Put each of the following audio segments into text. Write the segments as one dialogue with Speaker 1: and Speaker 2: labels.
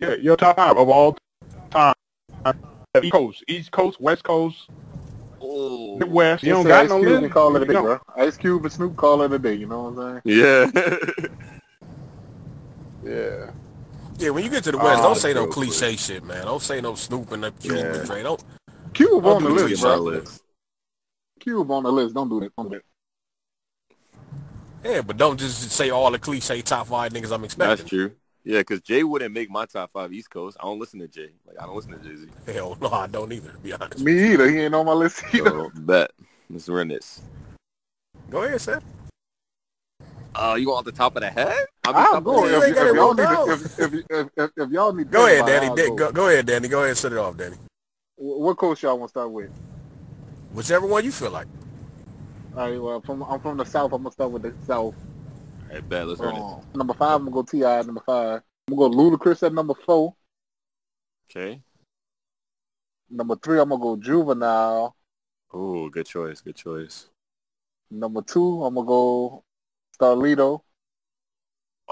Speaker 1: Yeah, your top five of all time. East Coast, East Coast, West Coast,
Speaker 2: Oh,
Speaker 1: Midwest. You don't got
Speaker 3: Ice
Speaker 1: no
Speaker 3: Cube
Speaker 1: list.
Speaker 3: call it a day, bro. Ice Cube and Snoop call it a day. You know what I'm saying?
Speaker 2: yeah.
Speaker 1: Yeah.
Speaker 4: Yeah, when you get to the West,
Speaker 1: Oh,
Speaker 4: don't say no
Speaker 2: real quick.
Speaker 4: cliche shit, man. Don't say no Snoop and the Cube
Speaker 2: Yeah.
Speaker 4: and Dre. Don't.
Speaker 3: Cube
Speaker 4: Don't
Speaker 3: on the
Speaker 4: do
Speaker 3: list, bro.
Speaker 2: Charlotte.
Speaker 3: Cube on the list. Don't do that. Don't do that.
Speaker 4: Yeah, but don't just say all the cliche top five niggas I'm expecting.
Speaker 2: That's true. Yeah, because Jay wouldn't make my top five East Coast. I don't listen to Jay. Like I don't listen to Jay Z.
Speaker 4: Hell no, I don't either. To be honest.
Speaker 3: Me either. He ain't on my list either.
Speaker 2: So bet. Let's run this.
Speaker 4: Go ahead, Seth.
Speaker 2: Uh, you want off the top of the head? I mean,
Speaker 3: I'll go
Speaker 2: of
Speaker 4: You
Speaker 2: the
Speaker 3: if, if, y'all need if, if, if, if, if y'all need
Speaker 4: Go ahead,
Speaker 3: everybody,
Speaker 4: Danny. Da-
Speaker 3: go.
Speaker 4: Go, go ahead, Danny. Go ahead and set it off, Danny.
Speaker 3: What coach y'all want to start with?
Speaker 4: Whichever one you feel like.
Speaker 3: All right, well, from, I'm from the South. I'm going to start with the South.
Speaker 2: I bet. Let's run it.
Speaker 3: Um, number five, I'm going to go T.I. Number five. I'm going to go Ludacris at number four.
Speaker 2: Okay.
Speaker 3: Number three, I'm going to go Juvenile.
Speaker 2: Oh, good choice. Good choice.
Speaker 3: Number two, I'm going to go Starlito.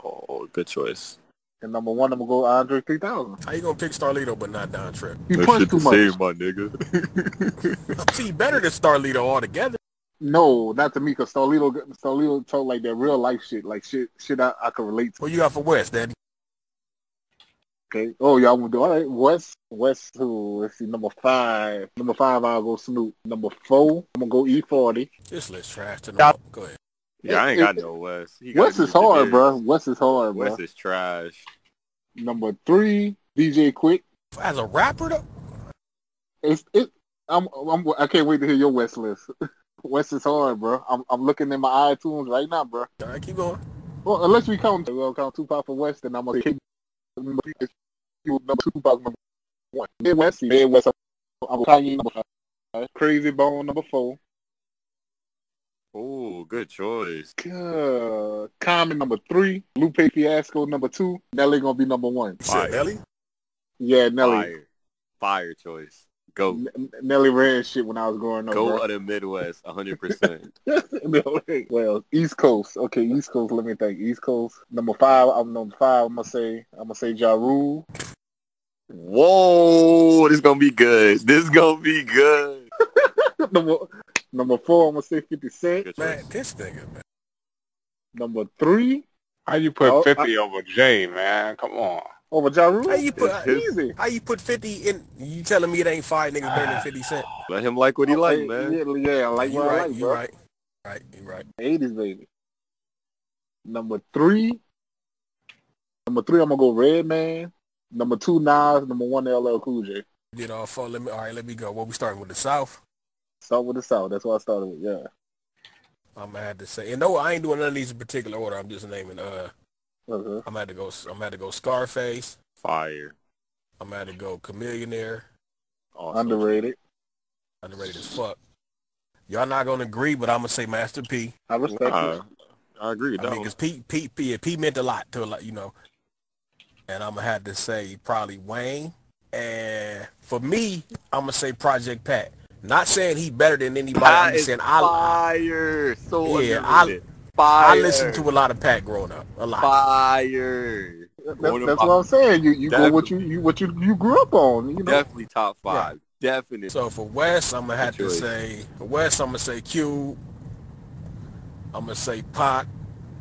Speaker 2: Oh, good choice.
Speaker 3: And number one, I'm going to go Andre 3000.
Speaker 4: How you gonna pick Starlito but not Don Trip?
Speaker 3: He
Speaker 2: That
Speaker 3: punched too
Speaker 2: the
Speaker 3: much.
Speaker 2: same, my nigga.
Speaker 4: See, better than Starlito altogether.
Speaker 3: No, not to me, because Starlito, Starlito talk like that real life shit, like shit, shit I, I can relate to.
Speaker 4: What you got for West, Danny?
Speaker 3: Okay. Oh, y'all want to do all right? West, West. Who? Let's see. Number five. Number five. I'll go Snoop. Number four. I'm gonna go E40.
Speaker 4: This list trash to
Speaker 1: Yeah.
Speaker 4: know. Go ahead.
Speaker 2: Yeah, I ain't got no West. He got
Speaker 3: West is hard,
Speaker 2: Bears.
Speaker 3: bro. West is hard, bro.
Speaker 2: West is trash.
Speaker 3: Number three. DJ Quik.
Speaker 4: As a rapper, though,
Speaker 3: It's it. I'm, I'm. I can't wait to hear your West list. West is hard, bro. I'm. I'm looking in my iTunes right now, bro.
Speaker 4: all right, keep going.
Speaker 3: Well, unless we count, we'll count Tupac for West, then I'm gonna say number three. Number two, Tupac number one. Midwest. Midwest. I'm Kanye number five. Krayzie Bone number four.
Speaker 2: Oh, good choice.
Speaker 3: Uh, Common number three, Lupe Fiasco number two, Nelly gonna be number one.
Speaker 4: You
Speaker 2: Fire.
Speaker 4: Nelly?
Speaker 3: Yeah, Nelly.
Speaker 2: Fire. Fire choice. Go.
Speaker 3: N- Nelly ran shit when I was growing up.
Speaker 2: Go
Speaker 3: bro.
Speaker 2: of the Midwest, 100%.
Speaker 3: Nelly. well, East Coast. Okay, East Coast. Let me think. East Coast. Number five. I'm number five. I'm gonna say. I'm gonna say Ja Rule.
Speaker 2: Whoa, this gonna be good. This gonna be good.
Speaker 3: number number four. I'm gonna say 50 Cent.
Speaker 4: Man, this nigga, man.
Speaker 3: Number three.
Speaker 1: How you put
Speaker 3: Oh,
Speaker 1: 50 over Jay, man? Come on.
Speaker 3: Over Ja Rule.
Speaker 4: How you put
Speaker 2: It's his-
Speaker 3: Easy.
Speaker 4: how you put 50 in? You telling me it ain't five niggas better than 50 Cent?
Speaker 2: Let him like what he like,
Speaker 3: Hey,
Speaker 2: man.
Speaker 3: Yeah, yeah, I like
Speaker 4: you
Speaker 3: what
Speaker 4: right,
Speaker 3: I like,
Speaker 4: you
Speaker 3: bro.
Speaker 4: right. Right, you right.
Speaker 3: 80s baby. Number three. Number three, I'm gonna go Redman. Number two, Nas. Number one, LL Cool J.
Speaker 4: You did all four. Let me. All right, let me go. What we starting with the South?
Speaker 3: Start with the South. That's what I started with. Yeah.
Speaker 4: I'm gonna have to say. And no, I ain't doing none of these in particular order. I'm just naming. Uh,
Speaker 3: Uh-huh.
Speaker 4: I'm gonna go. I'm gonna go Scarface.
Speaker 2: Fire.
Speaker 4: I'm gonna go Chamillionaire.
Speaker 2: Awesome.
Speaker 3: Underrated.
Speaker 4: Underrated as fuck. Y'all not gonna agree, but I'm gonna say Master P.
Speaker 3: I respect
Speaker 2: Nah,
Speaker 3: it.
Speaker 2: I agree with
Speaker 4: I
Speaker 2: that
Speaker 4: mean, because P, P, P, P meant a lot to a lot, you know. And I'm gonna have to say probably Wayne. And for me, I'm gonna say Project Pat. Not saying he better than anybody. I'm
Speaker 2: Pat
Speaker 4: just
Speaker 2: is
Speaker 4: saying I,
Speaker 2: fire. So
Speaker 4: Yeah, I-
Speaker 2: underrated. Fire.
Speaker 4: I listened to a lot of Pat growing up. A lot.
Speaker 2: Fire.
Speaker 3: That's, that's what I'm saying. You you go what you you what you you grew up on. You know.
Speaker 2: Definitely top five. Definitely.
Speaker 4: So for West, I'm gonna have
Speaker 2: Good
Speaker 4: to say for West, I'm gonna say Cube. I'm gonna say Pac.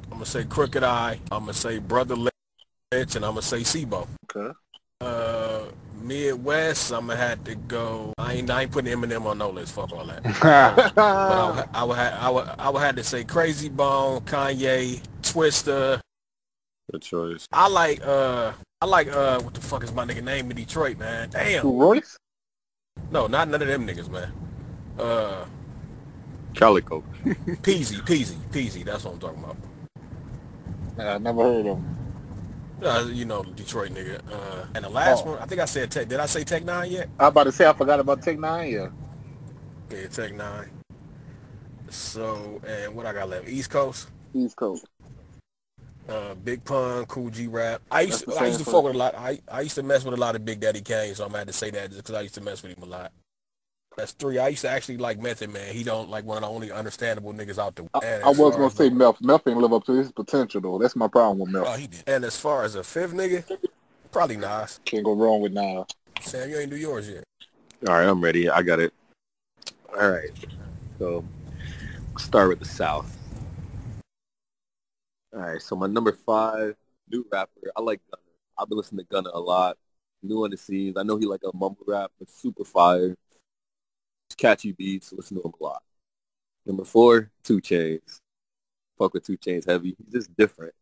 Speaker 4: I'm gonna say Crooked I. I'm gonna say Brotha Lynch, and I'm gonna say C-Bo.
Speaker 3: Okay.
Speaker 4: Uh, Midwest, I'm gonna have to go. I ain't, I ain't putting Eminem on no list. Fuck all that. But I would, I would, I would, I would have to say Krayzie Bone, Kanye, Twista.
Speaker 2: Good choice.
Speaker 4: I like, uh, I like, uh, what the fuck is my nigga name in Detroit, man? Damn.
Speaker 3: Royce?
Speaker 4: No, not none of them niggas, man. Uh,
Speaker 2: Calico.
Speaker 4: Peasy, Peasy, Peasy. That's what I'm talking about.
Speaker 3: Nah, I never heard of him.
Speaker 4: Uh, you know, Detroit nigga. Uh, and the last
Speaker 3: Oh.
Speaker 4: one, I think I said Tech. Did I say Tech N9ne yet?
Speaker 3: I about to say I forgot about Tech N9ne. Yeah.
Speaker 4: Yeah, Tech N9ne. So, and what I got left? East Coast.
Speaker 3: East Coast.
Speaker 4: Uh, Big Pun, Kool G Rap. I used
Speaker 3: That's
Speaker 4: to, I used to fuck with a lot. I I used to mess with a lot of Big Daddy Kane, so I'm gonna have to say that because I used to mess with him a lot. That's three. I used to actually like Method Man. He don't like one of the only understandable niggas out there.
Speaker 3: I, I was gonna say
Speaker 4: the-
Speaker 3: Meth. Meth ain't live up to his potential though. That's my problem with Meth.
Speaker 4: Oh, he did. And as far as a fifth nigga, Probably Nas.
Speaker 3: Can't go wrong with Nas.
Speaker 4: Sam, you ain't do yours yet.
Speaker 2: All right, I'm ready. I got it. All right. So, start with the South. All right. So my number five, new rapper. I like Gunna. I've been listening to Gunna a lot. New on the scenes. I know he like a mumble rap, but super fire. Catchy beats. Listen to him a lot. Number four, 2 Chainz. Fuck with 2 Chainz heavy. He's just different.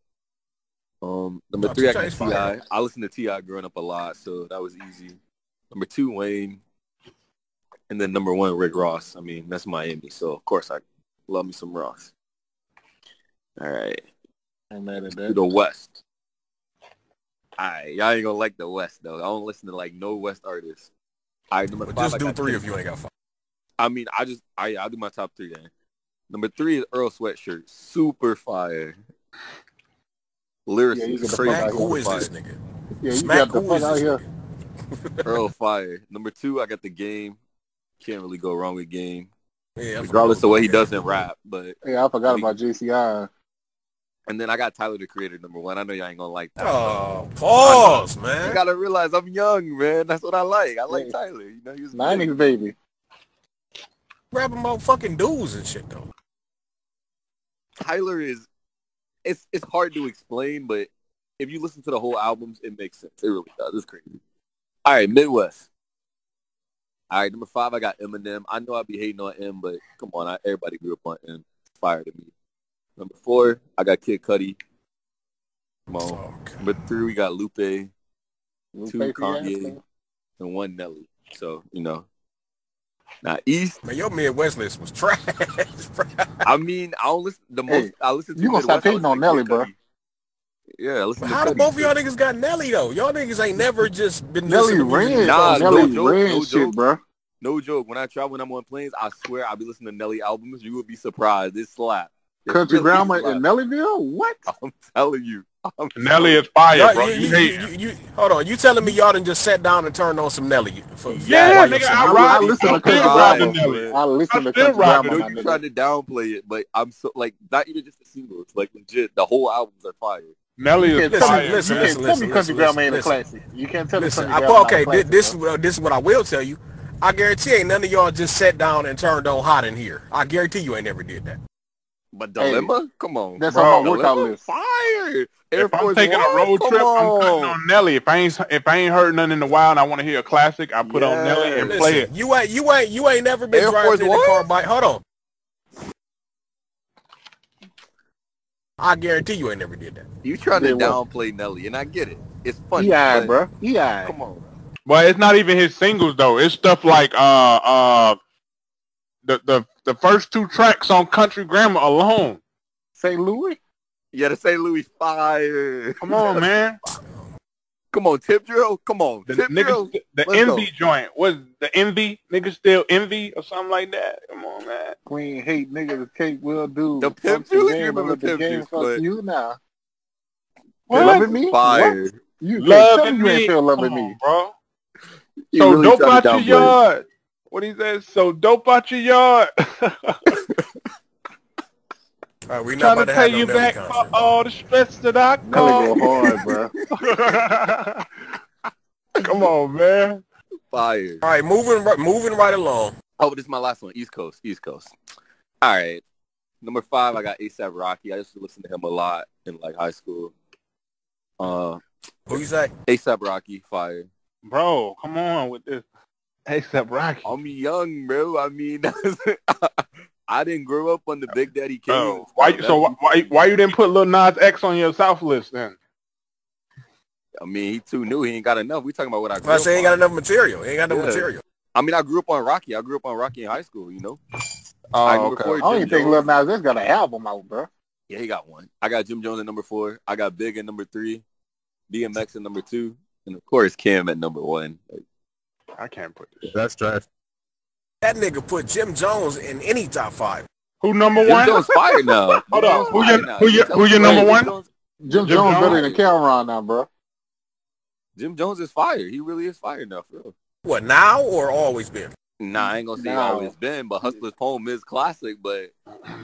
Speaker 2: Um, number
Speaker 4: No,
Speaker 2: three, I
Speaker 4: 2
Speaker 2: got Ti.
Speaker 4: fire.
Speaker 2: I listened to T.I. growing up a lot, so that was easy. Number two, Wayne, and then number one, Rick Ross. I mean, that's Miami, so of course I love me some Ross. All right,
Speaker 3: Ain't mad at
Speaker 2: to
Speaker 3: that.
Speaker 2: the West. All right, y'all ain't gonna like the West though. I don't listen to like no West artists. All right, number
Speaker 4: But
Speaker 2: five,
Speaker 4: just
Speaker 2: I
Speaker 4: do three
Speaker 2: Kendrick.
Speaker 4: if you ain't got five.
Speaker 2: I mean, I just I I'll do my top three then. Number three is Earl Sweatshirt, super fire. Lyrics
Speaker 3: Yeah, you
Speaker 2: is
Speaker 3: get the
Speaker 2: crazy.
Speaker 4: Smack,
Speaker 3: out
Speaker 4: who
Speaker 2: super
Speaker 4: is
Speaker 2: fire.
Speaker 4: this nigga?
Speaker 3: Yeah,
Speaker 4: Smack,
Speaker 3: got the
Speaker 4: who
Speaker 3: fuck
Speaker 4: is
Speaker 3: out
Speaker 4: this
Speaker 3: here.
Speaker 4: nigga?
Speaker 2: Earl Fire. Number two, I got the game. Can't really go wrong with game.
Speaker 4: Yeah,
Speaker 2: Regardless of what he doesn't rap. But
Speaker 3: Yeah, I forgot
Speaker 2: We-
Speaker 3: about JCI.
Speaker 2: and then I got Tyler the Creator number one. I know y'all ain't gonna like that.
Speaker 4: Oh, pause, man.
Speaker 2: You gotta realize I'm young, man. That's what I like. I like
Speaker 3: Yeah.
Speaker 2: Tyler. You know, he was
Speaker 3: Nineties baby.
Speaker 4: Rapping about fucking dudes and shit though.
Speaker 2: Tyler is it's it's hard to explain, but if you listen to the whole albums, it makes sense. It really does. It's crazy. All right, Midwest. All right, number five, I got Eminem. I know I'd be hating on M, but come on, I, everybody grew up on M. It's fire to me. Number four, I got Kid Cudi. Come on.
Speaker 4: Oh,
Speaker 2: Number three, we got Lupe
Speaker 3: Lupe
Speaker 2: Two
Speaker 3: Fiasco.
Speaker 2: Kanye. one Nelly. So you know. Now East,
Speaker 4: Man, your Midwest list was trash. bro.
Speaker 2: I mean, I don't listen. The most
Speaker 3: Hey,
Speaker 2: I listen to
Speaker 3: you gonna stop
Speaker 2: Midwest, I
Speaker 3: hating on Nelly, bro.
Speaker 2: Yeah, I listen to
Speaker 4: How do both of y'all niggas got Nelly though? Y'all niggas ain't never just been
Speaker 3: Nelly
Speaker 4: listening to music.
Speaker 3: ran.
Speaker 2: Nah, no joke, no
Speaker 3: shit,
Speaker 2: joke.
Speaker 3: bro.
Speaker 2: No joke. When I travel, when I'm on planes, I swear I'll be listening to Nelly albums. You would be surprised. It slap.
Speaker 3: Country
Speaker 2: really
Speaker 3: Grammar
Speaker 2: slap.
Speaker 3: in Nellyville? What?
Speaker 2: I'm telling you. I'm
Speaker 1: Nelly is fire,
Speaker 4: Y'all-
Speaker 1: bro.
Speaker 4: you,
Speaker 1: You
Speaker 4: you,
Speaker 1: hate
Speaker 4: you, you, you- hold on, you telling me y'all done just sat down and turned on some Nelly? For,
Speaker 1: Yeah, nigga, I
Speaker 3: I,
Speaker 1: ride-
Speaker 3: I listen
Speaker 1: I'm
Speaker 3: to Country
Speaker 1: still Grammar.
Speaker 3: I listen
Speaker 1: I'm
Speaker 3: to
Speaker 1: still
Speaker 3: Country
Speaker 1: riding
Speaker 2: I know you
Speaker 3: my
Speaker 2: trying to downplay it, but I'm so like not even just the singles, like legit. The whole albums are fire.
Speaker 1: Nelly
Speaker 3: You
Speaker 1: is
Speaker 3: can't
Speaker 4: Listen,
Speaker 1: fire.
Speaker 3: me,
Speaker 4: listen,
Speaker 3: you
Speaker 4: listen,
Speaker 3: can't tell me
Speaker 4: listen,
Speaker 3: Country
Speaker 4: listen,
Speaker 3: Grammar ain't a classic. You can't tell me
Speaker 4: Listen,
Speaker 3: Country
Speaker 4: I,
Speaker 3: Grammar not
Speaker 4: okay,
Speaker 3: a
Speaker 4: thi-
Speaker 3: classic,
Speaker 4: this
Speaker 3: bro.
Speaker 4: uh, this is what I will tell you. I guarantee ain't none of y'all just sat down and turned on hot in here. I guarantee you ain't never did that.
Speaker 2: But
Speaker 3: Hey,
Speaker 2: Dilemma, come on,
Speaker 3: That's
Speaker 1: Bro,
Speaker 3: on my workout
Speaker 2: Dilemma,
Speaker 3: list.
Speaker 2: fire. Air
Speaker 1: If I'm taking
Speaker 2: One,
Speaker 1: a road
Speaker 2: come
Speaker 1: trip, I'm cutting
Speaker 2: on.
Speaker 1: on Nelly. If I ain't if I ain't heard nothing in a while and I want to hear a classic, I put on Nelly and
Speaker 2: Yes.
Speaker 1: play it.
Speaker 4: you ain't you ain't you ain't never been
Speaker 2: Air
Speaker 4: driving
Speaker 2: Force
Speaker 4: in the
Speaker 2: One?
Speaker 4: car by hold on. I guarantee you ain't never did that.
Speaker 2: You trying to
Speaker 3: Yeah,
Speaker 2: downplay Nelly, and I get it. It's funny,
Speaker 3: Yeah,
Speaker 2: but
Speaker 3: bro. Yeah.
Speaker 2: Come on.
Speaker 1: But it's not even his singles though. It's stuff like uh uh the the the first two tracks on Country Grammar alone.
Speaker 3: St. Louis?
Speaker 2: Yeah, the St. Louis fire.
Speaker 1: Come on, man.
Speaker 2: Come on, Tip Drill. Come on,
Speaker 1: The
Speaker 2: Tip Drill.
Speaker 1: the
Speaker 2: Let's
Speaker 1: envy
Speaker 2: go.
Speaker 1: joint was the envy niggas still envy or something like that. Come on, man.
Speaker 3: Queen hate niggas take will do.
Speaker 2: The Pimp
Speaker 3: Fuck the
Speaker 2: Juice?
Speaker 3: game,
Speaker 2: You remember
Speaker 3: the
Speaker 2: Pimp
Speaker 3: game
Speaker 2: Juice,
Speaker 3: fuck you now.
Speaker 1: What?
Speaker 3: Loving me?
Speaker 2: Fire.
Speaker 3: What? You can't
Speaker 1: Love
Speaker 3: tell
Speaker 1: and
Speaker 3: me you ain't feel loving
Speaker 1: Come
Speaker 3: me.
Speaker 1: on, bro.
Speaker 2: You
Speaker 1: So
Speaker 2: really
Speaker 1: dope
Speaker 2: trying to
Speaker 1: out your yard. What he said? So dope out your yard.
Speaker 4: All right, we not
Speaker 1: Trying
Speaker 4: about
Speaker 1: to
Speaker 4: to
Speaker 1: pay
Speaker 4: have
Speaker 1: you
Speaker 4: no Nelly
Speaker 1: back for
Speaker 4: concert.
Speaker 1: all the stress that I
Speaker 3: Nelly go
Speaker 1: caused.
Speaker 3: hard, bro.
Speaker 1: Come on, man.
Speaker 2: Fire.
Speaker 4: All right, moving ri- moving right along.
Speaker 2: Oh, this is my last one. East Coast. East Coast. All right. Number five, I got ASAP Rocky. I used to listen to him a lot in like high school. Uh,
Speaker 4: Who you say?
Speaker 2: ASAP Rocky, fire.
Speaker 1: Bro, come on with this. ASAP Rocky.
Speaker 2: I'm young, bro. I mean, I didn't grow up on the Big Daddy Kane.
Speaker 1: Oh, why? So why, why? Why you didn't put Lil Nas X on your South list then?
Speaker 2: I mean, he too new. He ain't got enough. We talking about what I grew
Speaker 4: I
Speaker 2: up
Speaker 4: say ain't got enough material. He ain't got no
Speaker 2: Yeah.
Speaker 4: material.
Speaker 2: I mean, I grew up on Rocky. I grew up on Rocky in high school. You know.
Speaker 1: Oh,
Speaker 2: I number four,
Speaker 3: I don't even think Lil Nas X got an album out, bro.
Speaker 2: Yeah, he got one. I got Jim Jones at number four. I got Big at number three. DMX at number two, and of course Cam at number one. Like,
Speaker 1: I can't put this.
Speaker 5: That's trash.
Speaker 4: That nigga put Jim Jones in any top five.
Speaker 1: Who number
Speaker 2: Jim
Speaker 1: one?
Speaker 2: Jones fired now.
Speaker 1: Hold on. Who your-
Speaker 2: now.
Speaker 1: who your- who your
Speaker 2: why
Speaker 1: number
Speaker 2: Jim
Speaker 1: one?
Speaker 2: Jones-
Speaker 3: Jim,
Speaker 1: Jim
Speaker 3: Jones better than Cam'ron now, bro.
Speaker 2: Jim Jones is fire. He really is fire now, for real.
Speaker 4: What now or always been?
Speaker 2: Nah, I ain't gonna say
Speaker 3: No.
Speaker 2: always been, but Hustler's poem is classic, but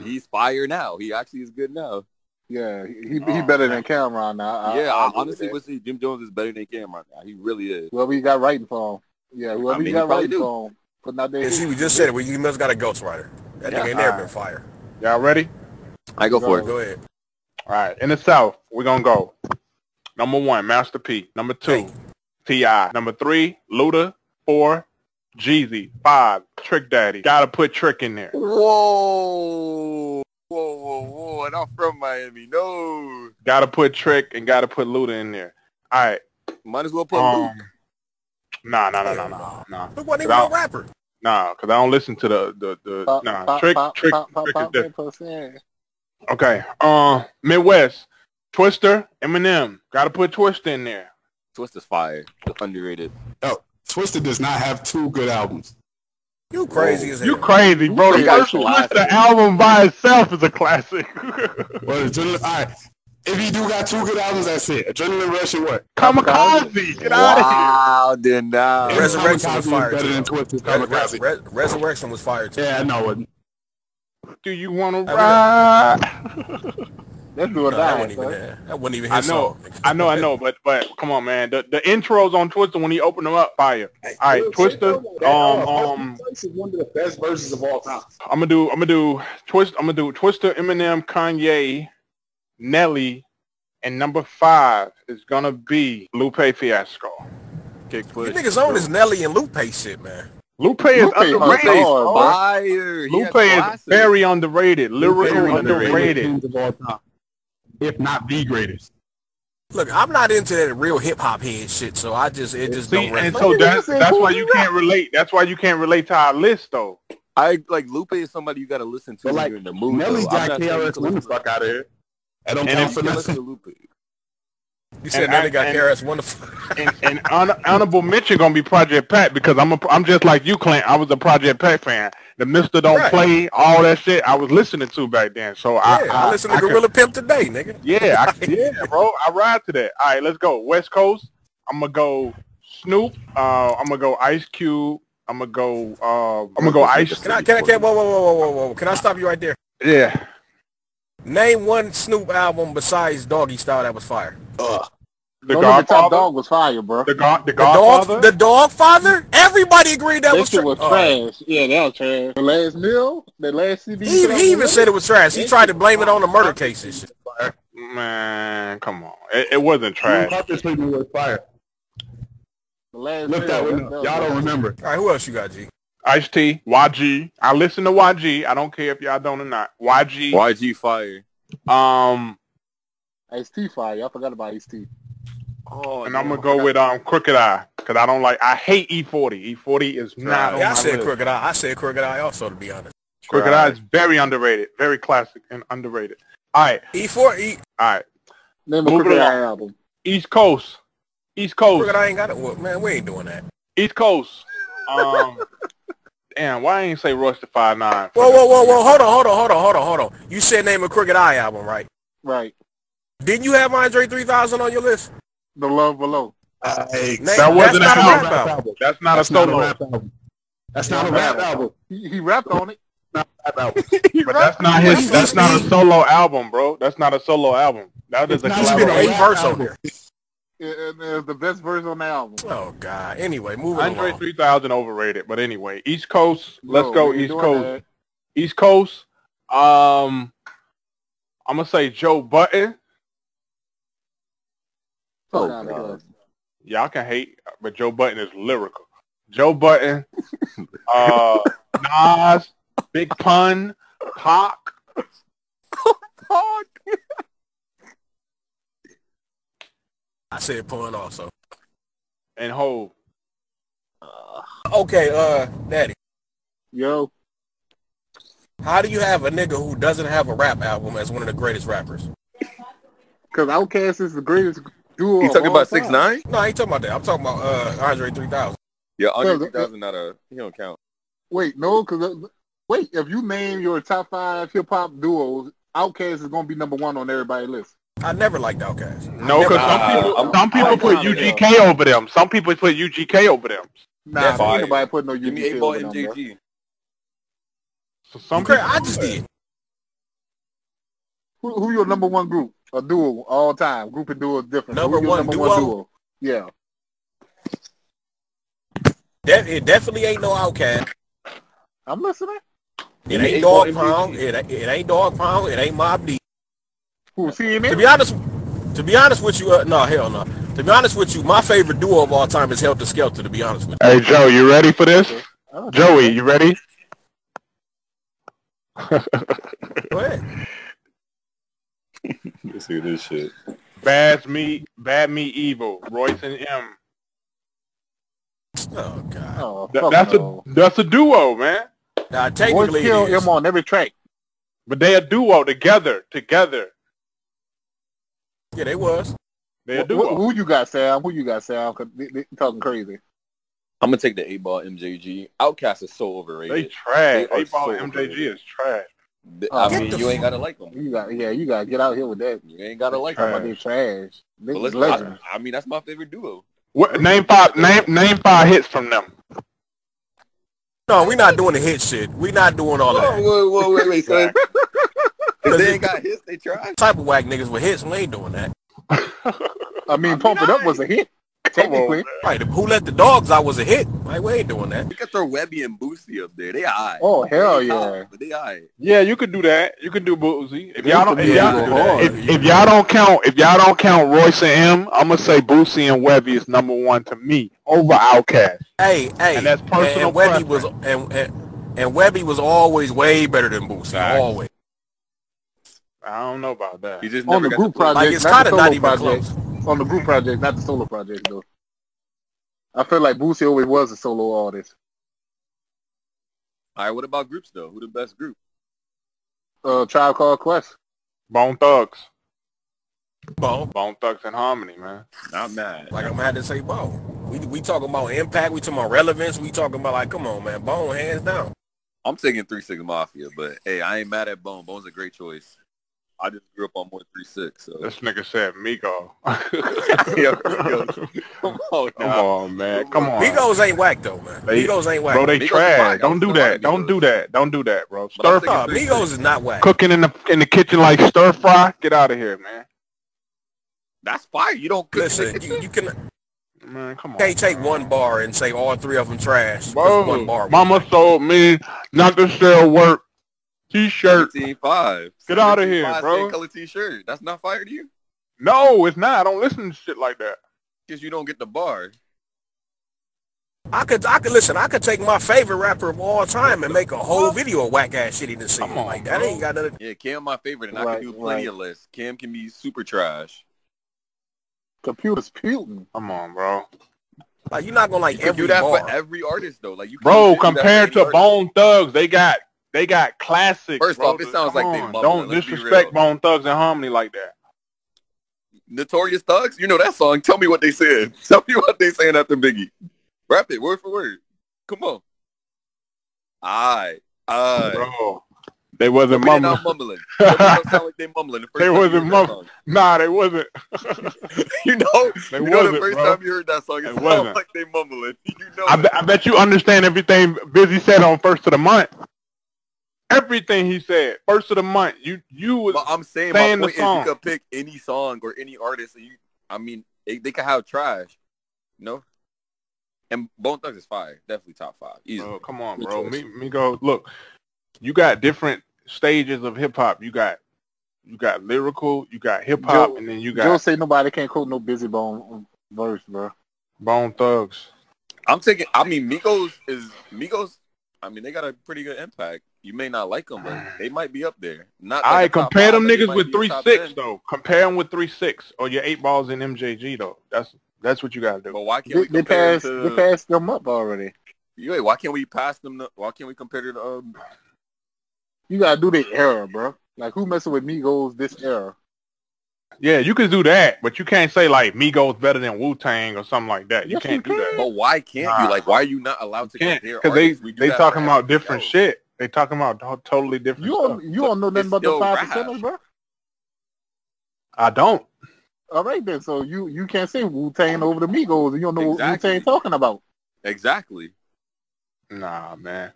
Speaker 2: he's fire now. He actually is good now.
Speaker 3: Yeah, he he oh, better than Cam'ron now.
Speaker 2: I, yeah, I, I honestly would say Jim Jones is better than Cam'ron now. He really is.
Speaker 3: Whoever he got writing for him. Yeah, whoever I mean, he got writing do. for him. Putting out
Speaker 4: there. See, we just said it. We must got a ghostwriter. That yeah. nigga ain't never been fired.
Speaker 1: Y'all ready?
Speaker 2: I go, go for it.
Speaker 4: Go ahead.
Speaker 1: All right. In the South, we're going to go. Number one, Master P. Number two, T.I. Number three, Luda. Four, Jeezy. Five, Trick Daddy. Got to put Trick in there.
Speaker 2: Whoa. Whoa, whoa, whoa, and I'm from Miami. No.
Speaker 1: Gotta put Trick and gotta put Luda in there. All right.
Speaker 2: Might as well put um, Luke.
Speaker 1: Nah, nah, nah, nah, nah, nah.
Speaker 4: Luke wasn't even a rapper.
Speaker 1: Nah, because I don't listen to the, the, the pop, nah, pop, Trick, pop, Trick, pop, Trick pop, is different. Okay. Uh, Midwest. Twista, Eminem. Gotta put Twista in there.
Speaker 2: Twista's fire. Underrated.
Speaker 5: Oh, Twista does not have two good albums.
Speaker 4: You crazy as hell.
Speaker 1: You crazy, bro. The first Twista album by itself is a classic.
Speaker 5: well, all right. If you do got two good albums, that's it. Adrenaline Rush and what?
Speaker 1: Kamikaze. Get
Speaker 2: out of here. Wow, then now.
Speaker 4: Resurrection was fired better than Twisted Kamikaze. Re- Re- Resurrection was fired too.
Speaker 5: Yeah, I know it.
Speaker 1: Do you want to ride?
Speaker 3: Let's do it. No,
Speaker 4: that wasn't even that. That wasn't even his I know,
Speaker 1: song. I know, I know, but but come on, man. The the intros on Twista when he opened them up, fire. All right, Twista. Um, um,
Speaker 5: one of the best verses of all time.
Speaker 1: I'm gonna do. I'm gonna do Twist. I'm gonna do Twista, Eminem, Kanye, Nelly, and number five is gonna be Lupe Fiasco.
Speaker 4: Kick push. You niggas own is Nelly and Lupe shit, man.
Speaker 1: Lupe is Lupe underrated. Is fire. Lupe is very underrated. Lyrically underrated. underrated
Speaker 5: if not the greatest.
Speaker 4: Look, I'm not into that real hip hop head shit, so I just it just See, don't.
Speaker 1: And so that's that's why you can't relate. That's why you can't relate to our list, though.
Speaker 2: I like Lupe is somebody you got to listen to. But like in the mood.
Speaker 5: Nelly's got KRS One the fuck out of here. I don't and count for nothing. Lupe.
Speaker 4: You said they got KRS Wonderful.
Speaker 1: and, and honorable mention gonna be Project Pat because I'm a, I'm just like you, Clint. I was a Project Pat fan. The Mister don't right. play all that shit. I was listening to back then. So
Speaker 4: yeah,
Speaker 1: I,
Speaker 4: I, I listen to I Gorilla Pimp today, nigga.
Speaker 1: Yeah, I, yeah, bro. I ride to that. All right, let's go West Coast. I'm gonna go Snoop. Uh, I'm gonna go Ice Cube. I'm gonna go. Uh, I'm gonna go Ice.
Speaker 4: Can I? Can I? Can, whoa, whoa, whoa, whoa, whoa! Can I stop you right there?
Speaker 1: Yeah.
Speaker 4: Name one Snoop album besides Doggy Style that was fire.
Speaker 3: Ugh. The no, Godfather dog was fire, bro.
Speaker 1: The God, the Godfather,
Speaker 4: the, dog, the Dogfather. Everybody agreed that,
Speaker 3: that
Speaker 4: was,
Speaker 3: tra- was uh, trash. Yeah, that was trash. The last meal, the last CD.
Speaker 4: He, he even said it was trash. He tried to blame it on the murder cases.
Speaker 1: Man, come on, it, it wasn't trash.
Speaker 5: Purposely was fire. Look that one Y'all don't remember.
Speaker 4: All right, who else you got, G?
Speaker 1: Ice T, YG. I listen to YG. I don't care if y'all don't or not. YG.
Speaker 2: YG fire.
Speaker 1: Um.
Speaker 3: Ice T fire. I forgot about Ice T.
Speaker 1: Oh, and I'm gonna go with um Crooked I because I don't like I hate E40. E40 is not.
Speaker 4: Yeah, I said list. Crooked Eye. I said Crooked I also to be honest.
Speaker 1: Crooked right. I is very underrated, very classic and underrated. All right.
Speaker 4: E4 E.
Speaker 1: All right.
Speaker 3: Name a Crooked I album.
Speaker 1: East Coast. East Coast.
Speaker 4: Crooked I ain't got it. Well, man, we ain't doing that.
Speaker 1: East Coast. Um. Damn, why I ain't say Royce the Five Nine?
Speaker 4: Whoa, whoa, whoa, whoa! Hold on, hold on, hold on, hold on, hold on. You said name a Crooked I album, right?
Speaker 3: Right.
Speaker 4: Didn't you have Andre 3000 on your list?
Speaker 3: The Love Below.
Speaker 1: Uh, that wasn't a rap album. album. That's not that's a solo rap album.
Speaker 3: That's not a rap album. He, he rapped on it.
Speaker 1: Not rap album. but that's not his. That's not a solo album, bro. That's not a solo album. That is a
Speaker 4: collaboration. verse on there.
Speaker 3: It, the best version on the album.
Speaker 4: Oh God. Anyway, moving
Speaker 1: Andre 3000 overrated, but anyway, East Coast. Let's no, go East Coast. That. East Coast. Um, I'm gonna say Joe Budden. Oh, Y'all can hate, but Joe Budden is lyrical. Joe Budden, uh, Nas, Big Pun, Pac.
Speaker 4: Pac. I said pun also.
Speaker 1: And Hov.
Speaker 4: Uh, okay, uh, Daddy.
Speaker 3: Yo.
Speaker 4: How do you have a nigga who doesn't have a rap album as one of the greatest rappers?
Speaker 3: Because Outkast is the greatest duo.
Speaker 2: You talking about six nine?
Speaker 4: No, I ain't talking about that. I'm talking about uh, Andre three thousand.
Speaker 2: Yeah, Andre three thousand not a he don't count.
Speaker 3: Wait, no, because uh, wait, if you name your top five hip hop duos, Outkast is gonna be number one on everybody's list.
Speaker 4: I never liked Outkast.
Speaker 1: No, because some people uh, some people put UGK over them. Some people put UGK over them.
Speaker 3: Nah, ain't nobody put no UGK Give me over them. MJG.
Speaker 1: So some people,
Speaker 4: I just did.
Speaker 3: Who, who your number one group? A duo all time. Group and duo is different.
Speaker 4: Number one
Speaker 3: number
Speaker 4: duo?
Speaker 3: one duo? Yeah.
Speaker 4: That it definitely ain't no Outkast.
Speaker 3: I'm listening.
Speaker 4: It
Speaker 2: And
Speaker 4: ain't
Speaker 2: it
Speaker 4: dog pound. It, ain't- it ain't dog pound. It ain't Mobb Deep.
Speaker 3: Who
Speaker 4: To be honest, to be honest with you, uh, no hell no. To be honest with you, my favorite duo of all time is Heltah Skeltah. To be honest with you,
Speaker 1: Hey Joe, you ready for this?
Speaker 3: Oh,
Speaker 1: Joey, you ready?
Speaker 4: go ahead.
Speaker 2: Let's see this shit.
Speaker 1: Bad me, bad me, evil. Royce and M.
Speaker 4: Oh god.
Speaker 3: Oh,
Speaker 1: Th- that's
Speaker 3: no.
Speaker 1: a that's a duo, man.
Speaker 4: Now
Speaker 3: Boys
Speaker 4: technically,
Speaker 3: kill
Speaker 4: it is.
Speaker 3: him on every track.
Speaker 1: But they a duo together, together.
Speaker 4: Yeah, they was.
Speaker 1: They a
Speaker 3: Wh-
Speaker 1: duo.
Speaker 3: wh- who you got, Sam? Who you got, Sam? 'Cause they, they talking crazy.
Speaker 2: I'm gonna take the eight ball MJG. Outkast is so overrated.
Speaker 1: They trash.
Speaker 2: They
Speaker 1: Eight ball
Speaker 2: so
Speaker 1: MJG
Speaker 2: overrated.
Speaker 1: is trash.
Speaker 2: Th-
Speaker 3: Oh,
Speaker 2: I
Speaker 4: get
Speaker 2: mean,
Speaker 4: the
Speaker 2: you ain't gotta like them.
Speaker 3: You got, yeah, you got to get out here with that.
Speaker 2: You ain't gotta like
Speaker 1: Trash.
Speaker 2: Them.
Speaker 3: they trash. They
Speaker 2: But
Speaker 3: was
Speaker 2: listen,
Speaker 3: legends.
Speaker 2: I, I mean, that's my favorite duo.
Speaker 1: What name five name name five hits from them.
Speaker 4: No, we're not doing the hit shit. We're not doing all that.
Speaker 2: whoa, whoa, wait, wait, son. If they ain't got hits, they try.
Speaker 4: Type of whack niggas with hits, we ain't doing that.
Speaker 3: I mean, Pump It Up was a hit,
Speaker 1: Come on,
Speaker 3: technically.
Speaker 4: Right, who let the dogs out was a hit. Like we ain't doing that.
Speaker 2: You can throw Webbie and Boosie up there. They alright.
Speaker 3: Oh, hell
Speaker 2: They top,
Speaker 3: yeah.
Speaker 2: But they alright.
Speaker 1: Yeah, you could do that. You could do Boosie. If y'all don't, if y'all,
Speaker 4: do
Speaker 1: if, if y'all don't count, if y'all don't count Royce and M, I'm gonna say Boosie and Webbie is number one to me over Outkast.
Speaker 4: Hey, hey,
Speaker 1: And that's personal
Speaker 4: and Webbie was and, and and Webbie was always way better than Boosie.
Speaker 1: Facts.
Speaker 4: Always.
Speaker 1: I don't know about that.
Speaker 2: You just
Speaker 3: On
Speaker 2: never
Speaker 3: the
Speaker 2: got
Speaker 3: group
Speaker 2: to
Speaker 3: project,
Speaker 4: Like it's
Speaker 3: not
Speaker 4: kind
Speaker 3: the
Speaker 4: of not
Speaker 3: solo
Speaker 4: even
Speaker 3: project.
Speaker 4: close.
Speaker 3: On the group project, not the solo project, though. I feel like Boosie always was a solo artist.
Speaker 2: Alright, what about groups though? Who the best group?
Speaker 3: Uh, Tribe Called Quest.
Speaker 1: Bone Thugs,
Speaker 4: Bone.
Speaker 1: Bone Thugs and Harmony, man.
Speaker 2: Not mad.
Speaker 4: Like I'm gonna have to say Bone. We we talking about impact. We talking about relevance. We talking about like, come on, man, Bone hands down.
Speaker 2: I'm taking Three Six Mafia, but hey, I ain't mad at Bone. Bone's a great choice. I just grew up on more Three Six, so
Speaker 1: This nigga said Migo.
Speaker 2: Yo, yo, come on,
Speaker 1: Come
Speaker 2: now.
Speaker 1: on, man. Come on.
Speaker 4: Migos ain't whack though, man.
Speaker 1: They-
Speaker 4: Migos ain't whack.
Speaker 1: Bro, they
Speaker 2: Migos
Speaker 1: trash. Don't do
Speaker 2: I'm sorry,
Speaker 1: that. Don't do that. Don't do that, bro. Stir fry.
Speaker 2: thinking-
Speaker 4: Migos is not whack.
Speaker 1: Cooking in the in the kitchen like stir fry. Get out of here, man.
Speaker 2: That's fire. You don't cook
Speaker 4: Listen, you, you can
Speaker 1: Man, come on.
Speaker 4: can't take
Speaker 1: man.
Speaker 4: one bar and say all three of them trash.
Speaker 1: Bro,
Speaker 4: one bar.
Speaker 1: Mama
Speaker 4: whack.
Speaker 1: told me not to sell work. T-shirt.
Speaker 2: Team Five.
Speaker 1: Get out of
Speaker 2: here,
Speaker 1: bro.
Speaker 2: Color T-shirt. That's not fire to you,
Speaker 1: No, it's not. I don't listen to shit like that.
Speaker 2: because you don't get the bar.
Speaker 4: I could, I could listen. I could take my favorite rapper of all time and make a whole video of whack ass shit he done sing.
Speaker 1: Come on,
Speaker 4: Like that
Speaker 1: bro.
Speaker 4: ain't got nothing.
Speaker 2: Yeah, Cam my favorite, and I
Speaker 3: Right,
Speaker 2: can do plenty
Speaker 3: right.
Speaker 2: of lists. Cam can be super trash.
Speaker 3: Computers Putin.
Speaker 1: Come on, bro.
Speaker 4: Like you're not gonna like
Speaker 2: You
Speaker 4: every
Speaker 2: do that
Speaker 4: bar.
Speaker 2: for every artist though. Like you,
Speaker 1: Bro,
Speaker 2: do that for
Speaker 1: compared to
Speaker 2: artist.
Speaker 1: Bone Thugs, they got they got classics.
Speaker 2: First
Speaker 1: bro.
Speaker 2: off, it sounds like they
Speaker 1: on.
Speaker 2: mumbling,
Speaker 1: Don't disrespect. Bone Thugs and Harmony like that.
Speaker 2: Notorious Thugs. You know that song. Tell me what they said. Tell me what they saying after Biggie. Rap it word for word. Come on. Alright. Alright.
Speaker 1: Bro, they wasn't mumbling.
Speaker 2: not mumbling. Tell me don't sound like they mumbling. The
Speaker 1: They wasn't
Speaker 2: that.
Speaker 1: Nah, they wasn't.
Speaker 2: You know,
Speaker 1: They
Speaker 2: you know the first
Speaker 1: bro.
Speaker 2: time you heard that song, it,
Speaker 1: It
Speaker 2: sounded like they mumbling. You know
Speaker 1: I, bet I bet you understand everything Bizzy said on first of the month. Everything he said, first of the month. You you was
Speaker 2: But I'm saying
Speaker 1: saying
Speaker 2: my
Speaker 1: the
Speaker 2: point is you
Speaker 1: song.
Speaker 2: could pick any song or any artist. And you, I mean, they, they could have trash. You know? And Bone Thugs is fire. Definitely top five. Easy.
Speaker 1: Bro, come on, bro.
Speaker 2: choice.
Speaker 1: Me, me go. Look, you got different stages of hip hop. You got you got lyrical, you got hip hop, and then you got.
Speaker 3: Don't say nobody can't quote no Bizzy Bone verse, bro.
Speaker 1: Bone Thugs.
Speaker 2: I'm taking. I mean, Migos is Migos. I mean, they got a pretty good impact. You may not like them, but they might be up there. Not.
Speaker 1: I
Speaker 2: like a top
Speaker 1: compare
Speaker 2: five,
Speaker 1: them niggas with three six
Speaker 2: 10.
Speaker 1: though. Compare them with three six or your eight balls in MJG though. That's that's what you gotta do.
Speaker 2: But why can't
Speaker 3: They,
Speaker 2: we
Speaker 3: they
Speaker 2: compare
Speaker 3: passed
Speaker 2: them
Speaker 3: they
Speaker 2: to?
Speaker 3: passed them up already.
Speaker 2: Wait, why can't we pass them? To, why can't we compare to the? Um,
Speaker 3: You gotta do the era, bro. Like who messing with Migos this era?
Speaker 1: Yeah, you can do that, but you can't say like Migos better than Wu Tang or something like that. You
Speaker 3: Yes,
Speaker 1: can't
Speaker 3: you
Speaker 1: do that.
Speaker 2: but why can't
Speaker 1: Nah.
Speaker 2: you? Like, why are you not allowed to
Speaker 1: Can't
Speaker 2: compare?
Speaker 1: because they
Speaker 2: artists? We do
Speaker 1: they talking about different
Speaker 2: show.
Speaker 1: shit. They talking about totally different
Speaker 3: You
Speaker 1: stuff.
Speaker 3: don't you don't know nothing
Speaker 2: it's
Speaker 3: about the five
Speaker 2: rap.
Speaker 3: percenters, bro.
Speaker 1: I don't.
Speaker 3: All right then, so you you can't say Wu Tang over the Migos, and you don't know what Wu Tang talking about.
Speaker 2: Exactly.
Speaker 1: Nah, man.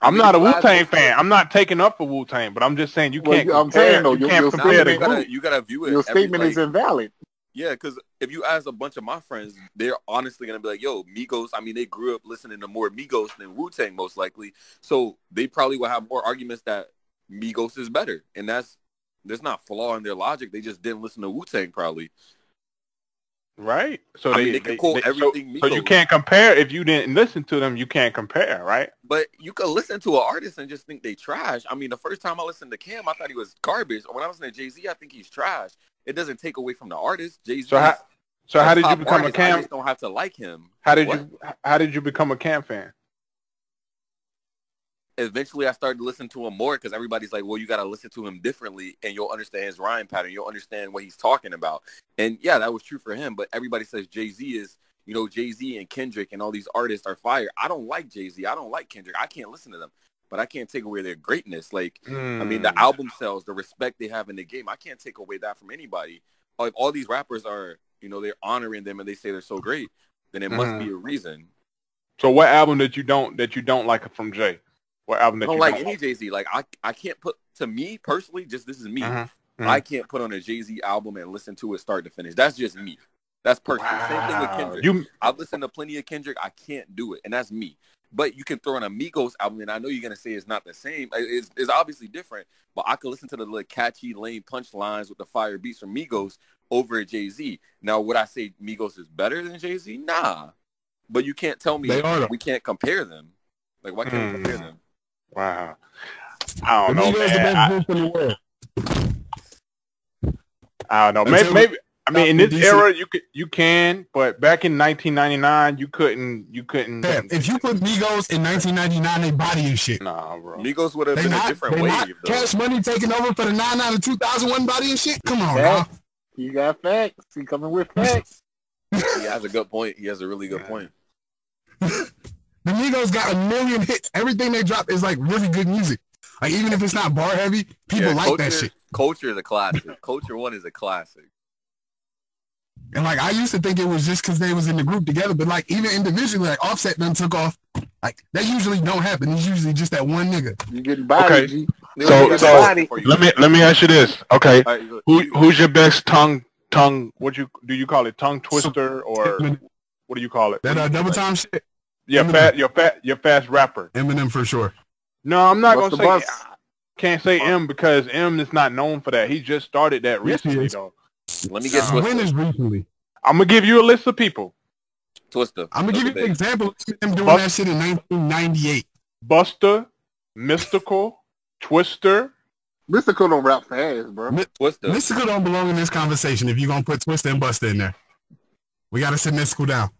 Speaker 1: I'm not a
Speaker 2: you
Speaker 1: Wu Tang fan. I'm not taking up for Wu Tang, but I'm just saying you
Speaker 3: Well,
Speaker 1: can't.
Speaker 3: I'm
Speaker 1: compare,
Speaker 3: saying, though,
Speaker 1: you
Speaker 3: your-
Speaker 1: can't
Speaker 3: your
Speaker 1: compare
Speaker 2: Nah,
Speaker 1: the
Speaker 2: you gotta you gotta view it.
Speaker 3: Your
Speaker 2: every,
Speaker 3: statement is invalid.
Speaker 2: Yeah, because if you ask a bunch of my friends, they're honestly gonna be like, "Yo, Migos." I mean, they grew up listening to more Migos than Wu Tang, most likely. So they probably will have more arguments that Migos is better, and that's there's not flaw in their logic. They just didn't listen to Wu Tang, probably.
Speaker 1: Right. So
Speaker 2: I
Speaker 1: they,
Speaker 2: mean, they can quote
Speaker 1: they- so-
Speaker 2: everything
Speaker 1: So, you can't compare if you didn't listen to them. You can't compare, right?
Speaker 2: But you could listen to an artist and just think they trash. I mean, the first time I listened to Cam, I thought he was garbage. When I listen to Jay Z, I think he's trash. It doesn't take away from the artist. Jay Z.
Speaker 1: So so how did you become a Cam?
Speaker 2: just don't have to like him.
Speaker 1: How did
Speaker 2: What?
Speaker 1: you how did you become a Cam fan?
Speaker 2: eventually I started to listen to him more because everybody's like, well, you got to listen to him differently and you'll understand his rhyme pattern. You'll understand what he's talking about. And yeah, that was true for him. But everybody says Jay-Z is, you know, Jay-Z and Kendrick and all these artists are fire. I don't like Jay-Z. I don't like Kendrick. I can't listen to them. But I can't take away their greatness. Like, I mean,
Speaker 1: Hmm.
Speaker 2: the album sales, the respect they have in the game, I can't take away that from anybody. Like, all these rappers are, you know, they're honoring them and they say they're so great, then it must
Speaker 1: Mhm.
Speaker 2: be a reason.
Speaker 1: So what album that you don't that you don't like from Jay? What album
Speaker 2: I
Speaker 1: that
Speaker 2: don't
Speaker 1: you
Speaker 2: like
Speaker 1: don't
Speaker 2: any Jay Z. Like I, I can't put to me personally. Just this is me.
Speaker 1: Mhm. Mhm.
Speaker 2: I can't put on a Jay Z album and listen to it start to finish. That's just me. That's personal. Same thing with Kendrick.
Speaker 1: You
Speaker 2: I've listened to plenty of Kendrick. I can't do it, and that's me. But you can throw in a Migos album, and I know you're gonna say it's not the same. It's, it's obviously different. But I could listen to the little catchy, lame punchlines with the fire beats from Migos over Jay Z. Now, would I say Migos is better than Jay Z? Nah. But you can't tell me
Speaker 5: They are,
Speaker 2: we can't compare them. Like, why can't we compare
Speaker 1: Hmm.
Speaker 2: them?
Speaker 1: wow. I don't
Speaker 5: The
Speaker 1: know,
Speaker 5: Migos the best
Speaker 1: I,
Speaker 5: in the world.
Speaker 1: I don't know. Maybe,
Speaker 5: Until-
Speaker 1: maybe I mean in this
Speaker 5: DC.
Speaker 1: era you could you can, but back in 1999 you couldn't you couldn't.
Speaker 5: Fam, if you put Migos in 1999, they body and shit.
Speaker 1: Nah, bro.
Speaker 2: Migos would have
Speaker 5: They
Speaker 2: been a different
Speaker 5: they
Speaker 2: wave.
Speaker 5: Cash Money taking over for the 99 and 2001 body and shit. Come on,
Speaker 3: Yeah.
Speaker 5: now.
Speaker 3: He got facts. He coming with facts.
Speaker 2: He has a good point. He has a really good
Speaker 1: Yeah.
Speaker 2: point.
Speaker 5: The Migos got a million hits. Everything they drop is like really good music. Like even if it's not bar heavy, people
Speaker 2: Yeah,
Speaker 5: like
Speaker 2: culture,
Speaker 5: that shit.
Speaker 2: Culture is a classic. Culture One is a classic.
Speaker 5: And like I used to think it was just because they was in the group together, but like even individually, like Offset done took off. Like that usually don't happen. It's usually just that one nigga.
Speaker 3: You getting body,
Speaker 1: Okay.
Speaker 3: G.
Speaker 2: They
Speaker 1: So-
Speaker 2: were
Speaker 1: so-
Speaker 2: for you.
Speaker 1: Let me let me ask you this. Okay,
Speaker 2: All right, you-
Speaker 1: who who's your best tongue tongue? What you do you call it? Tongue twister or what do you call it?
Speaker 5: That uh, double time shit.
Speaker 1: Yeah,
Speaker 5: Eminem.
Speaker 1: fat. Your fat. Your fast rapper.
Speaker 5: Eminem for sure.
Speaker 1: No, I'm not
Speaker 3: What's
Speaker 1: gonna say.
Speaker 3: bus?
Speaker 1: Can't say M because M is not known for that. He just started that recently
Speaker 5: is.
Speaker 1: though.
Speaker 2: Let me get
Speaker 1: Nah.
Speaker 5: When
Speaker 2: Twista.
Speaker 5: is recently?
Speaker 1: I'm gonna give you a list of people:
Speaker 2: Twista.
Speaker 5: I'm gonna give you an example of them doing
Speaker 1: Buck-
Speaker 5: that shit in 1998.
Speaker 1: Busta, Mystikal, Twista.
Speaker 3: Mystikal don't rap fast, bro.
Speaker 2: Twista.
Speaker 5: Mystikal don't belong in this conversation if you're gonna put Twister and Busta in there. We gotta sit Mystikal down.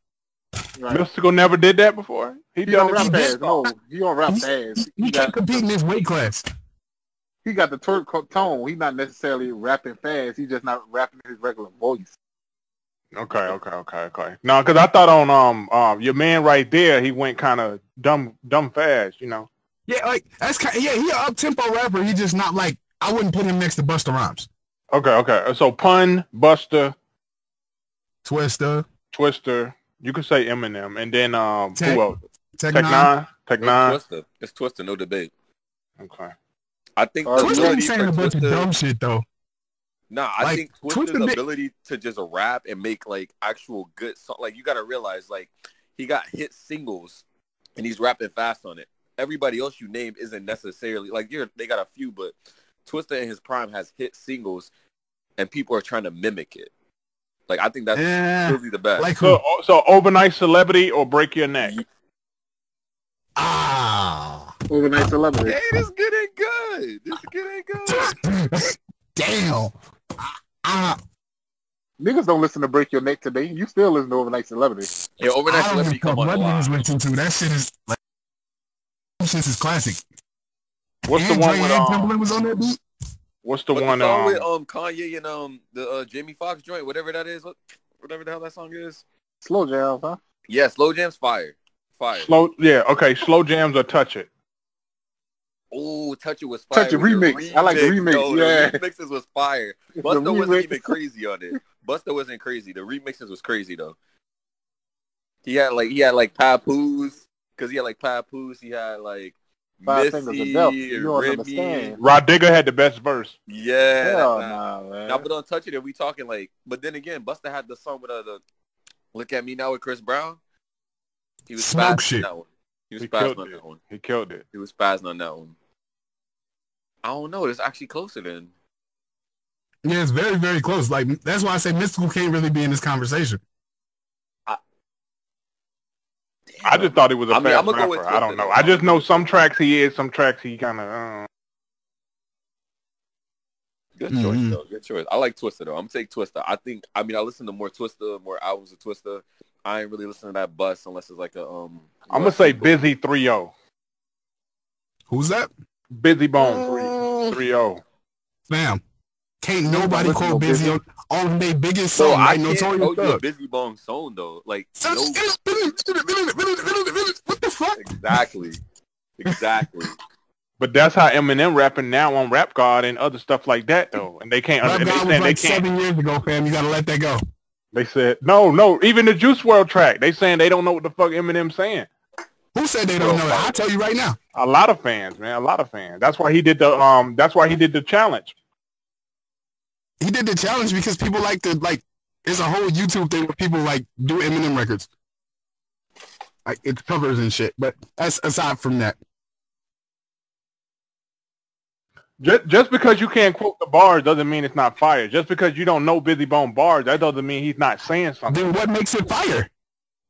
Speaker 3: Right.
Speaker 1: Mystikal never did that before. He,
Speaker 3: He don't rap
Speaker 5: He
Speaker 3: fast.
Speaker 5: did.
Speaker 3: No, he don't rap
Speaker 5: He-
Speaker 3: fast.
Speaker 5: He
Speaker 3: He
Speaker 5: can't compete in this weight class.
Speaker 3: he got the twerk tone. He's not necessarily rapping fast. He's just not rapping his regular voice.
Speaker 1: Okay, okay, okay, okay. No, because I thought on um um your man right there, he went kind of dumb dumb fast. You know.
Speaker 5: Yeah, like that's kind. Of, yeah, he an up tempo rapper. He just not like I wouldn't put him next to Busta Rhymes,
Speaker 1: Okay, okay. So pun, Busta,
Speaker 5: Twista,
Speaker 1: Twista. You could say Eminem, and then um
Speaker 5: Tech-
Speaker 1: who else?
Speaker 5: Tech,
Speaker 1: Tech
Speaker 5: N9ne.
Speaker 1: Nine.
Speaker 2: It's Twista. It's Twista. No debate.
Speaker 1: Okay.
Speaker 2: I think
Speaker 3: Uh,
Speaker 2: the
Speaker 5: Twista
Speaker 2: ability
Speaker 5: be saying a bunch of dumb shit though.
Speaker 2: Nah, I
Speaker 5: Like,
Speaker 2: think Twista's
Speaker 5: Twista bit-
Speaker 2: ability to just rap and make like actual good song. Like you got to realize, like he got hit singles, and he's rapping fast on it. Everybody else you name isn't necessarily like you're. They got a few, but Twista in his prime has hit singles, and people are trying to mimic it. Like I think that's
Speaker 5: Yeah,
Speaker 2: really the best.
Speaker 5: like?
Speaker 1: So so overnight celebrity or break your neck.
Speaker 5: Ah,
Speaker 3: Overnight celebrity.
Speaker 2: Hey, this good ain't good. This good ain't good.
Speaker 5: damn. Ah,
Speaker 3: Niggas don't listen to Break Your Neck today. You still listen to Overnight Celebrity.
Speaker 2: Yeah, overnight celebrity
Speaker 5: give a fuck
Speaker 2: come on
Speaker 5: what niggas listen to. That shit is like, that shit is classic.
Speaker 1: What's the one
Speaker 5: Dre
Speaker 1: with
Speaker 5: and
Speaker 1: um?
Speaker 5: Timbaland was on that beat.
Speaker 1: What's the
Speaker 2: What's
Speaker 1: one
Speaker 2: the song
Speaker 1: um?
Speaker 2: with um Kanye and um the uh, Jamie Foxx joint, whatever that is, what, whatever the hell that song is.
Speaker 3: Slow jams, huh?
Speaker 2: Yeah, slow jams, fire, fire.
Speaker 1: Slow. Yeah. Okay. Slow jams or touch it.
Speaker 2: Oh, touch it was fire.
Speaker 3: Touch It
Speaker 2: with the
Speaker 3: remix. I like the remix,
Speaker 2: yo,
Speaker 3: yeah.
Speaker 2: the remixes was fire.
Speaker 3: The
Speaker 2: Busta wasn't
Speaker 3: remix.
Speaker 2: even crazy on it. Busta wasn't crazy. The remixes was crazy though. He had like he had like Papoose because he had like Papoose. He had like
Speaker 3: Five
Speaker 2: Missy,
Speaker 3: Fingers of Death. You don't
Speaker 2: Remy.
Speaker 1: Rah Digga had the best verse.
Speaker 2: Yeah.
Speaker 3: Hell
Speaker 2: nah.
Speaker 3: nah, man.
Speaker 2: Now, but Untouched It, we talking like, but then again, Busta had the song with uh, the Look at Me Now with Chris Brown. He was
Speaker 5: Smoke
Speaker 2: spazzing
Speaker 5: shit.
Speaker 2: on that one. He was
Speaker 1: He
Speaker 2: spazzing on
Speaker 1: it.
Speaker 2: that one.
Speaker 1: He killed it.
Speaker 2: He was spazzing on that one. I don't know. It's actually closer than.
Speaker 5: Yeah, it's very, very close. Like that's why I say Mystikal can't really be in this conversation.
Speaker 1: I just thought he was a
Speaker 2: I mean,
Speaker 1: fast
Speaker 2: I'ma
Speaker 1: rapper. I don't know. I just know some tracks he is, some tracks he kind of. Uh,
Speaker 2: Good choice
Speaker 5: Mhm.
Speaker 2: though. Good choice. I like Twista though. I'm gonna take Twista. I think. I mean, I listen to more Twista, more albums of Twista. I ain't really listening to that bus unless it's like a um.
Speaker 1: I'm gonna say Bizzy 3-0.
Speaker 5: Who's that?
Speaker 1: Bizzy Bone 3 3-0.
Speaker 5: Fam. Can't nobody
Speaker 3: listen
Speaker 5: call
Speaker 3: to
Speaker 5: busy
Speaker 3: Bizzy.
Speaker 5: on, on their biggest
Speaker 2: So
Speaker 5: song,
Speaker 2: I
Speaker 5: like
Speaker 2: can't
Speaker 5: Notorious
Speaker 2: tell you a
Speaker 5: Thug.
Speaker 2: Bizzy Bone song though. Like
Speaker 5: Such
Speaker 2: no,
Speaker 5: What the fuck?
Speaker 2: exactly, exactly.
Speaker 1: But that's how Eminem rapping now on Rap God and other stuff like that though. And they can't.
Speaker 5: That
Speaker 1: they
Speaker 5: guy was
Speaker 1: saying they
Speaker 5: like
Speaker 1: can't.
Speaker 5: seven years ago, fam. You gotta let that go.
Speaker 1: They said no, no. Even the Juice WRLD track, they saying they don't know what the fuck Eminem saying.
Speaker 5: Who said they don't know that? I'll tell you right now.
Speaker 1: A lot of fans, man. A lot of fans. That's why he did the um. That's why he did the challenge.
Speaker 5: He did the challenge because people like to like. There's a whole YouTube thing where people like do Eminem records, like it's covers and shit. But that's aside from that.
Speaker 1: Just, just because you can't quote the bars doesn't mean it's not fire. Just because you don't know Bizzy Bone bars, that doesn't mean he's not saying something.
Speaker 5: Then what makes it fire?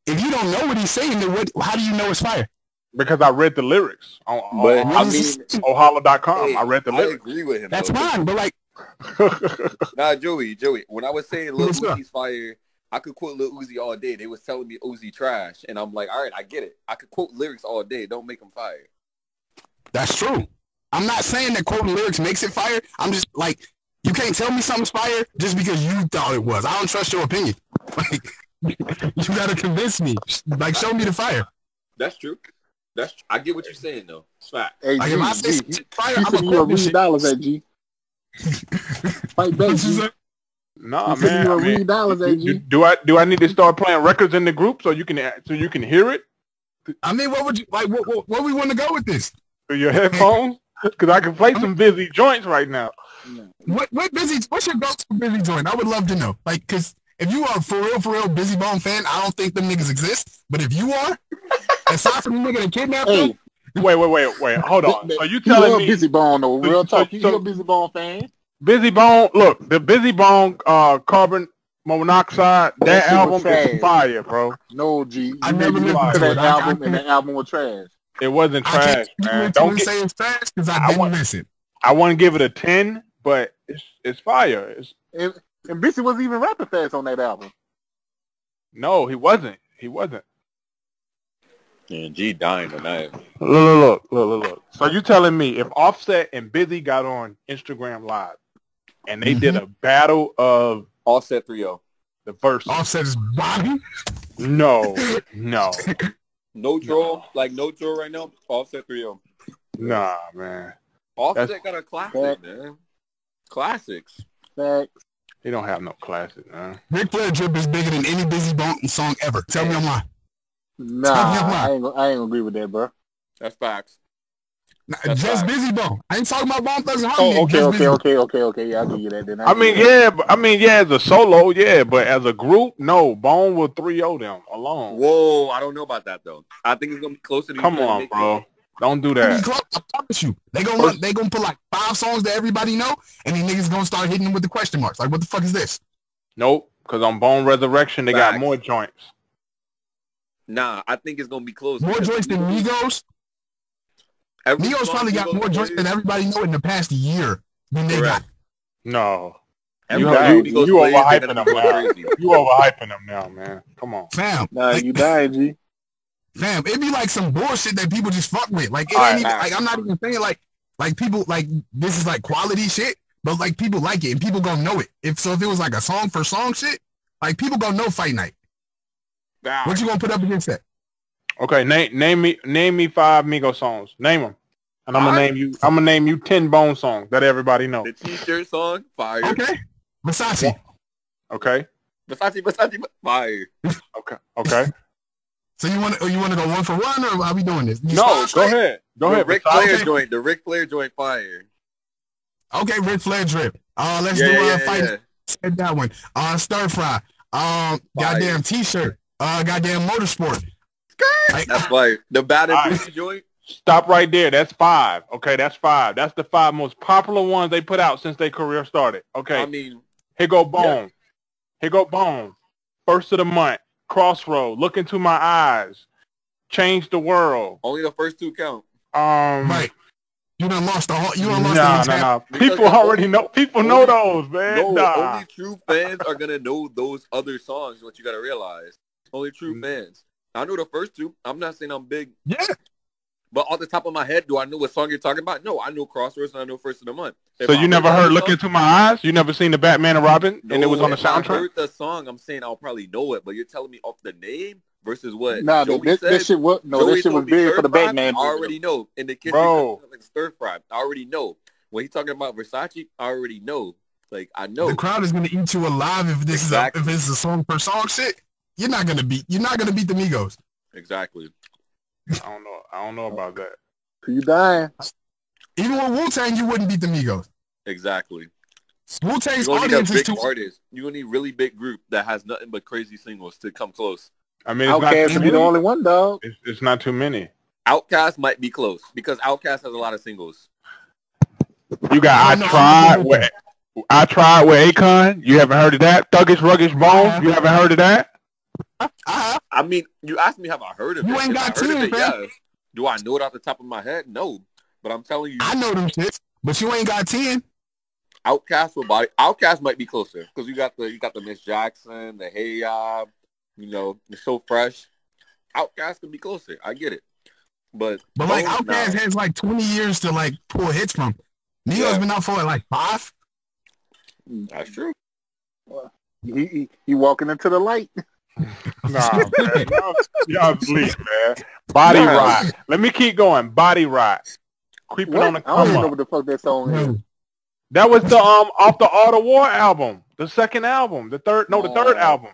Speaker 5: If you don't know what he's saying, then what? How do you know it's fire?
Speaker 1: Because I read the lyrics on, on,
Speaker 2: But
Speaker 1: on
Speaker 2: I mean,
Speaker 1: OHHLA.com.
Speaker 2: hey,
Speaker 1: I read the lyrics.
Speaker 2: I agree with him.
Speaker 5: That's
Speaker 2: though.
Speaker 5: fine. But like,
Speaker 2: Nah, Joey, Joey. When I was saying Lil
Speaker 5: What's up?
Speaker 2: Uzi's fire, I could quote Lil Uzi all day. They was telling me Uzi trash, and I'm like, all right, I get it. I could quote lyrics all day. Don't make them fire.
Speaker 5: that's true. I'm not saying that quoting lyrics makes it fire. I'm just like, you can't tell me something's fire just because you thought it was. I don't trust your opinion. Like, you gotta convince me. Like, show me the fire.
Speaker 2: That's true. That's I get what you're saying though. It's fact.
Speaker 3: Hey,
Speaker 5: Like,
Speaker 3: G,
Speaker 5: if I
Speaker 3: G,
Speaker 5: say
Speaker 3: he,
Speaker 5: shit fire, I'm gonna
Speaker 3: you a
Speaker 5: quote this
Speaker 3: million
Speaker 5: shit.
Speaker 3: dollars at G. Fight back,
Speaker 5: What you
Speaker 3: G.
Speaker 5: say?
Speaker 1: nah,
Speaker 3: He said
Speaker 1: man.
Speaker 3: you
Speaker 1: I
Speaker 3: a
Speaker 1: mean,
Speaker 3: dollars at
Speaker 1: do, do I do I need to start playing records in the group so you can so you can hear it
Speaker 5: I mean, what would you like? What, what, what we want to go with this?
Speaker 1: through your headphones? Because I can play some Bizzy joints right now.
Speaker 5: What what Bizzy? What's your go-to Bizzy joint? I would love to know. Like, cause if you are for real, for real Bizzy Bone fan, I don't think them niggas exist. But if you are, aside from the nigga that kidnapped
Speaker 3: Hey,
Speaker 5: them,
Speaker 1: Wait, wait, wait, wait. Hold on. Are you
Speaker 3: he
Speaker 1: telling
Speaker 3: love
Speaker 1: me
Speaker 3: Bizzy Bone though. Real
Speaker 1: So-
Speaker 3: talk. He,
Speaker 1: so-
Speaker 3: a Bizzy Bone fan.
Speaker 1: Bizzy Bone? Look, the Bizzy Bone uh, carbon monoxide. That,
Speaker 3: That
Speaker 1: album
Speaker 3: was
Speaker 1: is fire, bro.
Speaker 3: No, G.
Speaker 5: I
Speaker 3: You
Speaker 5: never
Speaker 3: me
Speaker 5: listened
Speaker 3: to
Speaker 5: to it.
Speaker 3: that
Speaker 5: I- I
Speaker 3: album, and that album was trash.
Speaker 1: It wasn't
Speaker 5: I
Speaker 1: trash,
Speaker 5: can't
Speaker 1: man.
Speaker 5: man.
Speaker 1: Don't
Speaker 5: don't
Speaker 1: get.
Speaker 5: say it's trash because I,
Speaker 1: I
Speaker 5: didn't
Speaker 1: want-
Speaker 5: listen.
Speaker 1: I wouldn't give it a ten, but it's it's fire. It's,
Speaker 3: And, and Bizzy wasn't even rapping fast on that album.
Speaker 1: no, he wasn't. He wasn't.
Speaker 2: Yeah, G dying tonight.
Speaker 1: Look, look, look, look, look, look. So you telling me if Offset and Bizzy got on Instagram Live and they did a mm-hmm. battle of
Speaker 2: Offset 3-0.
Speaker 1: the first
Speaker 5: Offset is Bobby.
Speaker 1: No, no,
Speaker 2: No draw, like no draw right now. Offset 3-0.
Speaker 1: nah, man.
Speaker 2: Offset
Speaker 1: That's-
Speaker 2: got a classic, man. Classics.
Speaker 3: Facts.
Speaker 1: He don't have no classic, man.
Speaker 5: Ric Flair drip is bigger than any Bizzy Bone song ever. Tell me I'm lying.
Speaker 3: Nah,
Speaker 5: I'm
Speaker 3: I
Speaker 5: lying.
Speaker 3: ain't, gonna, I ain't agree with that, bro.
Speaker 2: That's facts.
Speaker 5: Nah,
Speaker 2: That's
Speaker 5: just
Speaker 2: right.
Speaker 5: Bizzy Bone. I ain't talking about Bone Thugs and Harmony.
Speaker 3: Oh, okay, okay,
Speaker 5: Bizzy
Speaker 3: okay, okay, okay. Yeah, I'll give you that then.
Speaker 1: I mean, yeah, but I mean, yeah, as a solo, yeah, but as a group, no. Bone will 3-0 them alone.
Speaker 2: Whoa, I don't know about that though. I think it's gonna be closer to
Speaker 1: Come
Speaker 2: you trying
Speaker 1: on, bro.
Speaker 2: it.
Speaker 1: Don't do that.
Speaker 5: I promise you. They gonna run, they gonna put like five songs that everybody know, and these niggas gonna start hitting them with the question marks. Like, what the fuck is this?
Speaker 1: Nope, because on Bone Resurrection, they got more joints.
Speaker 2: Nah, I think it's gonna be close.
Speaker 5: More joints than Migos.
Speaker 2: every
Speaker 5: Migos
Speaker 2: song
Speaker 5: probably got
Speaker 2: Migos
Speaker 5: more joints than everybody know in the past year than they
Speaker 2: Correct.
Speaker 5: got.
Speaker 1: No.
Speaker 2: every
Speaker 1: You-
Speaker 2: song
Speaker 1: you-
Speaker 2: Migos
Speaker 1: you
Speaker 2: plays, they're
Speaker 1: overhyping them now. You overhyping them now, man. Come on.
Speaker 5: Fam,
Speaker 3: Nah,
Speaker 5: like,
Speaker 3: you dying, G.
Speaker 5: fam, it'd be like some bullshit that people just fuck with. Like, it
Speaker 1: All
Speaker 5: ain't
Speaker 1: right,
Speaker 5: even,
Speaker 2: all right.
Speaker 5: like I'm not even saying like, like people like this is like quality shit, but like people like it and people gonna know it. If so, if it was like a song for song shit, like people gonna know Fight Night.
Speaker 2: Nah,
Speaker 5: What you gonna put up against that?
Speaker 1: Okay, name name me name me five Migos songs. Name them, and I'm gonna name you. I'm gonna name you ten Bone songs that everybody know.
Speaker 2: the T-shirt song, fire.
Speaker 5: Okay, Versace.
Speaker 1: Okay,
Speaker 2: Versace, Versace, fire.
Speaker 1: okay, okay.
Speaker 5: So you want to you want to go one for one, or how we doing this? You
Speaker 1: No, go
Speaker 5: straight?
Speaker 1: ahead. Go
Speaker 2: the
Speaker 1: ahead.
Speaker 2: Ric
Speaker 1: Besides-
Speaker 2: Flair joint. The Ric Flair joint fire.
Speaker 5: Okay, Ric Flair drip. Uh, let's
Speaker 2: Yeah,
Speaker 5: do
Speaker 2: yeah,
Speaker 5: uh,
Speaker 2: yeah,
Speaker 5: fight. Said that one. Uh, stir fry. Um,
Speaker 2: Fire.
Speaker 5: goddamn t-shirt. Uh, goddamn motorsport. Like,
Speaker 2: That's fire. The Bad and
Speaker 1: All right.
Speaker 2: Joint.
Speaker 1: Stop right there. That's five. Okay, that's five. That's the five most popular ones they put out since their career started. Okay,
Speaker 2: I mean,
Speaker 1: here go Bone. Here go Bone. First of the month. Crossroad. Look into my eyes. Change the world.
Speaker 2: only the first two count.
Speaker 1: Um,
Speaker 5: right. You done lost the whole. You
Speaker 1: No,
Speaker 5: done lost
Speaker 1: no,
Speaker 5: the
Speaker 1: no,
Speaker 5: entire.
Speaker 2: Because
Speaker 1: People
Speaker 2: the
Speaker 1: already
Speaker 2: only-
Speaker 1: know. People know those, man.
Speaker 2: No,
Speaker 1: Nah.
Speaker 2: only true fans are gonna know those other songs. What you gotta realize, only true
Speaker 1: Mm.
Speaker 2: fans. I know the first two. I'm not saying I'm big,
Speaker 5: Yeah.
Speaker 2: but off the top of my head, do I know what song you're talking about? No, I know Crossroads and I know First of the Month. If
Speaker 1: So
Speaker 2: I
Speaker 1: you never
Speaker 2: that
Speaker 1: heard "Look into My Eyes"? You never seen the Batman and Robin, and it was on the
Speaker 2: if I
Speaker 1: soundtrack.
Speaker 2: heard the song. I'm saying I'll probably know it, but you're telling me off the name versus what
Speaker 3: Nah,
Speaker 2: Joey
Speaker 3: this,
Speaker 2: said.
Speaker 3: this shit was no,
Speaker 2: Joey
Speaker 3: this shit was
Speaker 2: told
Speaker 3: big for the
Speaker 2: fry,
Speaker 3: Batman.
Speaker 2: I already know. In the kitchen,
Speaker 1: Bro.
Speaker 2: like stir fry. I already know. When he's talking about Versace, I already know. Like I know.
Speaker 5: The crowd is gonna eat you alive if this
Speaker 2: Exactly.
Speaker 5: is a, if it's a song per song shit. You're not gonna beat. You're not gonna beat the Migos.
Speaker 2: Exactly.
Speaker 1: I don't know. I don't know about that.
Speaker 3: You dying?
Speaker 5: Even with Wu Tang, you wouldn't beat the Migos.
Speaker 2: Exactly.
Speaker 5: Wu
Speaker 2: You're
Speaker 5: Tang's
Speaker 2: gonna need a
Speaker 5: audience is too.
Speaker 2: artist. You're gonna need really big group that has nothing but crazy singles to come close.
Speaker 1: I mean, it's not,
Speaker 3: Outkast
Speaker 1: too
Speaker 3: be the only one, dog.
Speaker 1: It's, it's not too many.
Speaker 2: Outkast might be close because Outkast has a lot of singles.
Speaker 1: You got
Speaker 5: I
Speaker 1: I tried
Speaker 5: I'm
Speaker 1: with I tried with Akon. You haven't heard of that? Thuggish Ruggish Bone. You haven't heard of that?
Speaker 5: Uh,
Speaker 2: I mean, you asked me have I heard of
Speaker 5: You
Speaker 2: it?
Speaker 5: ain't got
Speaker 2: I heard
Speaker 5: ten,
Speaker 2: it,
Speaker 5: fam.
Speaker 2: yes. Do I know it off the top of my head? No. But I'm telling you,
Speaker 5: I know them shits, but you ain't got ten.
Speaker 2: Outkast will body. Outkast might be closer because you got the you got the Miss Jackson, the Hey Ya, you know, it's so fresh. Outkast can be closer. I get it, but
Speaker 5: But like
Speaker 2: Outcast
Speaker 5: Outkast has like 20 years to like pull hits from. Migos
Speaker 2: Yeah.
Speaker 5: been out for like five.
Speaker 2: that's true.
Speaker 3: He, he, he walking into the light.
Speaker 1: Nah, man. Y'all, y'all sleep, man. Body
Speaker 2: Nah.
Speaker 1: Rot. Let me keep going. Body Rot. Creeping
Speaker 3: What?
Speaker 1: on the
Speaker 3: I don't even know what the fuck that song is.
Speaker 1: That was the um off the Art of War album. The second album. The third no, the third
Speaker 3: Oh.
Speaker 1: album.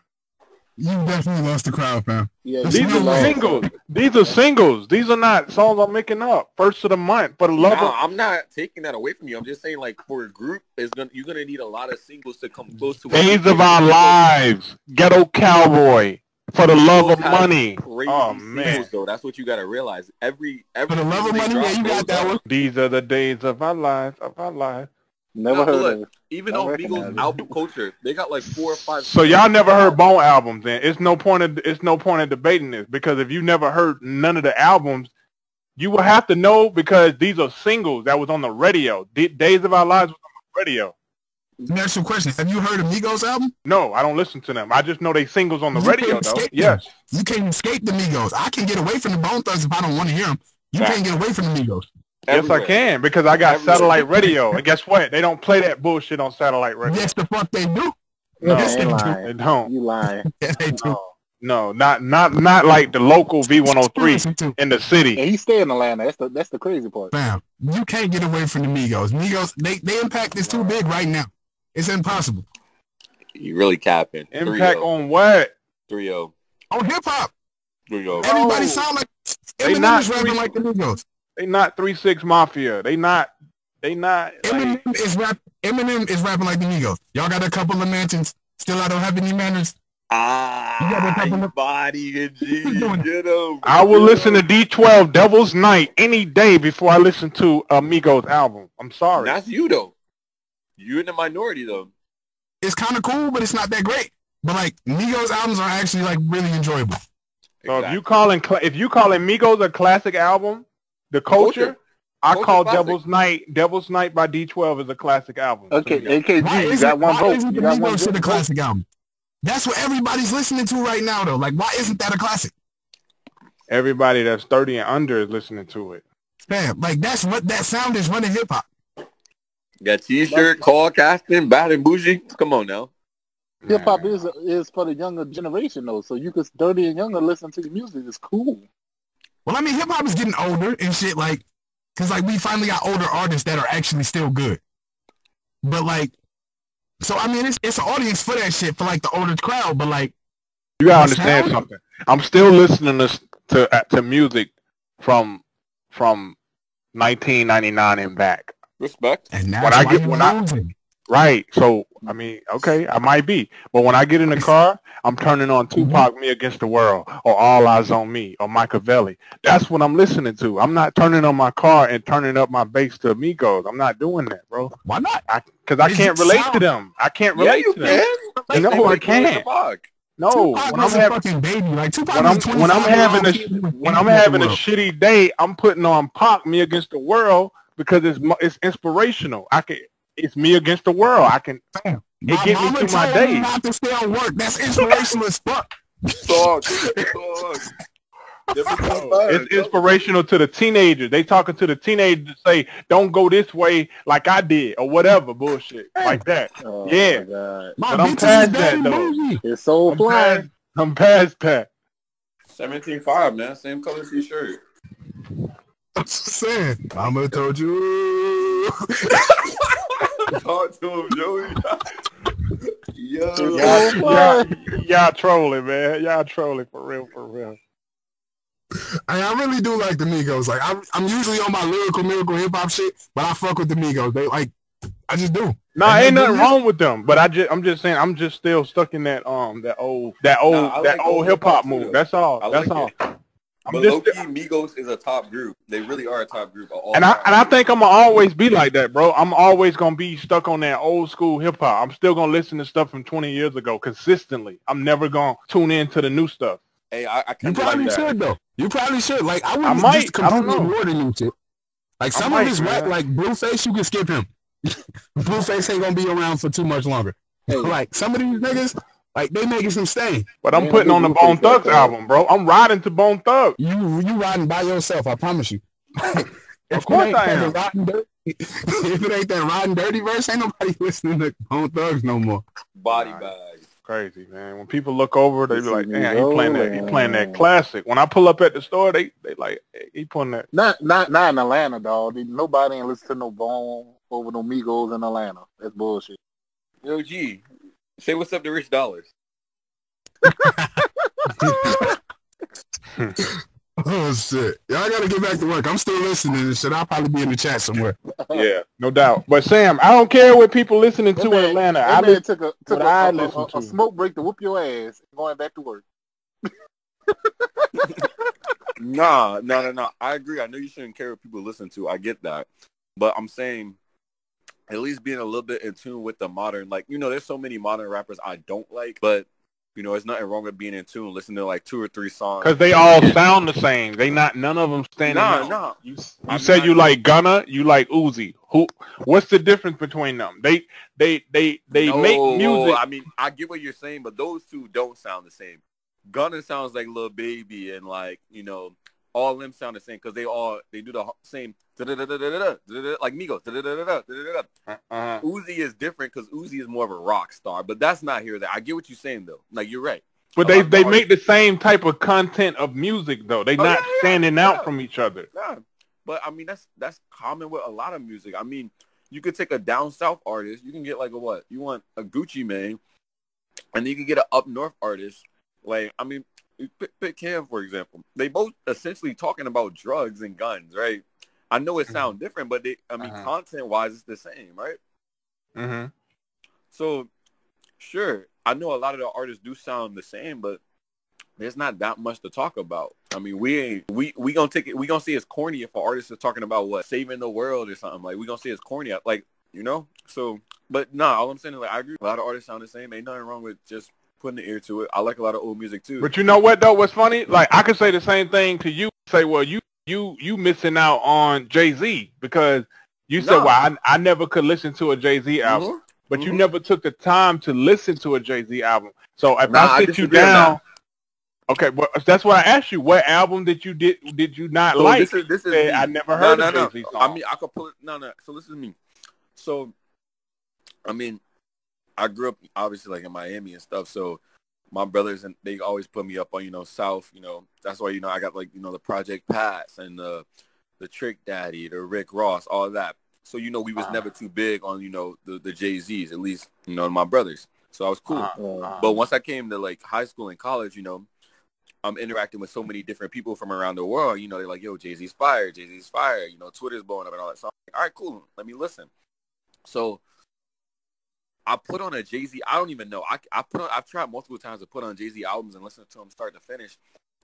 Speaker 5: You definitely lost the crowd, fam.
Speaker 3: Yeah,
Speaker 5: These
Speaker 1: These are
Speaker 5: no.
Speaker 1: singles. These are singles. These are not songs I'm making up. First of the month. For the love
Speaker 2: Nah,
Speaker 1: of
Speaker 2: I'm not taking that away from you. I'm just saying, like for a group, is gonna you're gonna need a lot of singles to come close to.
Speaker 1: Days of Our Lives. Ghetto Cowboy. For the love of money.
Speaker 2: Crazy
Speaker 1: Oh,
Speaker 2: singles, though. That's what you got to realize. Every every
Speaker 5: For the love of money, yeah, you got that one.
Speaker 1: These are the days of our lives. Of our lives.
Speaker 3: Never
Speaker 2: Nah,
Speaker 3: heard
Speaker 2: look,
Speaker 3: of it.
Speaker 2: Even on
Speaker 3: recognize
Speaker 2: Migos
Speaker 3: it.
Speaker 2: album culture, they got like four or five.
Speaker 1: So y'all never heard Bone albums, then it's no point of it's no point of debating this because if you never heard none of the albums, you will have to know because these are singles that was on the radio. D- Days of Our Lives was on the radio.
Speaker 5: Let me ask you a question. Have you heard of Migos album?
Speaker 1: No, I don't listen to them. I just know they singles on the
Speaker 5: You
Speaker 1: radio
Speaker 5: can't
Speaker 1: though.
Speaker 5: them.
Speaker 1: Yes.
Speaker 5: You can't escape the Migos. I can get away from the Bone Thugs if I don't want to hear them. You
Speaker 1: Yeah.
Speaker 5: can't get away from the Migos.
Speaker 1: Yes, I can because I got
Speaker 2: Everywhere.
Speaker 1: satellite radio. And guess what? They don't play that bullshit on satellite radio.
Speaker 5: Yes, the fuck they do.
Speaker 1: No,
Speaker 5: Yes,
Speaker 3: ain't
Speaker 5: they Do.
Speaker 1: they don't.
Speaker 3: You lying.
Speaker 5: Yes, they do.
Speaker 1: No, no, not not not like the local V103 in the city.
Speaker 3: And he stay in Atlanta. That's the that's the crazy part.
Speaker 5: Fam, you can't get away from the Migos. Migos, they, they impact is too big right now. It's impossible.
Speaker 2: You really capping.
Speaker 1: Impact oh. on what?
Speaker 2: 3-0.
Speaker 5: On hip hop,
Speaker 2: 3-0.
Speaker 5: everybody
Speaker 1: No.
Speaker 5: sound like
Speaker 1: They
Speaker 5: Eminem is rapping like the Migos.
Speaker 1: They not three six mafia. They not. They not. Like,
Speaker 5: Eminem is rap. Eminem is rapping like the Migos. Y'all got a couple of mansions. Still, I don't have any manners. You got a
Speaker 2: Ah,
Speaker 5: couple
Speaker 2: you
Speaker 5: of-
Speaker 2: body G.
Speaker 5: doing?
Speaker 2: Get.
Speaker 1: I will listen to D12 Devil's Night any day before I listen to Amigos album. I'm sorry.
Speaker 2: That's you though. You're in the minority though.
Speaker 5: It's kind of cool, but it's not that great. But like Migos albums are actually like really enjoyable.
Speaker 1: so if you calling cla- if you calling Migos a classic album, the culture,
Speaker 2: Culture.
Speaker 1: I
Speaker 2: Culture
Speaker 1: call
Speaker 2: classic.
Speaker 1: Devil's Night Devil's Night by D12 is a classic album. to
Speaker 3: Okay,
Speaker 1: me.
Speaker 3: AKG,
Speaker 5: Why
Speaker 3: you
Speaker 5: isn't,
Speaker 3: got one
Speaker 5: why
Speaker 3: vote.
Speaker 5: isn't
Speaker 3: You
Speaker 5: the
Speaker 3: got one
Speaker 5: Migos shit a classic album? That's what everybody's listening to right now, though. Like, why isn't that a classic?
Speaker 1: Everybody that's 30 and under is listening to it.
Speaker 5: Fam, like that's what that sound is running hip hop.
Speaker 2: got t-shirt, call casting, bad and bougie. Come on now.
Speaker 3: Hip hop
Speaker 1: Man.
Speaker 3: is is for the younger generation though, so you could thirty and younger listen to the music. It's cool.
Speaker 5: Well, I mean, hip hop is getting older and shit. Like, cause like we finally got older artists that are actually still good. But like, so I mean, it's it's an audience for that shit for like the older crowd. But like,
Speaker 1: You gotta understand
Speaker 5: sound?
Speaker 1: something. I'm still listening to to, uh, to music from from 1999 and back.
Speaker 2: Respect.
Speaker 5: And that's
Speaker 1: When I
Speaker 5: why
Speaker 1: get-
Speaker 5: you
Speaker 1: when I- Right. So I mean, okay, I might be, but when I get in the car, I'm turning on mm-hmm. Tupac, "Me Against the World," or "All Eyes on Me," or Makaveli. That's what I'm listening to. I'm not turning on my car and turning up my bass to Migos. I'm not doing that, bro.
Speaker 5: Why not?
Speaker 1: Because I
Speaker 5: Is
Speaker 1: can't relate to them. I can't
Speaker 2: Yeah,
Speaker 1: relate
Speaker 2: you
Speaker 1: to them.
Speaker 2: can.
Speaker 1: No, I can't. No,
Speaker 5: Tupac
Speaker 1: when I'm having
Speaker 5: fucking baby. Like Tupac
Speaker 1: when I'm when I'm having a when I'm having a shitty day, I'm putting on Pac "Me Against the World" because it's it's inspirational. I can it's me against the world. I can
Speaker 5: Damn.
Speaker 1: It get me
Speaker 5: mama
Speaker 1: through my
Speaker 5: told me
Speaker 1: day.
Speaker 5: Not to stay on work. That's inspirational as fuck.
Speaker 2: Talk. Talk.
Speaker 1: Oh, it's inspirational to the teenagers. They talking to the teenagers to say, "Don't go this way like I did" or whatever bullshit like that.
Speaker 3: Oh,
Speaker 1: Yeah.
Speaker 3: my God.
Speaker 5: My
Speaker 1: But I'm
Speaker 5: bitch
Speaker 1: past that, though.
Speaker 5: bougie.
Speaker 3: It's so
Speaker 1: I'm
Speaker 3: fly.
Speaker 1: past, I'm past that.
Speaker 2: Seventeen five, man. Same color as your shirt.
Speaker 5: I'm just saying. Mama told you.
Speaker 2: Talk to him, Joey. Yo.
Speaker 1: Y'all, y'all, y'all trolling, man. Y'all trolling for real, for real.
Speaker 5: I, I really do like the Migos. Like I'm, I'm usually on my lyrical, miracle hip hop shit, but I fuck with the Migos. They like, I just do.
Speaker 1: No,
Speaker 5: And
Speaker 1: ain't nothing
Speaker 5: do
Speaker 1: wrong with them. But I just, I'm just saying, I'm just still stuck in that um, that old, that old,
Speaker 2: Nah,
Speaker 1: that
Speaker 2: like
Speaker 1: old
Speaker 2: old
Speaker 1: hip hop move. That's all.
Speaker 2: I
Speaker 1: That's
Speaker 2: like
Speaker 1: all.
Speaker 2: it.
Speaker 1: I'm
Speaker 2: But
Speaker 1: just,
Speaker 2: low key, Migos is a top group. They really are a top group. All
Speaker 1: and I
Speaker 2: time.
Speaker 1: and I think I'm gonna always be like that, bro. I'm always gonna be stuck on that old school hip hop. I'm still gonna listen to stuff from 20 years ago consistently. I'm never gonna tune into the new stuff.
Speaker 2: Hey, I, I
Speaker 5: You
Speaker 2: kind of
Speaker 5: probably
Speaker 2: like
Speaker 5: should though. You probably should. Like I would
Speaker 1: I might.
Speaker 5: just
Speaker 1: I don't
Speaker 5: completely
Speaker 1: know.
Speaker 5: ignore the new shit. Like some
Speaker 1: might,
Speaker 5: of his rap, like Blueface, you can skip him. Blueface ain't gonna be around for too much longer.
Speaker 3: Hey,
Speaker 5: Like some of these niggas, like they making some stain.
Speaker 1: But I'm
Speaker 3: Man,
Speaker 1: putting on the Bone Thugs
Speaker 3: though.
Speaker 1: album, bro. I'm riding to Bone Thugs.
Speaker 5: You you riding by yourself, I promise you. If
Speaker 1: course
Speaker 5: it ain't
Speaker 1: I
Speaker 5: that
Speaker 1: am.
Speaker 5: Riding dirty, if it ain't that riding dirty verse, ain't nobody listening to Bone Thugs no more.
Speaker 2: Body
Speaker 1: Alright.
Speaker 2: bag.
Speaker 1: Crazy, man. When people look over, they be like,
Speaker 3: is
Speaker 1: "Damn, he playing that. He playing that classic." When I pull up at the store, they they like, hey, "He putting that."
Speaker 3: not not not in Atlanta, dog. Nobody ain't listen to no Bone over no Migos in Atlanta. That's bullshit.
Speaker 2: Yo, G, say what's up to Rich Dollars.
Speaker 5: Oh shit! Y'all gotta get back to work. I'm still listening and shit. I'll probably be in the chat somewhere.
Speaker 1: Yeah, no doubt. But Sam, I don't care what people listening
Speaker 3: That
Speaker 1: to
Speaker 3: man-
Speaker 1: in Atlanta. I
Speaker 3: man
Speaker 1: listen,
Speaker 3: took a took
Speaker 1: what
Speaker 3: a,
Speaker 1: I
Speaker 3: a, a, a
Speaker 1: to.
Speaker 3: smoke break to whoop your ass going back to work.
Speaker 2: Nah, no, no, no. I agree. I know you shouldn't care what people listen to. I get that. But I'm saying at least being a little bit in tune with the modern, like, you know, there's so many modern rappers I don't like, but, you know, there's nothing wrong with being in tune, listening to like two or three songs.
Speaker 1: because they all sound the same. They not none of them standing
Speaker 2: Nah,
Speaker 1: out.
Speaker 2: nah.
Speaker 1: You, you said you like Gunna, you like Uzi. Who? What's the difference between them? They they they they
Speaker 2: No,
Speaker 1: make music.
Speaker 2: I mean, I get what you're saying, but those two don't sound the same. Gunna sounds like Lil Baby, and like you know, all them sound the same because they all they do the same like Migos.
Speaker 1: Uh-huh.
Speaker 2: Uzi is different because Uzi is more of a rock star, but that's not here. That I get what you're saying though. Like you're right.
Speaker 1: But they they make the same type of content of music though. They
Speaker 2: Oh,
Speaker 1: not standing out from each other.
Speaker 2: Yeah, but I mean that's that's common with a lot of music. I mean, you could take a down south artist, you can get like a what? You want a Gucci Mane, and then you can get an up north artist. Like I mean, pick, pick Cam for example. They both essentially talking about drugs and guns, right? I know it sounds different, but they, I mean,
Speaker 1: Uh-huh.
Speaker 2: content wise, it's the same, right?
Speaker 1: Mm-hmm.
Speaker 2: So, sure, I know a lot of the artists do sound the same, but there's not that much to talk about. I mean, we ain't we we gonna take it. We gonna see it's corny if an artist is talking about what saving the world or something. Like we gonna see it's corny, like you know. So, but nah, all I'm saying is like I agree. A lot of artists sound the same. Ain't nothing wrong with just putting the ear to it. I like a lot of old music too.
Speaker 1: But you know what though? What's funny? Like I could say the same thing to you. Say, well, you you you missing out on Jay Z because you said,
Speaker 2: No.
Speaker 1: well, I, I never could listen to a Jay Z album,
Speaker 2: Mhm.
Speaker 1: but you
Speaker 2: Mhm.
Speaker 1: never took the time to listen to a Jay Z album. So if
Speaker 2: Nah, I
Speaker 1: I sit you down, okay, well, that's why I asked you, what album did you did did you not
Speaker 2: So
Speaker 1: like?
Speaker 2: this is this is me.
Speaker 1: I never heard
Speaker 2: no, no.
Speaker 1: Jay Z song.
Speaker 2: I mean, I could pull it. No, no. So this is me. So, I mean, I grew up obviously like in Miami and stuff. So my brothers and they always put me up on you know South. You know that's why you know I got like you know the Project Pat and the the Trick Daddy, the Rick Ross, all that. So you know we was
Speaker 1: Uh-huh.
Speaker 2: never too big on you know the the Jay Z's at least you know my brothers. So I was cool.
Speaker 1: Uh-huh.
Speaker 3: Uh,
Speaker 2: But once I came to like high school and college, you know, I'm interacting with so many different people from around the world. You know, they're like, "Yo, Jay Z's fire, Jay Z's fire." You know, Twitter's blowing up and all that. So, I'm like, all right, cool. Let me listen. So, I put on a Jay Z. I don't even know. I I put on. I've tried multiple times to put on Jay Z albums and listen to them start to finish,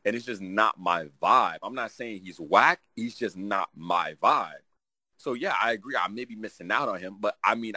Speaker 2: and it's just not my vibe. I'm not saying he's whack. He's just not my vibe. So yeah, I agree. I may be missing out on him, but I mean,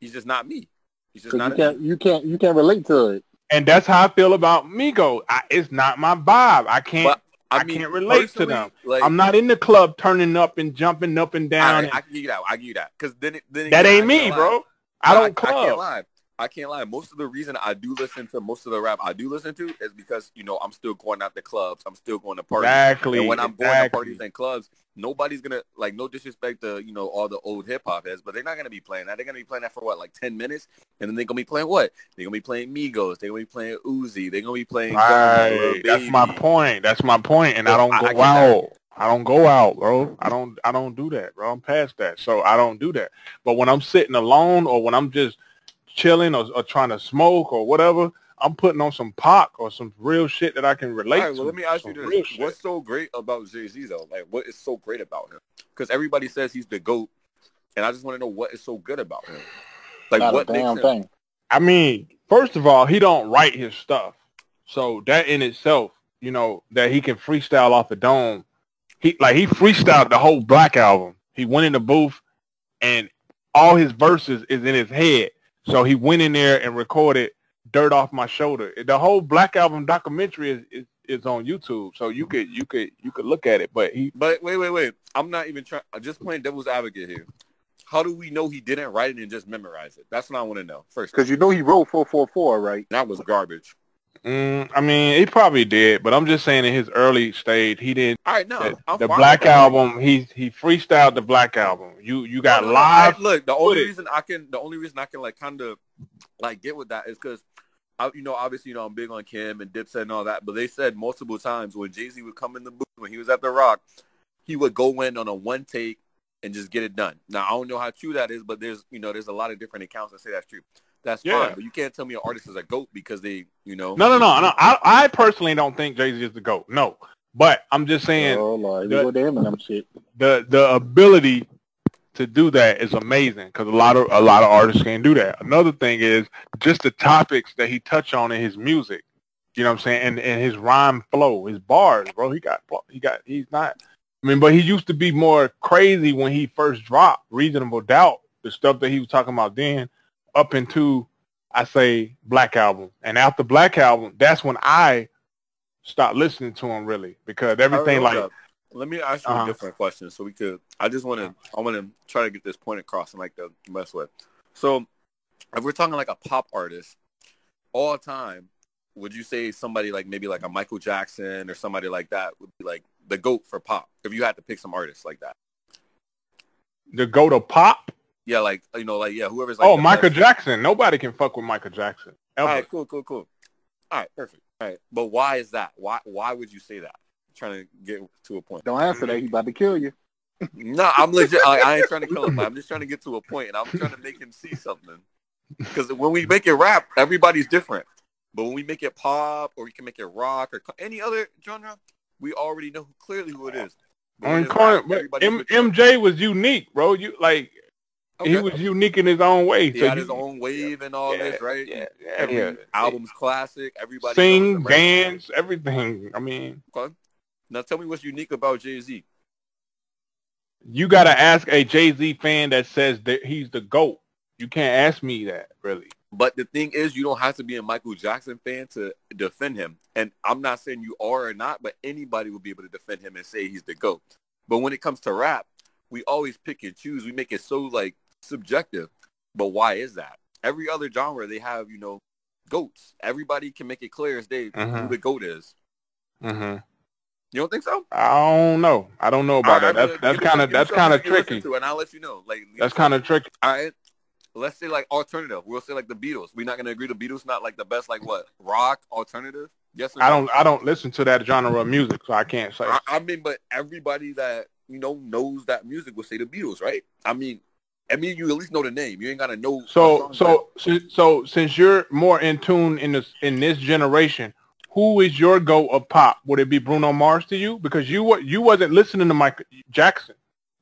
Speaker 2: he's just not me. He's just
Speaker 3: 'Cause
Speaker 2: not.
Speaker 3: you can't you can't you can't relate to it.
Speaker 1: And that's how I feel about Migo. I, it's not my vibe. I can't.
Speaker 2: But,
Speaker 1: I,
Speaker 2: I mean,
Speaker 1: can't relate to them.
Speaker 2: Like,
Speaker 1: I'm not in the club turning up and jumping up and
Speaker 2: all
Speaker 1: down.
Speaker 2: right, I can give you that. I give you that because then it, then
Speaker 1: that ain't me,
Speaker 2: lie.
Speaker 1: bro. I don't
Speaker 2: I, can't lie. I can't lie. Most of the reason I do listen to most of the rap I do listen to is because you know I'm still going out to clubs. I'm still going to parties.
Speaker 1: Exactly.
Speaker 2: And when I'm going to parties and clubs, nobody's gonna like no disrespect to you know all the old hip hop heads, but they're not gonna be playing that. They're gonna be playing that for what like ten minutes, and then they're gonna be playing what? They're gonna be playing Migos. They're gonna be playing Uzi. They're gonna be playing.
Speaker 1: Right. That's my point. That's my point. And I don't
Speaker 2: I- I
Speaker 1: go
Speaker 2: get
Speaker 1: out. I don't go out, bro. I don't I don't do that, bro. I'm past that. So I don't do that. But when I'm sitting alone or when I'm just chilling or, or trying to smoke or whatever, I'm putting on some pop or some real shit that I can relate
Speaker 2: All right,
Speaker 1: to.
Speaker 2: well, let me ask you
Speaker 1: Some real
Speaker 2: this. What's so great about Jay Z though? Like, what is so great about him? Because everybody says he's the goat, and I just want to know what is so good about him. Like,
Speaker 3: Not
Speaker 2: what
Speaker 3: a
Speaker 2: makes
Speaker 3: damn
Speaker 2: him?
Speaker 3: thing.
Speaker 1: I mean, first of all, he don't write his stuff. So that in itself, you know, that he can freestyle off the dome. He like he freestyled the whole Black album. He went in the booth and all his verses is in his head. So he went in there and recorded Dirt Off My Shoulder. The whole Black album documentary is, is, is on YouTube. So you could you could you could look at it. But he
Speaker 2: But wait, wait, wait! I'm not even trying. I'm just playing devil's advocate here. How do we know he didn't write it and just memorize it? That's what I want to know first.
Speaker 3: Because you know he wrote four four four, right?
Speaker 2: that was garbage.
Speaker 1: Mm, I mean, he probably did, but I'm just saying in his early stage, he didn't
Speaker 2: All right, no,
Speaker 1: the, the Black. Album, he he freestyled the Black Album. You you got
Speaker 2: No, no, no, I-
Speaker 1: live.
Speaker 2: look, the only
Speaker 1: footage.
Speaker 2: reason I can, the only reason I can like kind of like get with that is because, I, you know, obviously, you know, I'm big on Cam and Dipset and all that, but they said multiple times when Jay Z would come in the booth when he was at the Rock, he would go in on a one take and just get it done. Now I don't know how true that is, but there's you know there's a lot of different accounts that say that's true. That's
Speaker 1: Yeah.
Speaker 2: fine, but you can't tell me an artist is a goat because they, you know.
Speaker 1: no, no, no, no. I, I personally don't think Jay Z is the goat. No, but I'm just saying
Speaker 3: oh Lord,
Speaker 1: the-
Speaker 3: you go to Eminem shit.
Speaker 1: the the ability to do that is amazing because a lot of a lot of artists can't do that. Another thing is just the topics that he touch on in his music. You know what I'm saying? And and his rhyme flow, his bars, bro. He got he got he's not. I mean, but he used to be more crazy when he first dropped Reasonable Doubt, the stuff that he was talking about then, up into I say Black Album, and after Black Album, that's when I stopped listening to him really because everything
Speaker 2: right,
Speaker 1: like
Speaker 2: up. Let me ask you
Speaker 1: Uh-huh.
Speaker 2: a different question, so we could. I just want to. I want to try to get this point across in like the best way. So, if we're talking like a pop artist, all time, would you say somebody like maybe like a Michael Jackson or somebody like that would be like the goat for pop? If you had to pick some artists like that,
Speaker 1: the goat to pop.
Speaker 2: Yeah, like you know, like yeah, whoever's like
Speaker 1: oh, Michael
Speaker 2: best.
Speaker 1: Jackson. Nobody can fuck with Michael Jackson.
Speaker 2: All
Speaker 1: Ever.
Speaker 2: right, cool, cool, cool. All right, perfect. All right, but why is that? Why why would you say that? trying to get to a point.
Speaker 3: Don't answer that. He about to kill you.
Speaker 2: No, I'm legit. I, I ain't trying to kill him. I'm just trying to get to a point, and I'm trying to make him see something. Because when we make it rap, everybody's different. But when we make it pop, or we can make it rock, or any other genre, we already know clearly who it is. But
Speaker 1: I
Speaker 2: when
Speaker 1: mean,
Speaker 2: it's rap,
Speaker 1: but M- MJ was unique, bro. You like he was unique in his own way.
Speaker 2: He
Speaker 1: so
Speaker 2: had
Speaker 1: you-
Speaker 2: his own wave and all
Speaker 1: yeah,
Speaker 2: this, right?
Speaker 1: Yeah, yeah,
Speaker 2: Every
Speaker 1: yeah.
Speaker 2: album's classic. Everybody
Speaker 1: Sing,
Speaker 2: him, right?
Speaker 1: dance, everything. I mean,
Speaker 2: Okay. Now tell me what's unique about Jay Z.
Speaker 1: you got to ask a Jay Z fan that says that he's the goat. You can't ask me that, really.
Speaker 2: But the thing is, you don't have to be a Michael Jackson fan to defend him. And I'm not saying you are or not, but anybody will be able to defend him and say he's the GOAT. But when it comes to rap, we always pick and choose. We make it so like subjective. But why is that? Every other genre, they have, you know, GOATs. Everybody can make it clear as day who
Speaker 1: Mhm.
Speaker 2: the GOAT is.
Speaker 1: hmm
Speaker 2: You don't think so?
Speaker 1: I don't know. I don't know about
Speaker 2: All
Speaker 1: that. That's that's kind of that's kind of
Speaker 2: music you listen
Speaker 1: tricky.
Speaker 2: To, and I'll let you know. Like
Speaker 1: That's kind of tricky.
Speaker 2: All right. Let's say like alternative. We'll say like the Beatles. We're not gonna agree the Beatles not like the best like what rock alternative. Yes. Or
Speaker 1: I
Speaker 2: no?
Speaker 1: don't I don't listen to that genre of music, so I can't say.
Speaker 2: I, I mean, but everybody that you know knows that music will say the Beatles, right? I mean, I mean, you at least know the name. You ain't gotta know. a
Speaker 1: So so so since you're more in tune in this in this generation, who is your go of pop? Would it be Bruno Mars to you? Because you wa- you wasn't listening to Michael Jackson,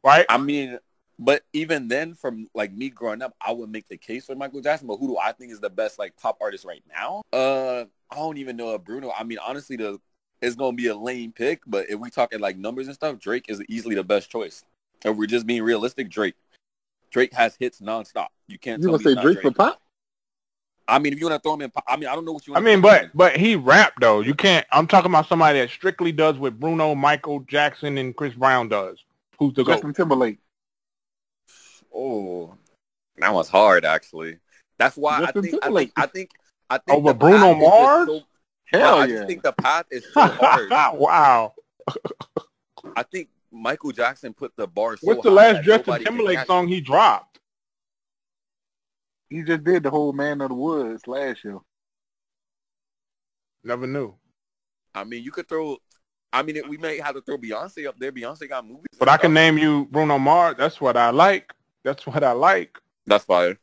Speaker 1: right?
Speaker 2: I mean, but even then, from like me growing up, I would make the case for Michael Jackson. But who do I think is the best like pop artist right now? Uh, I don't even know a Bruno. I mean, honestly, the it's gonna be a lame pick. But if we talking like numbers and stuff, Drake is easily the best choice. If we're just being realistic, Drake. Drake has hits nonstop. You can't.
Speaker 3: You
Speaker 2: tell
Speaker 3: gonna
Speaker 2: me
Speaker 3: say
Speaker 2: he's not
Speaker 3: Drake for pop?
Speaker 2: I mean, if you want to throw him in, pop- I mean, I don't know what you.
Speaker 1: I mean,
Speaker 2: throw him
Speaker 1: but but he rap though. You can't. I'm talking about somebody that strictly does what Bruno, Michael Jackson, and Chris Brown does. Who's the go?
Speaker 3: Justin Timberlake.
Speaker 2: Oh, that was hard actually. That's why
Speaker 3: Justin
Speaker 2: I think, I think I think I think
Speaker 1: Over
Speaker 2: the
Speaker 1: Bruno
Speaker 2: path is just
Speaker 1: Mars?
Speaker 2: So,
Speaker 3: Hell
Speaker 2: I
Speaker 3: yeah.
Speaker 2: just think the path is so hard.
Speaker 1: wow.
Speaker 2: I think Michael Jackson put the bar so
Speaker 1: What's the
Speaker 2: high
Speaker 1: last
Speaker 2: that
Speaker 1: Justin Timberlake song he dropped?
Speaker 3: he just did the whole Man of the Woods last year.
Speaker 1: Never knew.
Speaker 2: I mean, you could throw. I mean, we may have to throw Beyonce up there. Beyonce got movies,
Speaker 1: But
Speaker 2: and
Speaker 1: I can name you Bruno Mars. That's what I like. That's what I like.
Speaker 2: That's fire.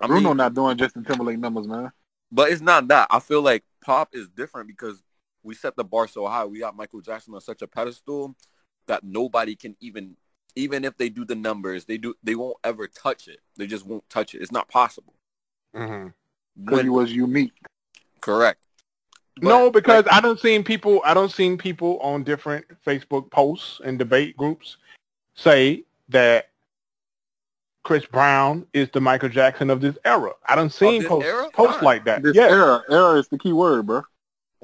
Speaker 2: I
Speaker 3: Bruno
Speaker 2: mean,
Speaker 3: not doing Justin Timberlake numbers, man.
Speaker 2: but it's not that. I feel like pop is different because we set the bar so high. We got Michael Jackson on such a pedestal that nobody can even, even if they do the numbers, they do they won't ever touch it. They just won't touch it. It's not possible.
Speaker 1: Mm-hmm.
Speaker 3: Because he
Speaker 2: When-
Speaker 3: was unique.
Speaker 2: correct. But,
Speaker 1: no, because
Speaker 2: like,
Speaker 1: I don't seen people. I don't seen people on different Facebook posts and debate groups say that Chris Brown is the Michael Jackson of this era. I don't seen
Speaker 2: this
Speaker 1: posts, posts
Speaker 2: Fine.
Speaker 1: like that.
Speaker 3: This
Speaker 1: yeah,
Speaker 3: era, era is the key word, bro.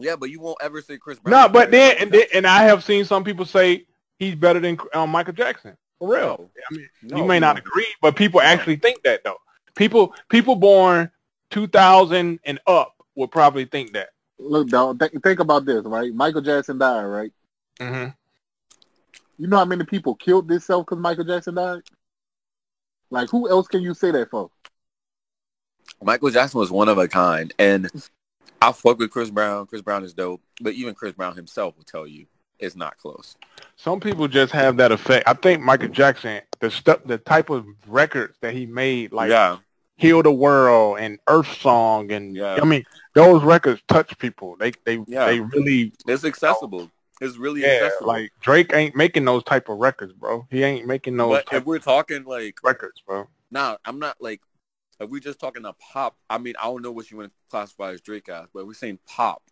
Speaker 2: Yeah, but you won't ever see Chris Brown.
Speaker 1: no,
Speaker 2: is
Speaker 1: but then and, then and I have seen some people say he's better than um, Michael Jackson for real.
Speaker 2: No.
Speaker 1: I mean,
Speaker 2: No,
Speaker 1: you may not agree, but people actually think that though. People people born 2000 and up would probably think that.
Speaker 3: Look, dog, th- think about this, right? Michael Jackson died, right?
Speaker 1: hmm
Speaker 3: You know how many people killed themselves because Michael Jackson died? Like, who else can you say that for?
Speaker 2: Michael Jackson was one of a kind, and I fuck with Chris Brown. Chris Brown is dope, but even Chris Brown himself will tell you it's not close.
Speaker 1: Some people just have that effect. I think Michael Jackson, the stuff, the type of records that he made, like
Speaker 2: yeah,
Speaker 1: "Heal the World" and "Earth Song," and
Speaker 2: Yeah.
Speaker 1: I mean, those records touch people. They they
Speaker 2: Yeah.
Speaker 1: they really
Speaker 2: it's accessible. It's really
Speaker 1: yeah.
Speaker 2: accessible.
Speaker 1: Like Drake ain't making those type of records, bro. He ain't making those
Speaker 2: but if we're talking like,
Speaker 1: records, bro.
Speaker 2: nah, I'm not like. If we're just talking to pop, I mean, I don't know what you want to classify as Drake as, but we're saying pop.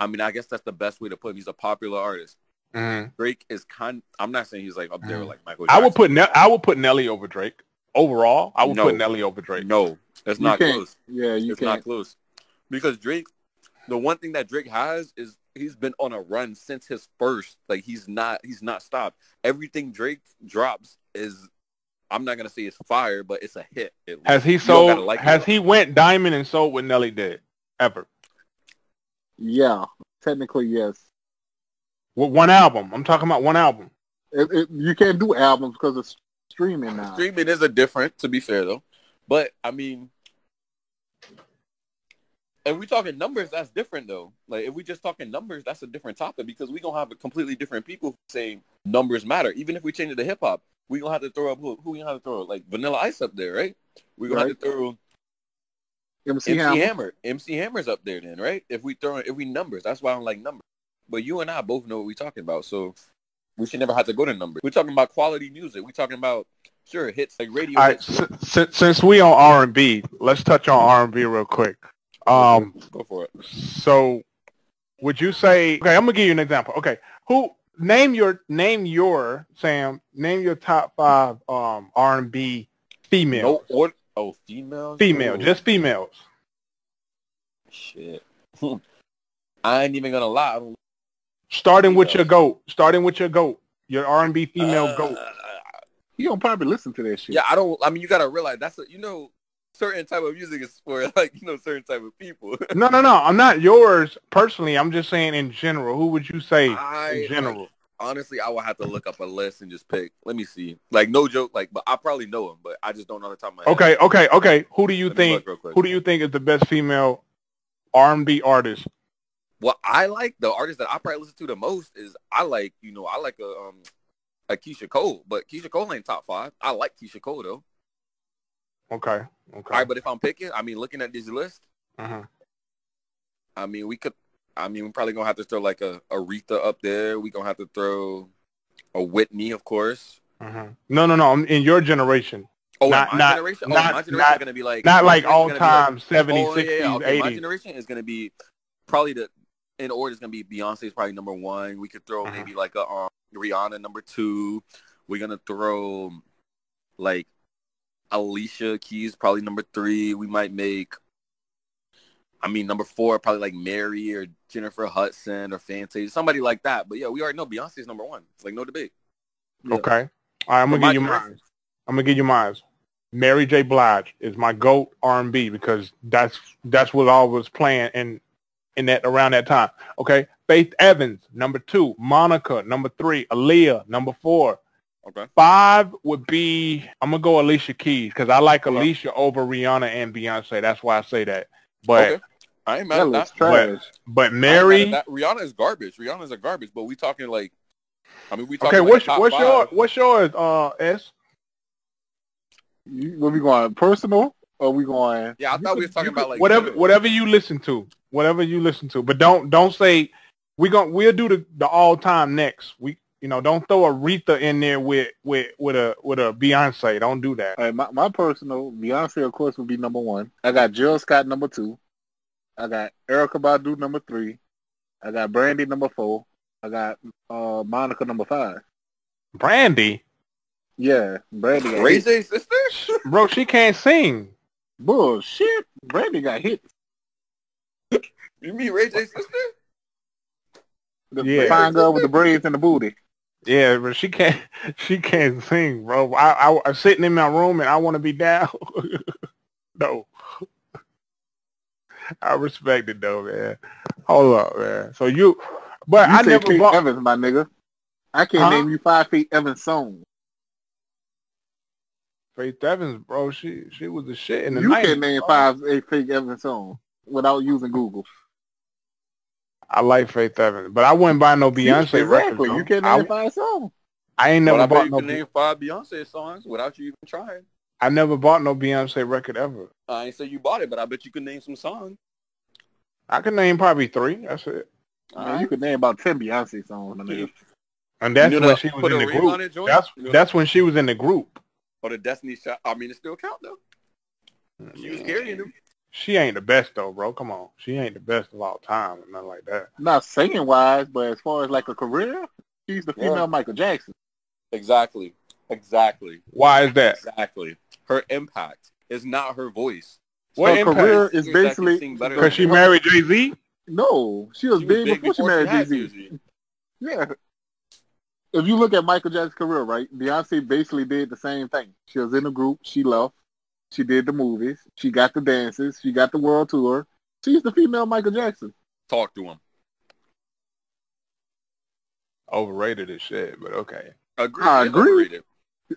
Speaker 2: I mean, I guess that's the best way to put him. He's a popular artist.
Speaker 1: Mhm.
Speaker 2: Drake is kind. I'm not saying he's like up there with
Speaker 1: Mhm.
Speaker 2: like Michael.
Speaker 1: I
Speaker 2: Jackson.
Speaker 1: would put ne- I would put Nelly over Drake. Overall, I would
Speaker 2: No.
Speaker 1: put Nelly over Drake.
Speaker 2: no. It's
Speaker 3: You
Speaker 2: not
Speaker 3: can't.
Speaker 2: close.
Speaker 3: Yeah, you
Speaker 2: it's
Speaker 3: can't.
Speaker 2: not close because Drake. The one thing that Drake has is he's been on a run since his first. Like he's not he's not stopped. Everything Drake drops is. I'm not gonna say it's fire, but it's a hit. at.
Speaker 1: Has he
Speaker 2: You don't gotta
Speaker 1: sold?
Speaker 2: like
Speaker 1: has he went diamond and sold what Nelly did ever?
Speaker 3: Yeah, technically, yes.
Speaker 1: With one album. I'm talking about one album.
Speaker 3: It, it, you can't do albums because of streaming now.
Speaker 2: Streaming is a different, to be fair though. But I mean, if we talking numbers, that's different though. Like if we just talking numbers, that's a different topic because we gonna have a completely different people saying numbers matter. Even if we change it to hip hop, we gonna have to throw up who, who we gonna have to throw like Vanilla Ice up there, right? We gonna have to throw
Speaker 3: MC,
Speaker 2: MC
Speaker 3: Hammer.
Speaker 2: Hammer. MC Hammer's up there then, right? If we throw if we numbers, that's why I don't like numbers. But you and I both know what we're talking about, so we should never have to go to numbers. We're talking about quality music. We're talking about sure hits like radio.
Speaker 1: All right,
Speaker 2: hits.
Speaker 1: s- since, since we on R and B, let's touch on R and B real quick. Um,
Speaker 2: go for it.
Speaker 1: so would you say? Okay, I'm gonna give you an example. Okay, who name your name your Sam? Name your top five um R and B female,
Speaker 2: No or oh females.
Speaker 1: female,
Speaker 2: Ooh,
Speaker 1: just females.
Speaker 2: shit. I ain't even gonna lie. I don't,
Speaker 1: Starting with your goat. Starting with your goat. Your R and B female
Speaker 2: Uh,
Speaker 1: goat.
Speaker 3: You don't probably listen to that shit.
Speaker 2: Yeah, I don't. I mean, you gotta realize that's a, you know certain type of music is for like you know certain type of people.
Speaker 1: No, no, no. I'm not yours personally. I'm just saying in general. Who would you say
Speaker 2: I
Speaker 1: in general?
Speaker 2: honestly, I would have to look up a list and just pick. Let me see. Like no joke. Like, but I probably know him, but I just don't know the top of my head.
Speaker 1: Okay, okay, okay. Who do you
Speaker 2: Let
Speaker 1: think?
Speaker 2: look real quick.
Speaker 1: Who do you think is the best female R and B artist?
Speaker 2: What I like, the artist that I probably listen to the most is I like, you know, I like a um a Keyshia Cole, but Keyshia Cole ain't top five. I like Keyshia Cole though.
Speaker 1: Okay, okay.
Speaker 2: All right, but if I'm picking, I mean, looking at this list,
Speaker 1: uh-huh.
Speaker 2: I mean, we could. I mean, we're probably gonna have to throw like a Aretha up there. We gonna have to throw a Whitney, of course.
Speaker 1: Mhm. No, no, no. In your generation,
Speaker 2: Oh,
Speaker 1: Not-
Speaker 2: my
Speaker 1: not-
Speaker 2: generation.
Speaker 1: not-
Speaker 2: oh, my generation
Speaker 1: not-
Speaker 2: is gonna be like
Speaker 1: not like all
Speaker 2: be like-
Speaker 1: time 70s,
Speaker 2: oh, yeah,
Speaker 1: 60s,
Speaker 2: yeah, okay. My
Speaker 1: 80s.
Speaker 2: generation is gonna be probably the in order is gonna be Beyonce is probably number one. We could throw
Speaker 1: Mhm.
Speaker 2: maybe like a um, Rihanna number two. We're gonna throw like Alicia Keys probably number three. We might make. I mean, number four probably like Mary or Jennifer Hudson or Fantasia, somebody like that. But yeah, we already know Beyonce's number one. It's like no debate.
Speaker 3: Yeah.
Speaker 1: Okay. All right, I'm gonna give you
Speaker 2: generation.
Speaker 1: mine. I'm gonna give you mine. Mary J. Blige is my goat R&B because that's that's what I was playing in in that around that time. Okay. Faith Evans, number two. Monica, number three. Aaliyah, number four.
Speaker 2: Okay.
Speaker 1: Five would be I'm gonna go Alicia Keys because I like
Speaker 2: Okay.
Speaker 1: Alicia over Rihanna and Beyonce. That's why I say that. But
Speaker 2: okay. I ain't mad
Speaker 3: That
Speaker 2: at
Speaker 3: looks
Speaker 2: that.
Speaker 3: trash.
Speaker 1: but
Speaker 2: I ain't mad
Speaker 1: Mary.
Speaker 2: that. Rihanna is garbage. Rihanna is a garbage, but we talking like, I mean, we talking
Speaker 1: Okay,
Speaker 2: like
Speaker 1: what's
Speaker 2: top
Speaker 1: what's
Speaker 2: five.
Speaker 1: your what's yours? Uh, S.
Speaker 3: You, what we going personal or we going?
Speaker 2: Yeah, I
Speaker 1: You
Speaker 2: thought we
Speaker 1: could-
Speaker 2: was talking about like
Speaker 1: whatever
Speaker 2: general.
Speaker 1: whatever you listen to, whatever you listen to. But don't don't say we gon' we'll do the, the all time next. We you know don't throw Aretha in there with with with a with a Beyonce. Don't do that.
Speaker 3: All right, my, my personal Beyonce, of course, would be number one. I got Jill Scott number two. I got Erykah Badu number three. I got Brandy number four. I got uh, Monica number five.
Speaker 1: Brandy,
Speaker 3: Yeah, Brandy got
Speaker 2: Ray. J's sister.
Speaker 1: bro, she can't sing.
Speaker 3: Bullshit. Brandy got hit.
Speaker 2: You mean Ray J's sister?
Speaker 3: The
Speaker 1: Yeah.
Speaker 3: fine girl with the braids and the booty.
Speaker 1: Yeah, but she can't she can't sing, bro. I I I'm sitting in my room and I want to be down. no. I respect it though, man. Hold up, man. So you, but
Speaker 3: You
Speaker 1: I never bought.
Speaker 3: Evans, my nigga. I can't
Speaker 1: Huh?
Speaker 3: name you five feet Evans songs.
Speaker 1: Faith Evans, bro, she she was the shit in the
Speaker 3: You
Speaker 1: 90s,
Speaker 3: can name
Speaker 1: bro.
Speaker 3: five eight Faith Evans songs without using Google.
Speaker 1: I like Faith Evans, but I wouldn't buy no Beyonce
Speaker 3: exactly.
Speaker 1: record. though.
Speaker 3: You can't
Speaker 1: I,
Speaker 3: name five songs.
Speaker 1: I ain't
Speaker 2: But
Speaker 1: never
Speaker 2: I
Speaker 1: bought
Speaker 2: you
Speaker 1: no.
Speaker 2: can name five Beyonce songs without you even trying.
Speaker 1: I never bought no Beyonce record ever.
Speaker 2: I ain't say you bought it, but I bet you can name some songs.
Speaker 1: I can name probably three. That's it.
Speaker 3: Man, you could name about ten Beyonce songs, my nigga.
Speaker 1: And that's
Speaker 2: You know
Speaker 1: when she was in the group.
Speaker 2: on it, joint?
Speaker 1: That's
Speaker 2: You know
Speaker 1: that's when she was in the group.
Speaker 2: Or the Destiny's Child. I mean, it still count though. She was carrying them.
Speaker 1: She ain't the best though, bro. Come on, she ain't the best of all time, or nothing like that.
Speaker 3: Not singing wise, but as far as like a career, she's the female
Speaker 2: Yeah.
Speaker 3: Michael Jackson.
Speaker 2: Exactly. Exactly.
Speaker 1: Why is that?
Speaker 2: Exactly. Her impact is not her voice.
Speaker 1: What
Speaker 3: Her
Speaker 1: impact?
Speaker 3: career is
Speaker 2: Singers that can
Speaker 3: basically
Speaker 1: Because she married Jay Z.
Speaker 3: no. She was,
Speaker 2: She was
Speaker 3: big,
Speaker 2: big
Speaker 3: before, she married
Speaker 2: she
Speaker 3: Jay Z. Yeah. If you look at Michael Jackson's career, right, Beyonce basically did the same thing. She was in a group, she left, she did the movies, she got the dances, she got the world tour. She's the female Michael Jackson.
Speaker 2: Talk to him.
Speaker 1: Overrated as shit, but okay.
Speaker 2: Agree.
Speaker 3: I
Speaker 2: yeah,
Speaker 3: agree.
Speaker 2: Overrated.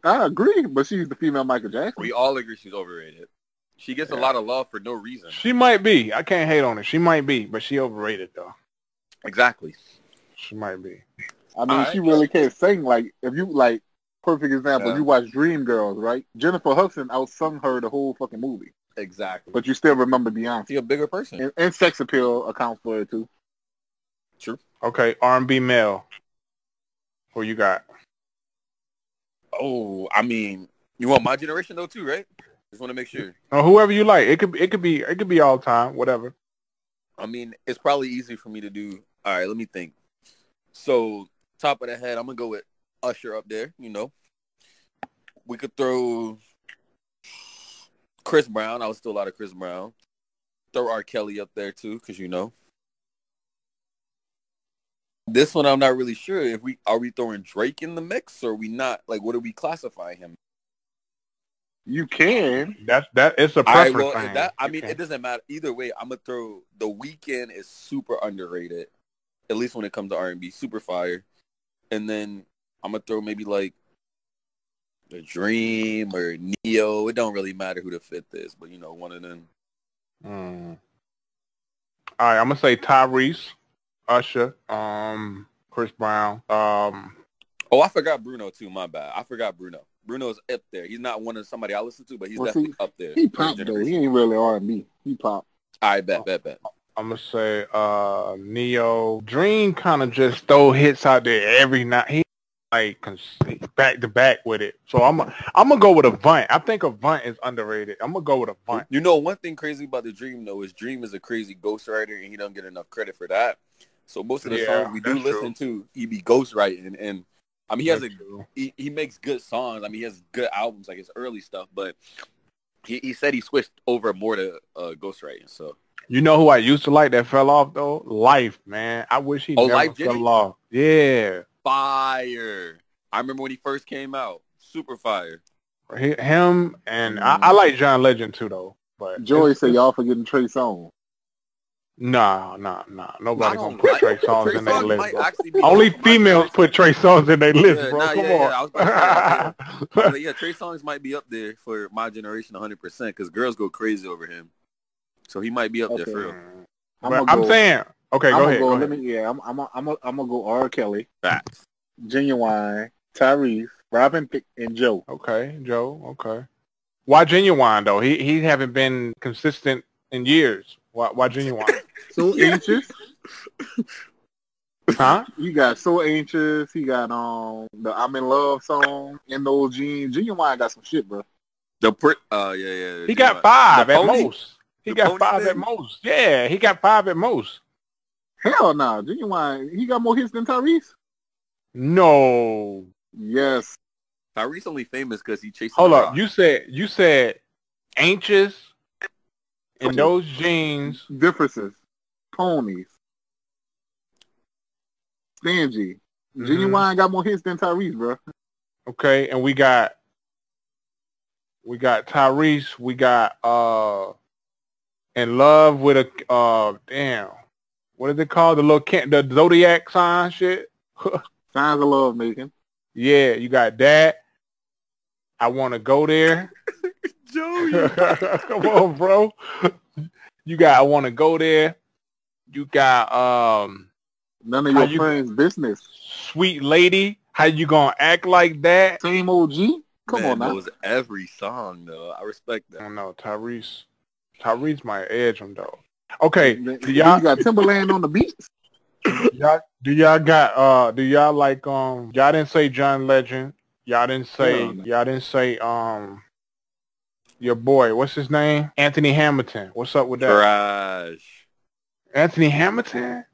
Speaker 3: I agree, but she's the female Michael Jackson.
Speaker 2: We all agree she's overrated. She gets a lot of love for no reason.
Speaker 1: She might be. I can't hate on her. She might be, but she overrated though.
Speaker 2: Exactly.
Speaker 1: She might be.
Speaker 3: I mean,
Speaker 2: Alright.
Speaker 3: she really can't sing. Like, if you, like, perfect example,
Speaker 2: Yeah.
Speaker 3: you watch Dreamgirls, right? Jennifer Hudson outsung her the whole fucking movie.
Speaker 2: Exactly.
Speaker 3: But you still remember Beyonce.
Speaker 2: she a bigger person.
Speaker 3: And, and sex appeal accounts for it, too. True.
Speaker 1: Okay, R and B male. Who you got?
Speaker 2: Oh, I mean, you want my generation though too, right? Just want to make sure.
Speaker 1: Or whoever you like. It could it could be it could be all time, whatever.
Speaker 2: I mean, it's probably easy for me to do. All right, let me think. So, top of the head, I'm gonna go with Usher up there. You know, we could throw Chris Brown. I was still a lot of Chris Brown. Throw R. Kelly up there too, because you know. This one, I'm not really sure if we are we throwing Drake in the mix or are we not. Like, what are we classifying him?
Speaker 3: You can.
Speaker 1: That's that it's a preference thing.
Speaker 2: that I mean, it doesn't matter either way. I'm gonna throw the Weeknd is super underrated, at least when it comes to R and B, super fire. And then I'm gonna throw maybe like the Dream or Ne-Yo. It don't really matter who the fifth is, but you know, one of them.
Speaker 1: Mm. All right, I'm gonna say Tyrese, Usher, um, Chris Brown, um,
Speaker 2: Oh, I forgot Bruno too. My bad. I forgot Bruno. Bruno's up there. He's not one of somebody I listen to, but he's
Speaker 3: Well,
Speaker 2: definitely
Speaker 3: see,
Speaker 2: up there.
Speaker 3: He
Speaker 2: for his
Speaker 3: pop, though.
Speaker 2: generation.
Speaker 3: He ain't really R&B. He pop.
Speaker 2: All right, bet, bet, bet.
Speaker 1: I'm gonna say uh Ne-Yo Dream kind of just throw hits out there every night. He like back to back with it. So I'm I'm gonna go with a Avant. I think a Avant is underrated. I'm gonna go with a Avant.
Speaker 2: You know, one thing crazy about the Dream though is Dream is a crazy ghostwriter, and he don't get enough credit for that. So most of the
Speaker 1: Yeah,
Speaker 2: songs we do
Speaker 1: that's
Speaker 2: listen to, he be ghostwriting, and I mean he has a he, he makes good songs. I mean he has good albums like his early stuff, but he, he said he switched over more to uh, ghostwriting. So
Speaker 1: You know who I used to like that fell off though? Lyfe, man. I wish he
Speaker 2: Oh,
Speaker 1: never
Speaker 2: Lyfe
Speaker 1: fell off. Yeah.
Speaker 2: Fire! I remember when he first came out, super fire.
Speaker 1: He, him and I, I like John Legend too though. But
Speaker 3: Joey
Speaker 1: it's-
Speaker 3: said y'all forgetting Trey Songz.
Speaker 1: Nah, nah, nah. Nobody gonna put
Speaker 2: like-
Speaker 1: Trey Songz
Speaker 2: Trey
Speaker 1: in their
Speaker 2: Songz
Speaker 1: list.
Speaker 2: might
Speaker 1: bro.
Speaker 2: actually be
Speaker 1: Only females put Trey Songz in their list,
Speaker 2: Yeah,
Speaker 1: bro.
Speaker 2: nah,
Speaker 1: Come
Speaker 2: yeah, yeah, I was
Speaker 1: on.
Speaker 2: But yeah, Trey Songz might be up there for my generation 100% because girls go crazy over him. So he might be up there for real.
Speaker 3: Mm.
Speaker 1: I'm
Speaker 3: I'm
Speaker 1: saying, okay,
Speaker 3: I'm
Speaker 1: go
Speaker 3: gonna
Speaker 1: ahead.
Speaker 3: go.
Speaker 1: Go
Speaker 3: let me. Yeah, I'm. I'm. I'm. I'm gonna go. R. Kelly,
Speaker 2: Facts.
Speaker 3: Ginuwine, Tyrese, Robin Thicke, and Joe.
Speaker 1: Okay, Joe. Okay. Why Ginuwine though? He he haven't been consistent in years. Why why Ginuwine?
Speaker 3: So anxious.
Speaker 1: huh?
Speaker 3: He got so anxious. He got um the I'm in love song in those jeans. Ginuwine got some shit, bro.
Speaker 2: The pr- uh yeah yeah.
Speaker 1: He got five
Speaker 2: The
Speaker 1: at
Speaker 2: pony-
Speaker 1: most. He
Speaker 2: the
Speaker 1: got
Speaker 2: pony
Speaker 1: five at most. Yeah, he got five at most.
Speaker 3: Hell no, Ginuwine. He got more hits than Tyrese.
Speaker 1: No.
Speaker 3: Yes.
Speaker 2: Tyrese only famous because he chased.
Speaker 1: Hold up. You said you said anxious in those jeans.
Speaker 3: Differences. Ponies. Stingy.
Speaker 1: Mhm.
Speaker 3: Ginuwine got more hits than Tyrese, bro.
Speaker 1: Okay, and we got we got Tyrese. We got uh in love with a uh damn. What is it called? The little can the zodiac sign shit.
Speaker 3: Signs of love making.
Speaker 1: yeah, you got that. I want to go there.
Speaker 2: Joey.
Speaker 1: Come on, bro. You got I want to go there. You got um
Speaker 3: None of
Speaker 1: How
Speaker 3: your
Speaker 1: you-
Speaker 3: friends' business.
Speaker 1: sweet lady. How you gonna act like that?
Speaker 3: Same OG. Come
Speaker 2: Man
Speaker 3: on now.
Speaker 2: knows every song though. I respect
Speaker 1: I
Speaker 2: that.
Speaker 1: don't know. Tyrese. Tyrese might edge him though. Okay, do y'all
Speaker 3: You got Timbaland on the beats.
Speaker 1: y'all do y'all got uh do y'all like um y'all didn't say John Legend. Y'all didn't say
Speaker 3: Hell no.
Speaker 1: y'all didn't say um your boy, what's his name? Anthony Hamilton. What's up with that?
Speaker 2: Trash.
Speaker 1: Anthony Hamilton?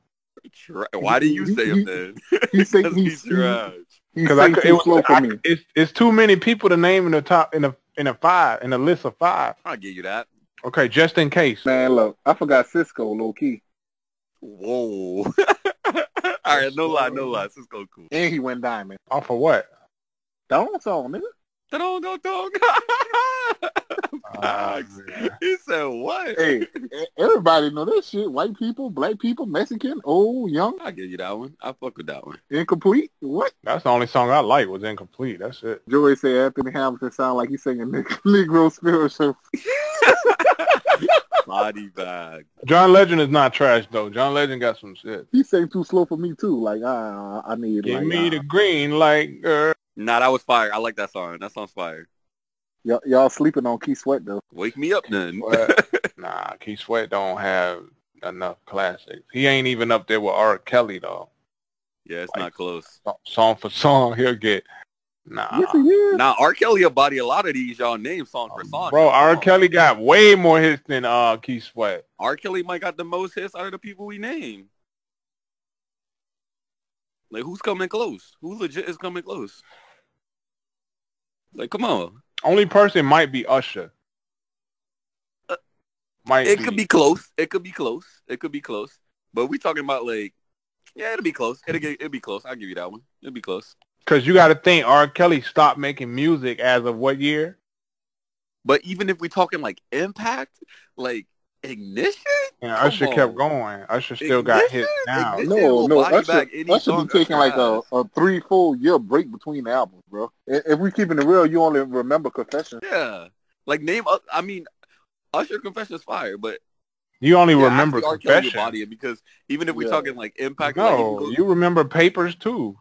Speaker 2: Tra- Why do you say him then?
Speaker 3: He say he's
Speaker 2: he's trash.
Speaker 1: Because I
Speaker 3: say
Speaker 1: it was,
Speaker 3: for
Speaker 1: I-
Speaker 3: me.
Speaker 1: it's it's too many people to name in the top in a in a five in a list of five.
Speaker 2: I'll give you that.
Speaker 1: Okay, just in case.
Speaker 3: Man, look, I forgot Sisqo low key,
Speaker 2: Whoa. All right, no lie, no lie. Sisqo cool.
Speaker 3: and he went diamond.
Speaker 1: Off of what?
Speaker 3: Don't song, nigga.
Speaker 2: Dong, dong, dong. He said what?
Speaker 3: Hey, everybody know that shit. White people, black people, Mexican, old, young,
Speaker 2: I'll give you that one. I fuck with that one.
Speaker 3: incomplete. What?
Speaker 1: that's the only song I like was incomplete. That's it.
Speaker 3: Joey said Anthony Hamilton sound like he's singing Neg- Negro spiritual.
Speaker 2: Body bag.
Speaker 1: John Legend is not trash though. John Legend got some shit.
Speaker 3: He sang too slow for me too. Like, uh, I need
Speaker 1: Give
Speaker 3: like,
Speaker 1: me
Speaker 3: uh,
Speaker 1: the green light, girl.
Speaker 2: Nah, that was fire. I like that song. That song's fire.
Speaker 3: Y'all, y'all sleeping on Keith Sweat though.
Speaker 2: Wake me up then.
Speaker 1: Nah, Keith Sweat don't have enough classics. He ain't even up there with R. Kelly though.
Speaker 2: yeah, it's not close.
Speaker 1: Song for song, he'll get. Nah,
Speaker 3: Yes, he.
Speaker 2: Now R. Kelly will body a lot of these y'all name song for song.
Speaker 1: bro, R. Kelly got way more hits than uh Keith Sweat.
Speaker 2: R. Kelly might got the most hits out of the people we name. Like who's coming close? Who legit is coming close? Like come on.
Speaker 1: Only person might be Usher.
Speaker 2: Uh,
Speaker 1: Might
Speaker 2: It could be close. It could be close. It could be close. But we talking about like yeah, it'll be close. It'll get it'll be close. I'll give you that one. It'll be close.
Speaker 1: because you got to think R. Kelly stopped making music as of what year?
Speaker 2: But even if we talking like impact, like ignition,
Speaker 1: And
Speaker 2: Come
Speaker 1: Usher kept
Speaker 2: on.
Speaker 1: going. Usher still got
Speaker 2: hit
Speaker 1: now.
Speaker 2: Ignition
Speaker 3: No, no,
Speaker 2: body
Speaker 3: Usher,
Speaker 2: bag any
Speaker 3: Usher
Speaker 2: song
Speaker 3: be taking like a, a three, four year break between the albums, bro. I- If we keeping it real, you only remember Confession.
Speaker 2: Yeah. Like name up I mean Usher Confession is fire, but
Speaker 1: You only
Speaker 2: yeah,
Speaker 1: remember
Speaker 2: actually, R. Kelly will
Speaker 1: Confession.
Speaker 2: body it because even if we're
Speaker 3: Yeah.
Speaker 2: talking like impact, like,
Speaker 1: No,
Speaker 2: even go-
Speaker 1: you remember Papers too.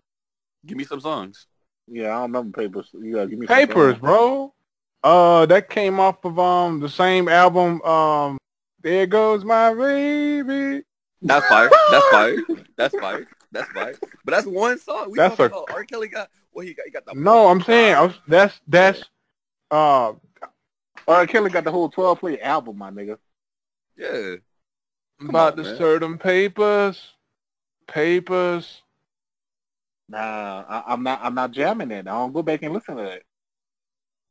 Speaker 2: give me some songs.
Speaker 3: Yeah, I don't remember Papers. You gotta give me some
Speaker 1: Papers,
Speaker 3: songs.
Speaker 1: bro. Uh, that came off of um the same album um There goes my baby.
Speaker 2: That's fire. That's fire. That's fire. That's fire. But that's one song. We
Speaker 1: That's
Speaker 2: talking
Speaker 1: a-
Speaker 2: about R. Kelly got what he got. He got the
Speaker 1: No, I'm saying I was, that's that's uh
Speaker 3: R. Kelly got the whole 12 play album, my nigga.
Speaker 2: yeah. Come
Speaker 1: about
Speaker 2: on,
Speaker 1: to
Speaker 2: man.
Speaker 1: serve them papers, papers.
Speaker 3: Nah, I, I'm not. I'm not jamming it. I don't go back and listen to it.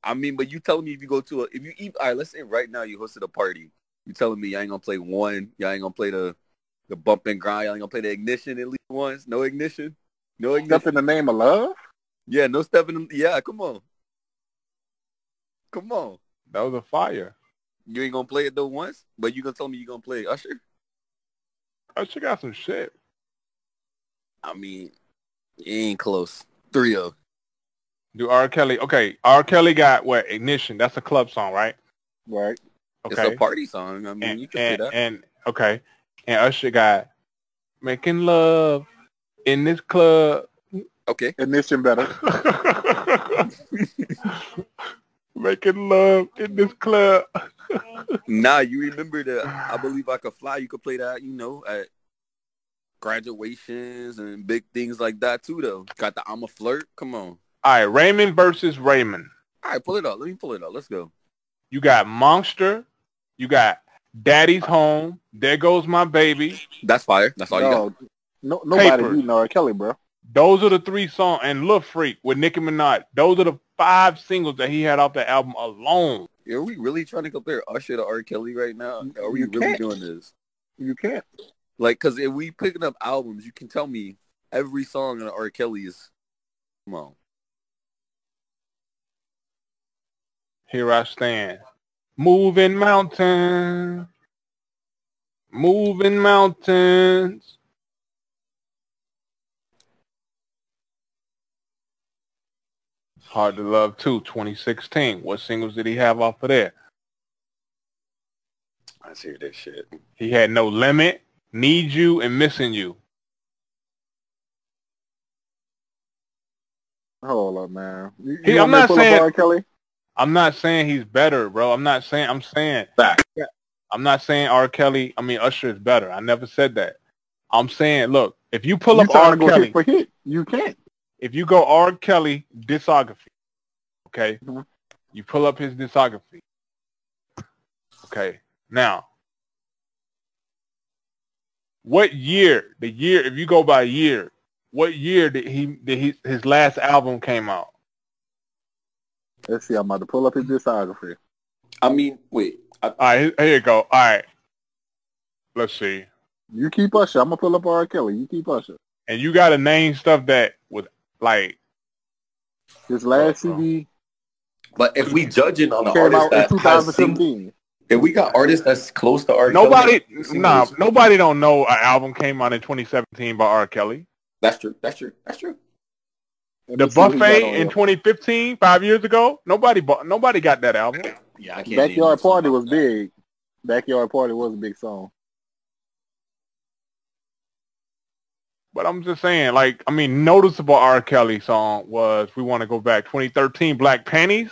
Speaker 2: I mean, but you telling me if you go to a if you eat all right, let's say right now you hosted a party. You telling me you ain't gonna play one, Y'all ain't gonna play the the bump and grind, Y'all ain't gonna play the ignition at least once. No ignition. No
Speaker 3: Step
Speaker 2: ignition.
Speaker 3: in the name of love.
Speaker 2: Yeah, no stepping yeah, come on. Come on.
Speaker 1: That was a fire.
Speaker 2: You ain't gonna play it though once, but you gonna tell me you gonna play Usher?
Speaker 1: Usher got some shit.
Speaker 2: I mean, it ain't close. Three of.
Speaker 1: Do R. Kelly? Okay, R. Kelly got what? Ignition. That's a club song, right?
Speaker 3: Right.
Speaker 2: It's
Speaker 1: Okay.
Speaker 2: a party song. I mean,
Speaker 1: and,
Speaker 2: you can
Speaker 1: and,
Speaker 2: say that.
Speaker 1: and okay, and Usher got making love in this club.
Speaker 2: Okay.
Speaker 3: Ignition better.
Speaker 1: making love in this club.
Speaker 2: Nah, you remember the I believe I could fly. You could play that, you know, at graduations and big things like that too. Though got the I'm a flirt. Come on.
Speaker 1: All right, Raymond versus Raymond.
Speaker 2: All right, pull it up. Let me pull it up. Let's go.
Speaker 1: You got Monster. You got Daddy's Home. There goes my baby.
Speaker 2: That's fire. That's all you got.
Speaker 3: No, no, nobody
Speaker 1: Papers.
Speaker 3: beating R. Kelly, bro.
Speaker 1: Those are the three songs. And Lil Freak with Nicki Minaj. Those are the five singles that he had off the album alone.
Speaker 2: Are we really trying to compare Usher to R. Kelly right now? Are we
Speaker 3: You
Speaker 2: really
Speaker 3: can't.
Speaker 2: doing this?
Speaker 3: You can't.
Speaker 2: Like, cause if we picking up albums, you can tell me every song on R. Kelly is. Come on.
Speaker 1: Here I stand. Moving mountains. Moving mountains. Hard to Love 2, 2016. What singles did he have off of there?
Speaker 2: Let's hear this shit.
Speaker 1: He had No Limit, Need You, and Missing You.
Speaker 3: Hold up, man. You,
Speaker 1: He- I'm not saying-.
Speaker 3: Kelly.
Speaker 1: I'm not saying he's better, bro. I'm not saying I'm saying
Speaker 2: Fact.
Speaker 1: I'm not saying R. Kelly, I mean Usher is better. I never said that. I'm saying, look, if you pull
Speaker 3: You
Speaker 1: up R. Kelly,
Speaker 3: hit for hit. You can't.
Speaker 1: if you go R. Kelly discography, okay,
Speaker 3: Mhm.
Speaker 1: you pull up his discography. Okay, now, what year? The year, if you go by year, what year did he did he his last album came out?
Speaker 3: Let's see. I'm about to pull up his discography.
Speaker 2: I mean, wait. I,
Speaker 1: All right, here- here you go. All right, let's see.
Speaker 3: You keep Usher. I'm gonna pull up R. Kelly. You keep Usher.
Speaker 1: And you got to name stuff that was like
Speaker 3: His last. CD
Speaker 2: but if we judging on an
Speaker 3: came
Speaker 2: artist
Speaker 3: out in
Speaker 2: that has sing, if we got artists that's close to R.
Speaker 1: nobody.
Speaker 2: Kelly, singles-
Speaker 1: Nah, nobody don't know an album came out in 2017 by R. Kelly.
Speaker 2: That's true. That's true. That's true.
Speaker 3: Let
Speaker 1: The
Speaker 3: me see who he got
Speaker 1: buffet in
Speaker 3: here.
Speaker 1: 2015, five years ago, nobody bought, nobody got that album.
Speaker 2: Yeah, I can't.
Speaker 3: Backyard Party was big. Backyard Party was a big song.
Speaker 1: But I'm just saying, like, I mean, noticeable R. Kelly song was we want to go back 2013 Black Panties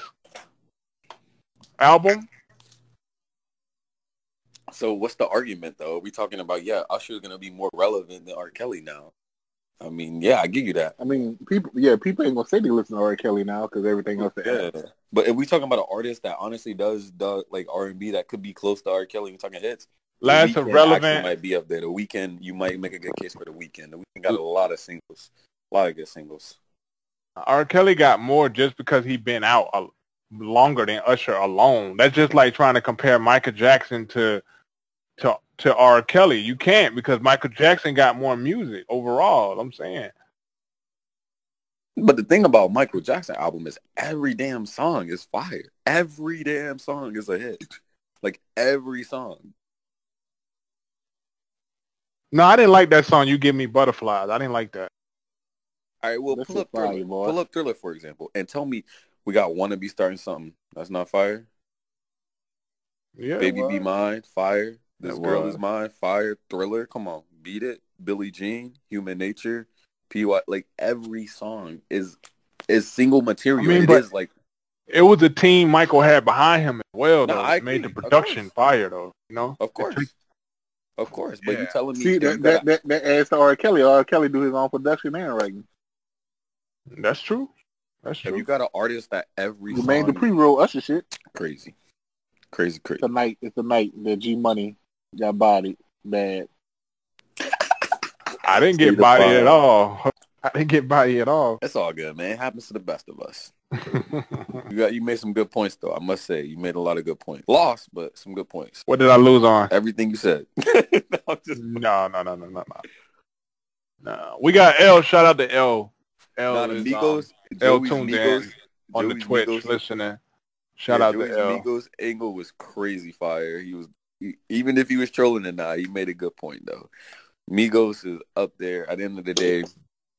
Speaker 1: album.
Speaker 2: So what's the argument though? we talking about yeah, Usher's gonna be more relevant than R. Kelly now. I mean, yeah, I give you that.
Speaker 3: I mean, people. Yeah, people ain't gonna say they listen to R. Kelly now because everything else.
Speaker 2: Yeah, but if we talking about an artist that honestly does does like R and B that could be close to R. Kelly, we talking hits. The
Speaker 1: Last
Speaker 2: Weeknd actually
Speaker 1: irrelevant.
Speaker 2: might be up there. The Weeknd, you might make a good case for the Weeknd. The Weeknd got a lot of singles, a lot of good singles.
Speaker 1: R. Kelly got more just because he been out a, longer than Usher alone. That's just like trying to compare Michael Jackson to to to R. Kelly. You can't because Michael Jackson got more music overall. I'm saying.
Speaker 2: But the thing about Michael Jackson album is every damn song is fire. Every damn song is a hit. Like every song.
Speaker 1: No, I didn't like that song. You give me butterflies. I didn't like that.
Speaker 2: All right, well,
Speaker 3: This
Speaker 2: pull
Speaker 3: is
Speaker 2: up Thriller.
Speaker 3: fire, boy.
Speaker 2: Pull up Thriller, for example, and tell me we got Wanna Be starting something. That's not fire.
Speaker 1: Yeah,
Speaker 2: Baby
Speaker 1: well,
Speaker 2: Be Mine, fire. This
Speaker 1: It
Speaker 2: Girl
Speaker 1: was.
Speaker 2: Is Mine, fire. Thriller, come on. Beat It, Billie Jean, Human Nature, PY. Like every song is is single material.
Speaker 1: I mean,
Speaker 2: It
Speaker 1: but-
Speaker 2: is like
Speaker 1: it was a team Michael had behind him as well.
Speaker 2: No,
Speaker 1: though.
Speaker 2: I
Speaker 1: It made the production fire though. You know,
Speaker 2: Of course. Of course. But you telling me
Speaker 3: See
Speaker 2: you
Speaker 3: that that, that that adds to R. Kelly. R. Kelly do his own production and writing.
Speaker 1: that's true. That's
Speaker 2: if
Speaker 1: true.
Speaker 2: you got an artist that every
Speaker 3: Jermaine
Speaker 2: song
Speaker 3: Dupri wrote Usher shit.
Speaker 2: crazy. Crazy, crazy.
Speaker 3: The night it's the night that G Money got bodied bad.
Speaker 1: I didn't
Speaker 2: See
Speaker 1: get
Speaker 2: the
Speaker 1: body at all. I didn't get body at all.
Speaker 2: It's all good, man. It happens to the best of us. You got you made some good points though. I must say, you made a lot of good points. Lost, but some good points.
Speaker 1: what did I lose on?
Speaker 2: Everything you said. No, just-
Speaker 1: No, no, no, no, no, no. No, we got L. Shout out to L. L
Speaker 2: Nah, the
Speaker 1: is,
Speaker 2: Migos,
Speaker 1: um, L
Speaker 2: Joey's
Speaker 1: tuned
Speaker 2: Migos,
Speaker 1: in on the
Speaker 2: Joey's
Speaker 1: Twitch
Speaker 2: Migos-
Speaker 1: listening. Shout
Speaker 2: yeah,
Speaker 1: out
Speaker 2: Joey's
Speaker 1: to L.
Speaker 2: Migos angle was crazy fire. He was he- even if he was trolling or not, he made a good point though. Migos is up there. At the end of the day,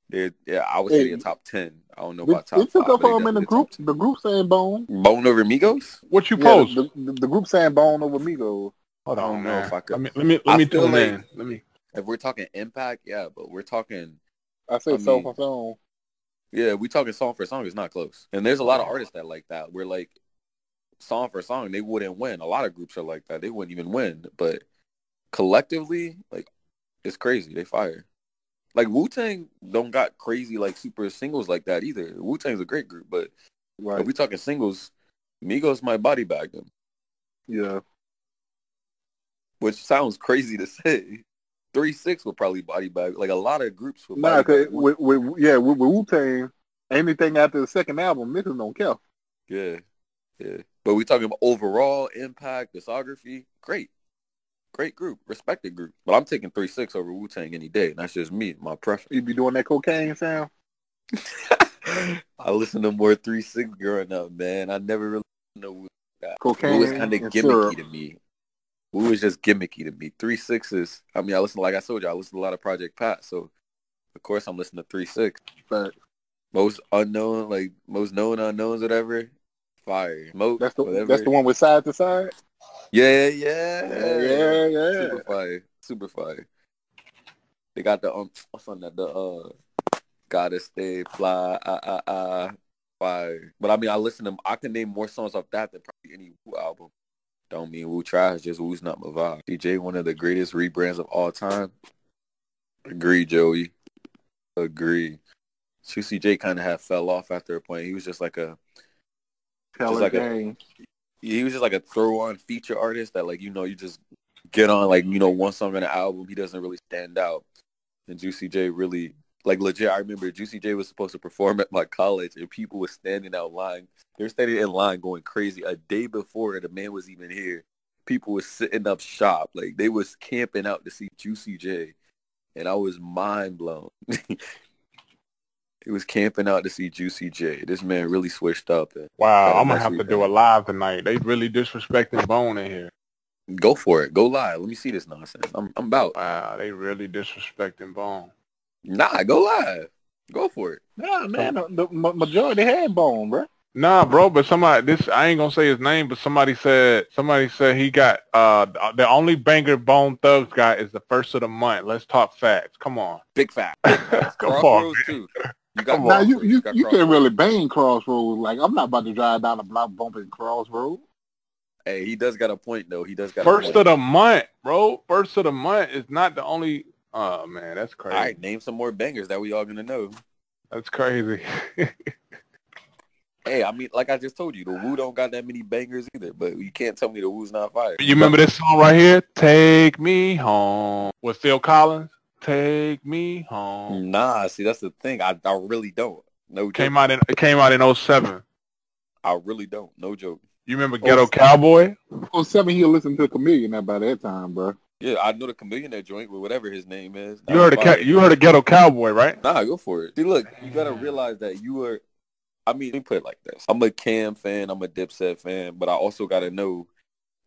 Speaker 2: they're yeah, I would say
Speaker 3: Hey,
Speaker 2: they're top ten. I don't know
Speaker 3: It,
Speaker 2: about top
Speaker 3: it took
Speaker 2: five.
Speaker 3: up
Speaker 2: but
Speaker 3: for him
Speaker 2: they
Speaker 3: in the group. The group saying Bone.
Speaker 2: 10. Bone over Migos.
Speaker 1: What you
Speaker 3: Yeah,
Speaker 1: post?
Speaker 3: the, the, the group saying Bone over Migos.
Speaker 1: Hold
Speaker 2: I
Speaker 1: on,
Speaker 2: don't know
Speaker 1: man.
Speaker 2: if I could-
Speaker 1: Let me let me let
Speaker 2: I
Speaker 1: me
Speaker 2: feel like-
Speaker 1: in. Let me.
Speaker 2: If we're talking impact, yeah, but we're talking
Speaker 3: I say
Speaker 2: I
Speaker 3: so
Speaker 2: mean-
Speaker 3: for song.
Speaker 2: Yeah, we talking song for song. It's not close. And there's a lot of artists that like that. We're like song for song, they wouldn't win. A lot of groups are like that. They wouldn't even win. But collectively, like it's crazy. They fire. Like Wu Tang don't got crazy like super singles like that either. Wu Tang's a great group, but
Speaker 3: Right.
Speaker 2: if we talking singles, Migos might body bag them,
Speaker 3: Yeah.
Speaker 2: which sounds crazy to say. Three six would probably body bag like a lot of groups would.
Speaker 3: Nah, cause
Speaker 2: bag
Speaker 3: with, with yeah with, with Wu Tang, anything after the second album, niggas don't care.
Speaker 2: Yeah, yeah. But we talking about overall impact, discography. Great, great group, respected group. But I'm taking three six over Wu Tang any day. And that's just me, my preference.
Speaker 3: You be doing that cocaine sound.
Speaker 2: I listen to more three six growing up, man. I never really know Wu.
Speaker 3: Cocaine
Speaker 2: Wu was kind of gimmicky
Speaker 3: syrup.
Speaker 2: to me. Wu was just gimmicky to me. Three sixes. I mean, I listen like I told you, I listen to a lot of Project Pat, so of course I'm listening to three six.
Speaker 3: But
Speaker 2: Most unknown, like most known unknowns, whatever. Fire, smoke.
Speaker 3: that's the
Speaker 2: whatever.
Speaker 3: that's the one with side to side.
Speaker 2: Yeah, yeah,
Speaker 3: Yeah, yeah.
Speaker 2: Super fire, super fire. They got the um, what's on that? The uh, gotta stay fly, ah ah ah, fire. But I mean, I listen to. I can name more songs off that than probably any Wu album. Don't mean Wu trash, just Wu's not my vibe. DJ, one of the greatest rebrands of all time. Agree, Joey. Agree. Juicy J kind of had fell off after a point. He was just like a Like a- he was just like a throw on feature artist that like you know you just get on like you know one song on an album he doesn't really stand out. And Juicy J really like legit I remember Juicy J was supposed to perform at my college and people were standing out line. They were standing in line going crazy. A day before the man was even here people were sitting up shop. Like they was camping out to see Juicy J. And I was mind blown He was camping out to see Juicy J. This man really switched up. And
Speaker 1: Wow,
Speaker 2: Got a
Speaker 1: I'm gonna have to do a live tonight. They really disrespecting Bone in here.
Speaker 2: go for it. Go live. Let me see this nonsense. I'm, I'm about.
Speaker 1: Wow, they really disrespecting Bone.
Speaker 2: Nah, go live. Go for it.
Speaker 3: Nah, man, the, the majority had Bone, bro.
Speaker 1: Nah, bro, but somebody this I ain't gonna say his name, but somebody said somebody said he got uh the only banger Bone Thugs got is the first of the month. Let's talk facts. Come on.
Speaker 2: Big facts.
Speaker 1: Come on.
Speaker 2: Crossroads too. You got
Speaker 3: Now you you,
Speaker 2: got
Speaker 3: you can't really bang Crossroads. Like I'm not about to drive down a block bumping Crossroads.
Speaker 2: Hey, he does got a point though. He does got
Speaker 1: First
Speaker 2: a point.
Speaker 1: of the month, bro. First of the month is not the only oh man, that's crazy.
Speaker 2: right, name some more bangers that we all gonna know.
Speaker 1: That's crazy.
Speaker 2: Hey, I mean, like I just told you, the Wu don't got that many bangers either. But you can't tell me the Wu's not fire.
Speaker 1: you remember this song right here? Take me home. With Phil Collins? Take me home.
Speaker 2: Nah, see that's the thing. I, I really don't. No joke.
Speaker 1: Came out in it came out in 07.
Speaker 2: I really don't. No joke.
Speaker 1: You remember Ghetto oh, Cowboy?
Speaker 3: Oh, seven, he'll listen to the Chameleon now by that time, bro.
Speaker 2: Yeah, I know the chameleon that joint with whatever his name is.
Speaker 1: You heard a ca- you heard a Ghetto Cowboy, right?
Speaker 2: Nah, go for it. See, look, you gotta realize that you are. I mean, let me put it like this: I'm a Cam fan, I'm a Dipset fan, but I also gotta know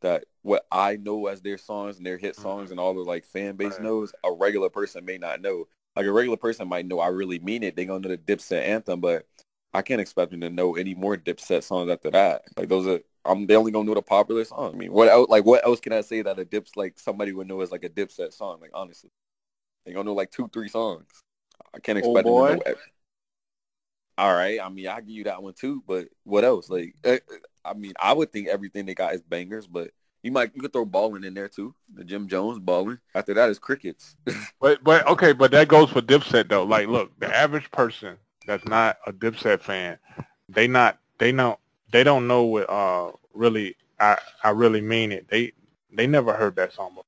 Speaker 2: that what I know as their songs and their hit songs and all the like fan base
Speaker 1: Right.
Speaker 2: knows, a regular person may not know. Like a regular person might know I really mean it. They gonna know the Dipset anthem, but I can't expect them to know any more Dipset songs after that. Like those are. I'm they only gonna know the popular songs. I mean, what else? Like what else can I say that a Dips like somebody would know as like a Dipset song? Like honestly, they gonna know like two, three songs. I can't
Speaker 3: Oh,
Speaker 2: expect them to know. ev- All right, I mean, I give you that one too. But what else? Like, eh, eh, I mean, I would think everything they got is bangers, but you might you could throw balling in there too. The Jim Jones balling. After that is crickets.
Speaker 1: But but okay, but that goes for Dipset though. Like, look, the average person that's not a Dipset fan, they not they know they don't know what uh really I I really mean it. They they never heard that song. before.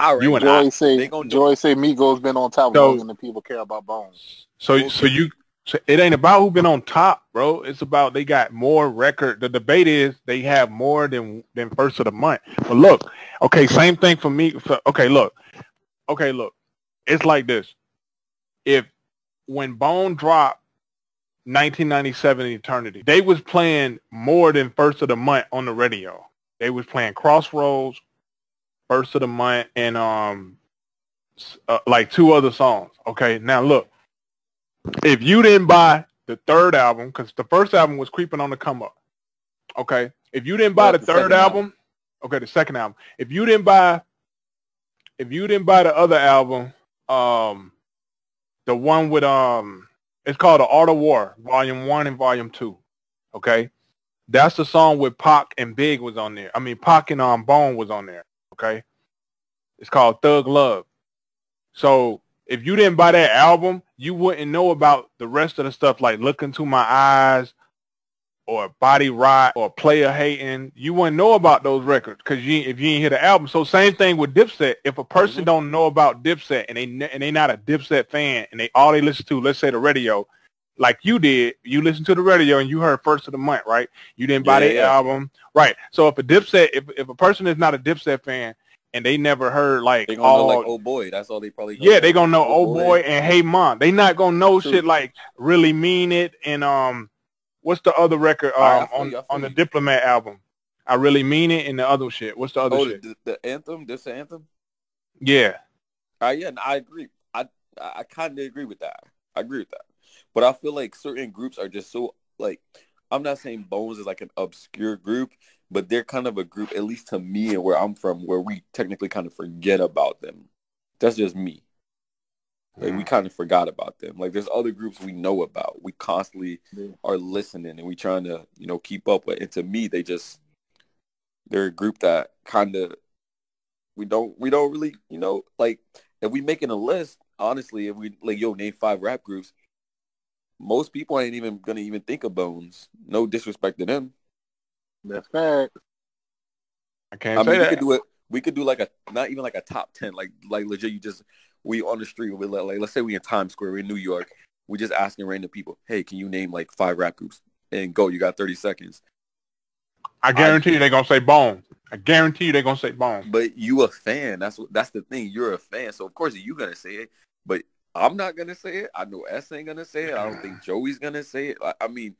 Speaker 2: All right,
Speaker 1: You and
Speaker 3: Joy
Speaker 1: I-
Speaker 3: say
Speaker 2: they gonna
Speaker 3: Joy say Migos been on top
Speaker 1: So-
Speaker 3: longer than people care about Bones.
Speaker 1: So so you it ain't about who been on top, bro. It's about they got more record. The debate is they have more than than first of the month. But look, okay, same thing for me. For, okay, look, okay, look. It's like this. If when Bone dropped 1997 Eternity, they was playing more than first of the month on the radio. They was playing Crossroads, first of the month, and um, uh, like two other songs. Okay, now look if you didn't buy the third album, because the first album was creeping on the come up, okay. If you didn't buy the
Speaker 2: the
Speaker 1: third
Speaker 2: second
Speaker 1: album, okay, the second album. If you didn't buy, if you didn't buy the other album, um, the one with um, it's called The Art of War, Volume One and Volume Two, okay. That's the song with Pac and Big was on there. I mean, Pac and um Bone was on there. Okay, it's called Thug Love. So if you didn't buy that album, you wouldn't know about the rest of the stuff like Look Into My Eyes or Body Rot or Player Hating. You wouldn't know about those records because you if you didn't hear the album. So same thing with Dipset. If a person mm-hmm. don't know about Dipset and they and they not a Dipset fan and they all they listen to, let's say the radio, like you did, you listened to the radio and you heard first of the month, right? You didn't buy
Speaker 2: Yeah,
Speaker 1: the
Speaker 2: yeah.
Speaker 1: album, right? So if a Dipset, if if a person is not a Dipset fan and they never heard like
Speaker 2: they
Speaker 1: all
Speaker 2: know like oh boy. That's all they probably.
Speaker 1: yeah, they gonna know oh boy and hey mom. They not gonna know
Speaker 2: True.
Speaker 1: shit like really mean it and um what's the other record um
Speaker 2: right,
Speaker 1: on
Speaker 2: you,
Speaker 1: on the
Speaker 2: you.
Speaker 1: Diplomat album? I really mean it and the other shit. What's the other
Speaker 2: Oh,
Speaker 1: shit?
Speaker 2: the, the anthem. This the anthem.
Speaker 1: Yeah.
Speaker 2: Uh, yeah, I agree. I I kind of agree with that. I agree with that. But I feel like certain groups are just so like I'm not saying Bones is like an obscure group, but they're kind of a group, at least to me and where I'm from, where we technically kind of forget about them. That's just me. Like we mm. kind of forgot about them. Like there's other groups we know about. We constantly
Speaker 3: Yeah.
Speaker 2: are listening and we trying to, you know, keep up with. And to me, they just they're a group that kind of we don't we don't really, you know, like if we making a list, honestly, if we like yo name five rap groups, most people ain't even gonna even think of Bones. No disrespect to them.
Speaker 3: That's fact.
Speaker 1: I can't
Speaker 2: I
Speaker 1: say
Speaker 2: mean, we could do it. We could do like a not even like a top ten, like like legit. You just we on the street with like, like let's say we in Times Square, we in New York. We're just asking random people, hey, can you name like five rap groups? And go, you got thirty seconds.
Speaker 1: I guarantee you they're gonna say bone. I guarantee you they're gonna say bone.
Speaker 2: But you a fan. That's what that's the thing. You're a fan, so of course you're gonna say it. But I'm not gonna say it. I know S ain't gonna say it. I don't think Joey's gonna say it. I, I mean,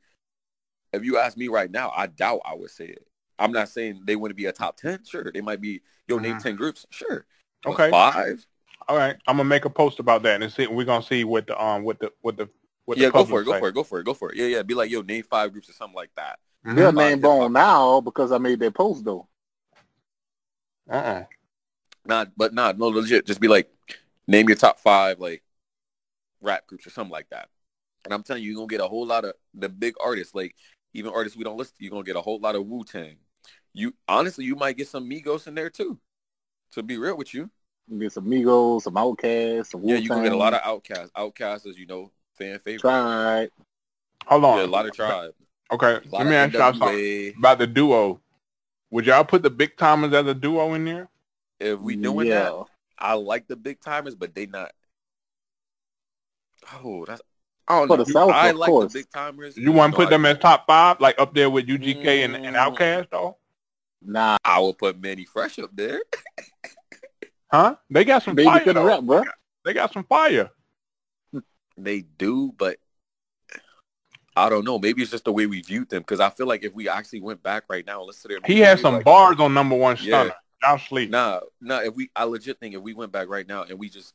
Speaker 2: if you ask me right now, I doubt I would say it. I'm not saying they wouldn't be a top ten. Sure, they might be. Yo, name
Speaker 1: Mhm.
Speaker 2: ten groups. Sure. But
Speaker 1: Okay.
Speaker 2: Five.
Speaker 1: All right. I'm gonna make a post about that and see we're gonna see what the um what the what the what
Speaker 2: yeah,
Speaker 1: the
Speaker 2: go for it. Go
Speaker 1: say.
Speaker 2: for it. Go for it. Go for it. Yeah, yeah. Be like, yo, name five groups or something like that.
Speaker 1: Mhm.
Speaker 3: They'll
Speaker 2: Fine,
Speaker 3: name Bone now because I made that post though.
Speaker 1: Uh-uh.
Speaker 2: Not, but not no legit. Just be like, name your top five like rap groups or something like that. And I'm telling you, you're gonna get a whole lot of the big artists, like even artists we don't listen to. You're gonna get a whole lot of Wu Tang. You honestly, you might get some Migos in there too. To be real with you,
Speaker 3: You get some Migos, some Outkasts, some Wu-Tang.
Speaker 2: yeah, you gonna get a lot of Outkasts. Outkasts, as you know, fan favorite.
Speaker 3: Tried.
Speaker 1: Hold on.
Speaker 2: Yeah, a lot of Tribe.
Speaker 1: Okay. Let me ask y'all something about the duo. Would y'all put the Big Tymers as a duo in there?
Speaker 2: If we doing
Speaker 3: yeah.
Speaker 2: that, I like the Big Tymers, but they not. Oh, that's. I don't
Speaker 3: For
Speaker 2: know.
Speaker 3: the South,
Speaker 2: I
Speaker 3: of
Speaker 2: like
Speaker 3: course.
Speaker 2: the Big Tymers.
Speaker 1: You want to put them
Speaker 2: I,
Speaker 1: as top five, like up there with UGK and, and
Speaker 2: Mm.
Speaker 1: Outkast, though?
Speaker 3: Nah,
Speaker 2: I would put Mannie Fresh up there.
Speaker 1: Huh? They got some
Speaker 3: baby
Speaker 1: fire.
Speaker 3: couldn't rap, bro.
Speaker 1: They got some fire.
Speaker 2: They do, but I don't know. Maybe it's just the way we viewed them. Because I feel like if we actually went back right now, let's sit there.
Speaker 1: He
Speaker 2: maybe
Speaker 1: had some
Speaker 2: like-
Speaker 1: bars on number one
Speaker 2: Yeah.
Speaker 1: stunner. Y'all sleep.
Speaker 2: Nah, nah. If we, I legit think if we went back right now and we just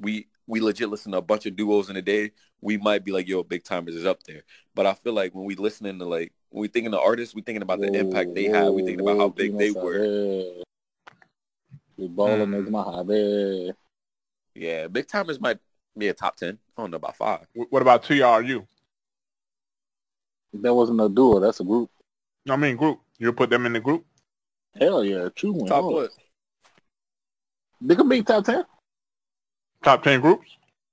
Speaker 2: we we legit listen to a bunch of duos in a day, we might be like, yo, Big Tymers is up there. But I feel like when we listening to like when we thinking the artists, we thinking about the impact they had. We thinking about how big they were.
Speaker 3: We balling
Speaker 1: Mm.
Speaker 3: is my hobby.
Speaker 2: Yeah, Big Tymers might be a top ten. I don't know about five.
Speaker 1: What about two y'all TRU?
Speaker 3: That wasn't a duo. That's a group.
Speaker 1: I mean, group. You put them in the group.
Speaker 3: Hell yeah, true one.
Speaker 2: Top what?
Speaker 3: They could be top ten.
Speaker 1: Top ten groups.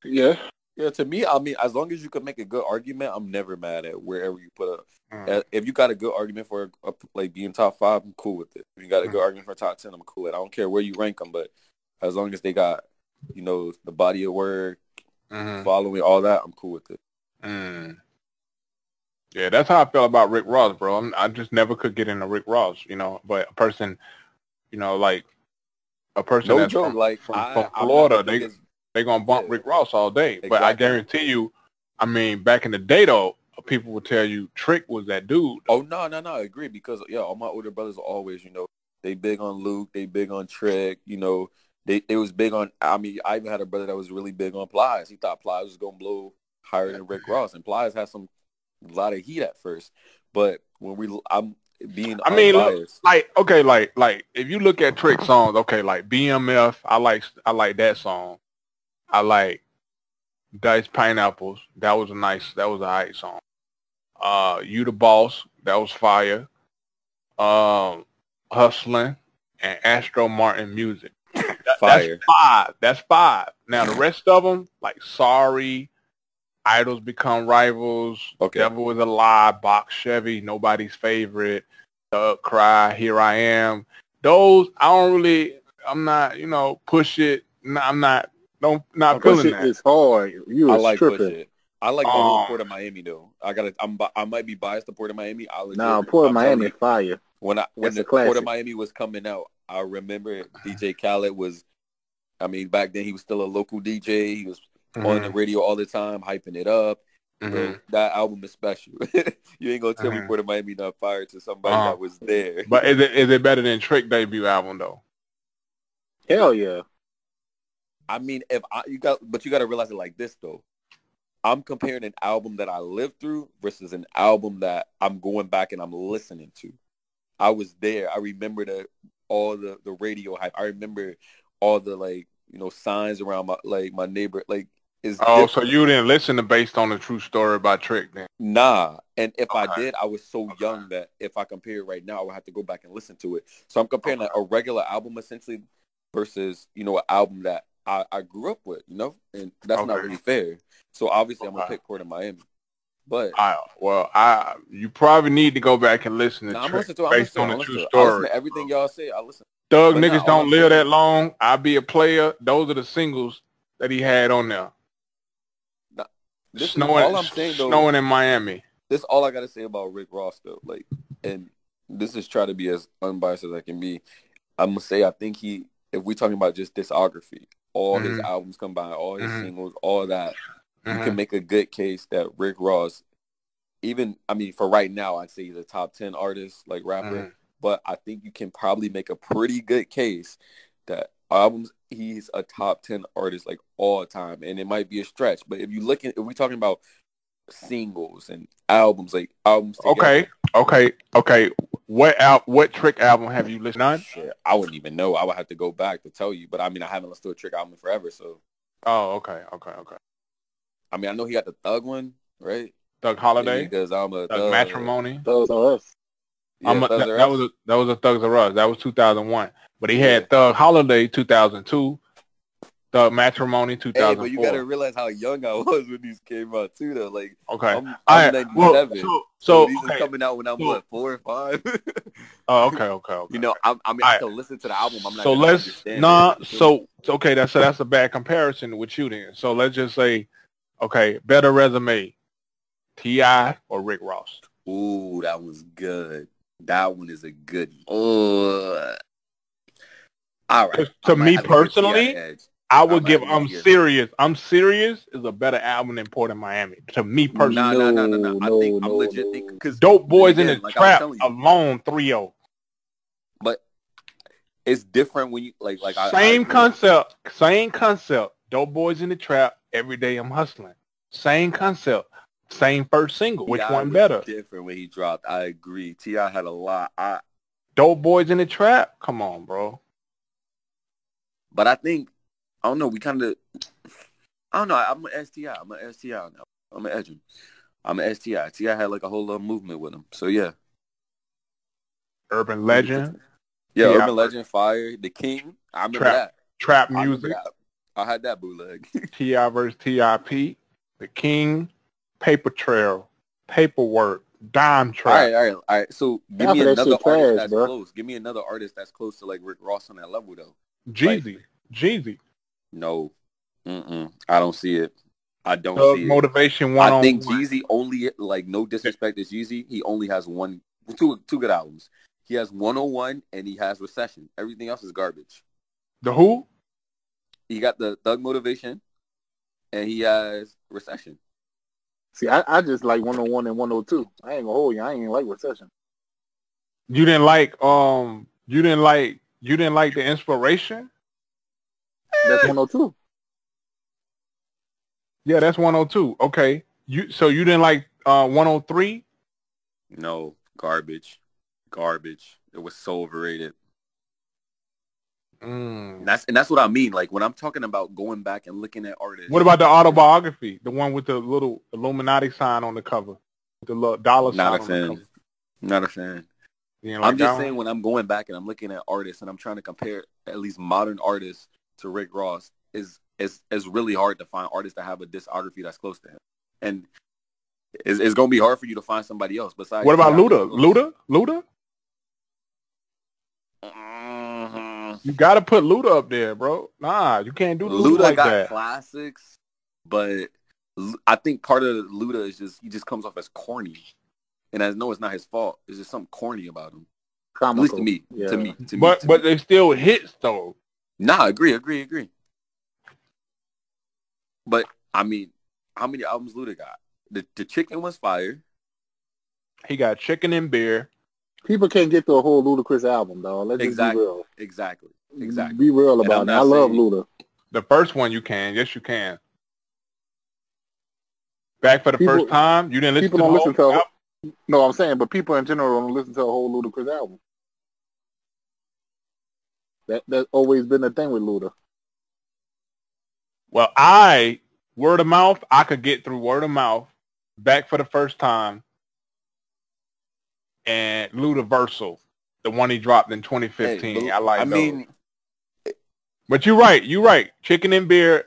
Speaker 3: Yeah.
Speaker 2: Yeah, to me, I mean, as long as you can make a good argument, I'm never mad at wherever you put a.
Speaker 1: Mm.
Speaker 2: If you got a good argument for a, like being top five, I'm cool with it. If you got a good argument for top ten, I'm cool with it. I don't care where you rank them, but as long as they got, you know, the body of work,
Speaker 1: Mhm.
Speaker 2: following all that, I'm cool with it.
Speaker 1: Mm. Yeah, that's how I felt about Rick Ross, bro. I'm, I just never could get into Rick Ross, you know. But a person, you know, like a person
Speaker 2: No
Speaker 1: that's
Speaker 2: joke,
Speaker 1: from,
Speaker 2: like
Speaker 1: from,
Speaker 2: I,
Speaker 1: from Florida,
Speaker 2: the
Speaker 1: they
Speaker 2: biggest-
Speaker 1: they gonna bump. Rick Ross all day. But I guarantee you, I mean, back in the day though, people would tell you Trick was that dude.
Speaker 2: Oh no, no, no, I agree because yeah, all my older brothers are always, you know, they big on Luke, they big on Trick, you know, they they was big on. I mean, I even had a brother that was really big on Plies. He thought Plies was gonna blow higher than Rick Ross, and Plies had some a lot of heat at first, but when we, I'm being,
Speaker 1: I mean, look. Like okay, like like if you look at Trick songs, okay, like BMF, I like I like that song. I like Dice Pineapples. That was a nice. That was a hype song. Uh, You the Boss. That was fire. Um, Hustling and Astro Martin Music.
Speaker 2: fire.
Speaker 1: That's five. That's five. Now the rest of them, like Sorry, Idols Become Rivals,
Speaker 2: Okay.
Speaker 1: Devil is a Lie, Box Chevy, Nobody's Favorite, Thug Cry, Here I Am. Those I don't really. I'm not. You know, push it. I'm not. Don't not
Speaker 3: Push
Speaker 1: feeling
Speaker 3: it
Speaker 1: that.
Speaker 3: is hard. You
Speaker 2: I like
Speaker 3: tripping.
Speaker 2: Push It. I like the
Speaker 1: Um,
Speaker 2: whole Port of Miami though. I gotta, I'm, I might be biased to Port of Miami. I legit,
Speaker 3: Nah, Port of Miami
Speaker 2: you,
Speaker 3: fire.
Speaker 2: when I when
Speaker 3: That's a
Speaker 2: the Port of Miami was coming out, I remember DJ Khaled was. I mean, back then he was still a local DJ. He was on the
Speaker 1: Mhm,
Speaker 2: radio all the time, hyping it up. Bro,
Speaker 1: mhm.
Speaker 2: that album is special. you ain't gonna tell me
Speaker 1: Mhm.
Speaker 2: Port of Miami not fired to somebody
Speaker 1: Uh-huh.
Speaker 2: that was there.
Speaker 1: But is it is it better than Trick debut album though?
Speaker 3: Hell yeah.
Speaker 2: I mean, if I, you got, but you got to realize it like this though. I'm comparing an album that I lived through versus an album that I'm going back and I'm listening to. I was there. I remember the all the the radio hype. I remember all the like you know signs around my like my neighbor. Like is
Speaker 1: Oh, so you didn't listen to based on the true story by Trick then?
Speaker 2: Nah, and if I did, I was so
Speaker 1: Okay.
Speaker 2: young that if I compare it right now, I would have to go back and listen to it. So I'm comparing a, a regular album essentially versus you know an album that I, I grew up with, you know, and that's not really fair. So obviously, I'm gonna pick Port of Miami, but
Speaker 1: I well, I you probably need to go back and listen to
Speaker 2: nah, I'm
Speaker 1: Trick
Speaker 2: to
Speaker 1: based
Speaker 2: listening
Speaker 1: on the true story.
Speaker 2: to everything y'all say. I listen.
Speaker 1: Thug
Speaker 2: But
Speaker 1: niggas don't live that long. I be a player. Those are the singles that he had on there.
Speaker 2: This
Speaker 1: snowing,
Speaker 2: is all I'm saying though.
Speaker 1: snowing in Miami.
Speaker 2: this all I gotta say about Rick Ross though. Like, and this is try to be as unbiased as I can be. I'm gonna say I think he, if we're talking about just discography, all his
Speaker 1: Mhm.
Speaker 2: albums combined, all his
Speaker 1: Mhm.
Speaker 2: singles, all that, you
Speaker 1: Mhm.
Speaker 2: can make a good case that Rick Ross, even I mean, for right now, I'd say he's a top ten artist, like rapper.
Speaker 1: Mhm.
Speaker 2: But I think you can probably make a pretty good case that albums he's a top ten artist like all time, and it might be a stretch. But if you look at if we're talking about singles and albums, like albums, together,
Speaker 1: Okay, okay, okay. What al- What Trick album have you listened? None.
Speaker 2: shit, I wouldn't even know. I would have to go back to tell you. But I mean, I haven't listened to a Trick album forever, so
Speaker 1: Oh, okay, okay, okay.
Speaker 2: I mean, I know he got the Thug one, right?
Speaker 1: Thug Holiday,
Speaker 2: because I'm um, a
Speaker 1: Thug
Speaker 2: Thug.
Speaker 1: Matrimony.
Speaker 3: Those are us.
Speaker 2: Yeah,
Speaker 1: I'm a,
Speaker 2: Thugs
Speaker 1: that, that was a, that was a Thugs R Us. That was 2001. But he had
Speaker 2: Yeah.
Speaker 1: Thug Holiday 2002, Thug Matrimony
Speaker 2: Hey,
Speaker 1: 2004.
Speaker 2: but you gotta realize how young I was when these came out too, though. Like,
Speaker 1: okay.
Speaker 2: I'm, I'm
Speaker 1: right.
Speaker 2: 97,
Speaker 1: Well, so,
Speaker 2: so, these
Speaker 1: okay.
Speaker 2: are coming out when I'm
Speaker 1: So-
Speaker 2: what four or five.
Speaker 1: Oh, okay, okay, okay.
Speaker 2: you know, I'm, I mean, I
Speaker 1: Alright.
Speaker 2: can listen to the album. I'm not.
Speaker 1: so let's nah.
Speaker 2: it.
Speaker 1: So okay, that's so that's a bad comparison with you then. So let's just say, okay, better resume, T.I. or Rick Ross.
Speaker 2: ooh, that was good. That one is a good. Oh, all right.
Speaker 1: To
Speaker 2: I
Speaker 1: me
Speaker 2: have to give T.I.
Speaker 1: personally,
Speaker 2: the.
Speaker 1: I
Speaker 2: I
Speaker 1: would give. I'm
Speaker 2: here.
Speaker 1: serious. I'm serious is a better album than Port of Miami. To me personally,
Speaker 2: Nah, nah, nah, nah, nah. I
Speaker 3: No,
Speaker 2: think I'm
Speaker 3: no,
Speaker 2: legit
Speaker 3: no.
Speaker 2: thinking because
Speaker 1: Dope Boys in
Speaker 2: again,
Speaker 1: the
Speaker 2: like
Speaker 1: Trap alone 3-0.
Speaker 2: but it's different when you like like I- I
Speaker 1: Same concept. Same concept. Dope Boys in the Trap. Every day I'm hustling. Same concept. Same first single. Which
Speaker 2: T.I.
Speaker 1: one better?
Speaker 2: Different when he dropped. I agree. T.I. had a lot. I
Speaker 1: Dope Boys in the Trap. Come on, bro.
Speaker 2: but I think I don't know. We kind of I don't know. I'm an STI. I'm an STI now. I'm an edge. I'm an STI. T.I. had like a whole little movement with him. So yeah,
Speaker 1: Urban Legend,
Speaker 2: yeah.
Speaker 1: Yeah.
Speaker 2: Urban Legend, Fire, The King. I remember
Speaker 1: Trap
Speaker 2: that.
Speaker 1: trap
Speaker 2: I
Speaker 1: music,
Speaker 2: that. I had that bootleg.
Speaker 1: T.I. versus Tip, The King, Paper Trail, Paperwork, Dime
Speaker 2: all
Speaker 1: Trap.
Speaker 2: right, all right, all right. So give
Speaker 3: Half
Speaker 2: me another artist
Speaker 3: trash,
Speaker 2: that's
Speaker 3: bro.
Speaker 2: close. Give me another artist that's close to like Rick Ross on that level though.
Speaker 1: Jeezy, Jeezy,
Speaker 2: No, Mm-mm. I don't see it. I don't
Speaker 1: Thug
Speaker 2: see.
Speaker 1: Motivation One
Speaker 2: I think
Speaker 1: One.
Speaker 2: Jeezy only like no disrespect to Jeezy. He only has one, two, two good albums. He has 101 and he has Recession. Everything else is garbage.
Speaker 1: The Who?
Speaker 2: He got the Thug Motivation, and he has Recession.
Speaker 3: See, I, I just like 101 and 102. I ain't gonna hold you. I ain't like recession.
Speaker 1: You didn't like um you didn't like you didn't like the inspiration?
Speaker 3: That's 102.
Speaker 1: Yeah, that's 102. Okay. You so you didn't like uh 103?
Speaker 2: No garbage, garbage. It was so overrated.
Speaker 1: Mm.
Speaker 2: And that's and that's what I mean. Like when I'm talking about going back and looking at artists.
Speaker 1: What about the autobiography? The one with the little Illuminati sign on the cover. With the little dollar sign
Speaker 2: Not a
Speaker 1: on the
Speaker 2: fan.
Speaker 1: cover.
Speaker 2: Not a fan.
Speaker 1: You didn't like
Speaker 2: I'm
Speaker 1: that
Speaker 2: just
Speaker 1: one?
Speaker 2: saying when I'm going back and I'm looking at artists and I'm trying to compare at least modern artists to Rick Ross is is is really hard to find artists that have a discography that's close to him. And it's, it's gonna be hard for you to find somebody else besides.
Speaker 1: What about
Speaker 2: T.I.
Speaker 1: Luda? Luda? Luda?
Speaker 2: Mhm.
Speaker 1: You gotta put Luda up there, bro. Nah, you can't do Luda,
Speaker 2: Luda
Speaker 1: like
Speaker 2: got
Speaker 1: that.
Speaker 2: classics, but I think part of Luda is just he just comes off as corny, and I know it's not his fault. It's just something corny about him. At least to me.
Speaker 3: Yeah.
Speaker 2: To me. To
Speaker 1: But
Speaker 2: me. to
Speaker 1: but
Speaker 2: me.
Speaker 1: they still hits though.
Speaker 2: Nah, agree, agree, agree. But I mean, how many albums Luda got? The the chicken was fire.
Speaker 1: He got chicken and beer.
Speaker 3: People can't get through a whole Ludacris album, though. Let's
Speaker 2: Exactly.
Speaker 3: just be real.
Speaker 2: Exactly. Exactly.
Speaker 3: Be real about
Speaker 2: I'm
Speaker 3: it.
Speaker 2: not
Speaker 3: I love
Speaker 2: saying-
Speaker 3: Luda.
Speaker 1: The first one you can. Yes, you can. Back for the
Speaker 3: People-
Speaker 1: first time, you didn't listen
Speaker 3: people
Speaker 1: to the
Speaker 3: don't listen
Speaker 1: whole
Speaker 3: to-
Speaker 1: album?
Speaker 3: No, I'm saying, but people in general don't listen to a whole Ludacris album. That that's always been the thing with Luda.
Speaker 1: Well, I word of mouth, I could get through word of mouth. Back for the first time, and Ludaversal, the one he dropped in 2015.
Speaker 2: Hey,
Speaker 1: I like
Speaker 2: I
Speaker 1: those.
Speaker 2: mean,
Speaker 1: But you're right. You're right. Chicken and beer,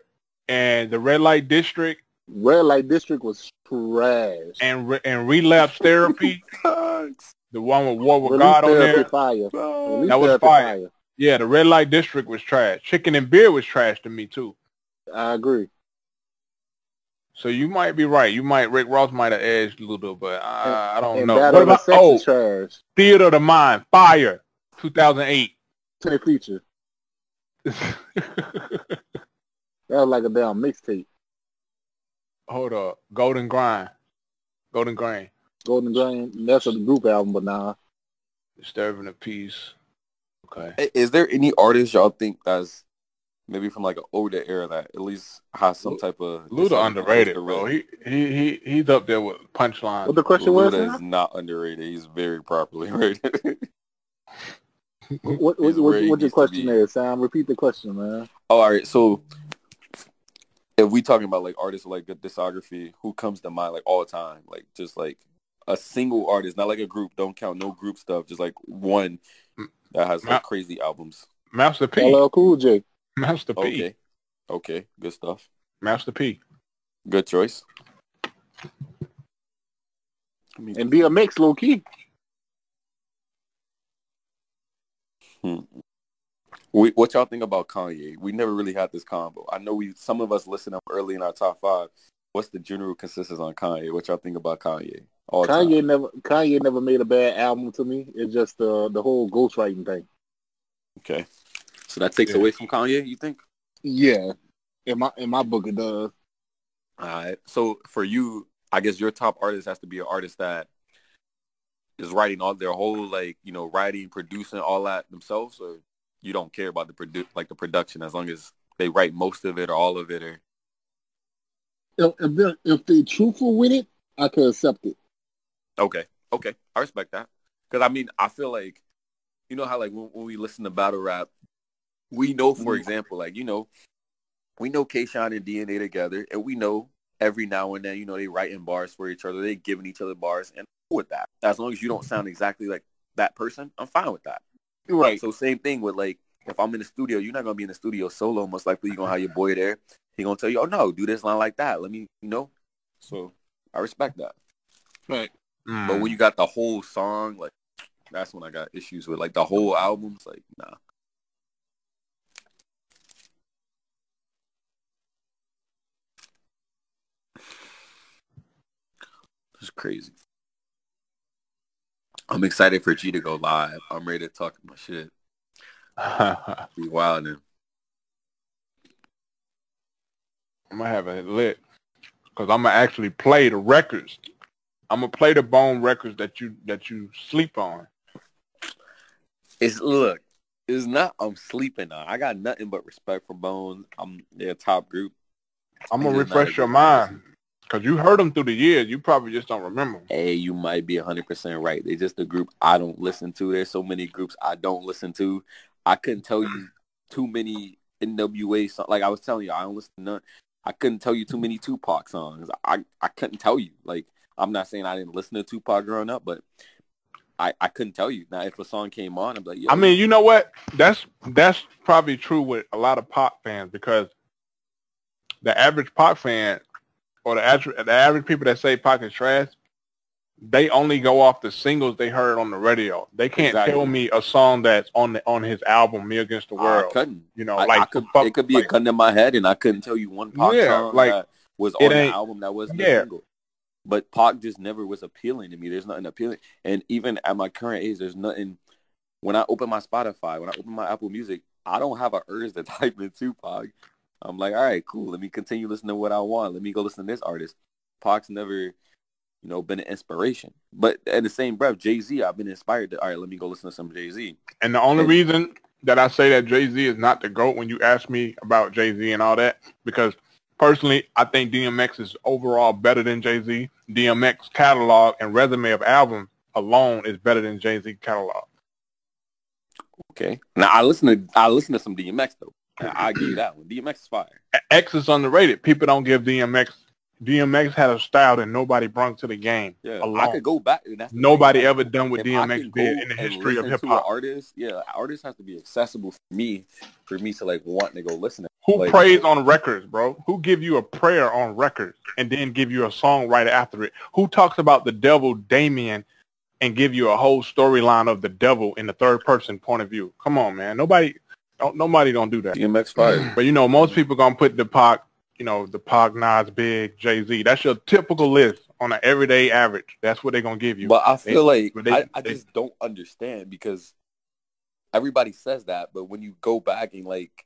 Speaker 1: and the Red Light District,
Speaker 3: Red Light District was trash.
Speaker 1: and re- and relapse therapy, the one with War with
Speaker 3: Release
Speaker 1: God on there.
Speaker 3: fire. Release
Speaker 1: That was
Speaker 3: Therapy
Speaker 1: fire. Yeah, the Red Light District was trash. Chicken and beer was trash to me too.
Speaker 3: I agree.
Speaker 1: So you might be right. You might Rick Ross might have edged a little, bit, but uh, I don't
Speaker 3: And
Speaker 1: know. What
Speaker 3: the
Speaker 1: about oh
Speaker 3: trash.
Speaker 1: Theater of the Mind, Fire, 2008.
Speaker 3: Tenny feature. That was like a damn mixtape.
Speaker 1: Hold up, Golden Grind, Golden Grain,
Speaker 3: Golden Grain. That's a group album, but nah.
Speaker 1: Disturbing the Peace. Okay.
Speaker 2: is there any artist y'all think that's maybe from like an older era that at least has some type of
Speaker 1: Luda underrated,
Speaker 2: to
Speaker 1: bro. He he he he's up there with punchline.
Speaker 3: What the question was?
Speaker 2: Luda is not underrated. He's very properly rated.
Speaker 3: What, what,
Speaker 2: He's
Speaker 3: what,
Speaker 2: where
Speaker 3: your question there, Sam? Repeat the question, man.
Speaker 2: Oh, all right. So if we talking about like artists with like good discography, who comes to mind like all the time? Like just like a single artist, not like a group. Don't count no group stuff. Just like one that has
Speaker 1: Ma-
Speaker 2: like crazy albums.
Speaker 1: Master P.
Speaker 3: LL Cool J.
Speaker 1: Master P.
Speaker 2: Okay. Okay. Good stuff.
Speaker 1: Master P.
Speaker 2: Good choice. And be
Speaker 3: a mix, low key.
Speaker 2: Hmm. We, what y'all think about Kanye? We never really had this combo. I know we some of us listen up early in our top five. What's the general consensus on Kanye? What y'all think about Kanye? All time.
Speaker 3: Kanye never Kanye never made a bad album to me. It's just the the whole ghostwriting thing.
Speaker 2: Okay. So that takes
Speaker 1: Yeah.
Speaker 2: away from Kanye, you think?
Speaker 3: Yeah. In my in my book it does.
Speaker 2: All right. So for you, I guess your top artist has to be an artist that is writing all their whole like, you know, writing, producing all that themselves or you don't care about the produ- like the production as long as they write most of it or all of it or
Speaker 3: If if they if they truthful with it, I could accept it.
Speaker 2: Okay. Okay. I respect that. Because, I mean, I feel like, you know how, like, when, when we listen to battle rap, we know, for
Speaker 3: Mhm.
Speaker 2: example, like, you know, we know K-Shine and DNA together, and we know every now and then, you know, they writing bars for each other, they giving each other bars, and I'm with that. As long as you don't sound exactly like that person, I'm fine with that.
Speaker 3: Right.
Speaker 2: So same thing with like if I'm in the studio, you're not gonna be in the studio solo. Most likely you're gonna have your boy there. He gonna tell you, oh no, do this line like that. Let me, you know. So I respect that.
Speaker 3: Right.
Speaker 1: Mm.
Speaker 2: But when you got the whole song, like that's when I got issues with like the whole album's like nah. It's crazy. I'm excited for G to go live. I'm ready to talk my shit. Be wild and
Speaker 1: I'm gonna have it lit because I'm gonna actually play the records. I'm gonna play the Bone records that you that you sleep on.
Speaker 2: It's look, it's not I'm sleeping on. I got nothing but respect for Bones. I'm their top group.
Speaker 1: I'm gonna refresh your mind because you heard them through the years. You probably just don't remember.
Speaker 2: Hey, you might be 100% right. They're just a group I don't listen to. There's so many groups I don't listen to. I couldn't tell you too many NWA songs. Like I was telling you, I don't listen to none. I couldn't tell you too many Tupac songs. I, I couldn't tell you. Like I'm not saying I didn't listen to Tupac growing up, but I, I couldn't tell you. Now if a song came on, I'm like, Yo,
Speaker 1: I mean, you know what? That's that's probably true with a lot of pop fans because the average pop fan or the average the average people that say pop is trash, they only go off the singles they heard on the radio. They can't
Speaker 2: Exactly.
Speaker 1: tell me a song that's on the on his album "Me Against the World."
Speaker 2: I
Speaker 1: World."
Speaker 2: couldn't.
Speaker 1: You know,
Speaker 2: I,
Speaker 1: like
Speaker 2: I could,
Speaker 1: fuck-
Speaker 2: it could be
Speaker 1: like,
Speaker 2: a gun in my head, and I couldn't tell you one pop
Speaker 1: Yeah,
Speaker 2: song
Speaker 1: like,
Speaker 2: that was on the album that wasn't
Speaker 1: yeah.
Speaker 2: single. But Pac just never was appealing to me. There's nothing appealing, and even at my current age, there's nothing. When I open my Spotify, when I open my Apple Music, I don't have an urge to type in Tupac. I'm like, all right, cool. Let me continue listening to what I want. Let me go listen to this artist. Pac's never, you know, been an inspiration. But in the same breath, Jay Z, I've been inspired to. All right, let me go listen to some Jay Z.
Speaker 1: And the only
Speaker 2: And-
Speaker 1: reason that I say that Jay Z is not the GOAT when you ask me about Jay Z and all that, because personally, I think DMX is overall better than Jay Z. DMX catalog and resume of albums alone is better than Jay Z catalog.
Speaker 2: Okay. Now I listen to I listen to some DMX though. I, give you that one. DMX is fire.
Speaker 1: X is underrated. People don't give DMX. DMX had a style that nobody brought to the game.
Speaker 2: Yeah,
Speaker 1: alone.
Speaker 2: I could go back.
Speaker 1: Nobody ever done what
Speaker 2: If
Speaker 1: DMX did in the history of hip hop.
Speaker 2: Artists, yeah, artists have to be accessible for me, for me to like want to go listen. to
Speaker 1: Who
Speaker 2: like-
Speaker 1: prays on records, bro? Who give you a prayer on records and then give you a song right after it? Who talks about the devil Damien and give you a whole storyline of the devil in the third person point of view? Come on, man. Nobody, don't, nobody don't do that.
Speaker 2: DMX fire.
Speaker 1: But you know, most people gonna put the Pac, you know, the Pac, Nas, Big, Jay Z. That's your typical list on an everyday average. That's what they're gonna give you.
Speaker 2: But I feel like
Speaker 1: they-
Speaker 2: I, I
Speaker 1: they-
Speaker 2: just don't understand because everybody says that, but when you go back and like,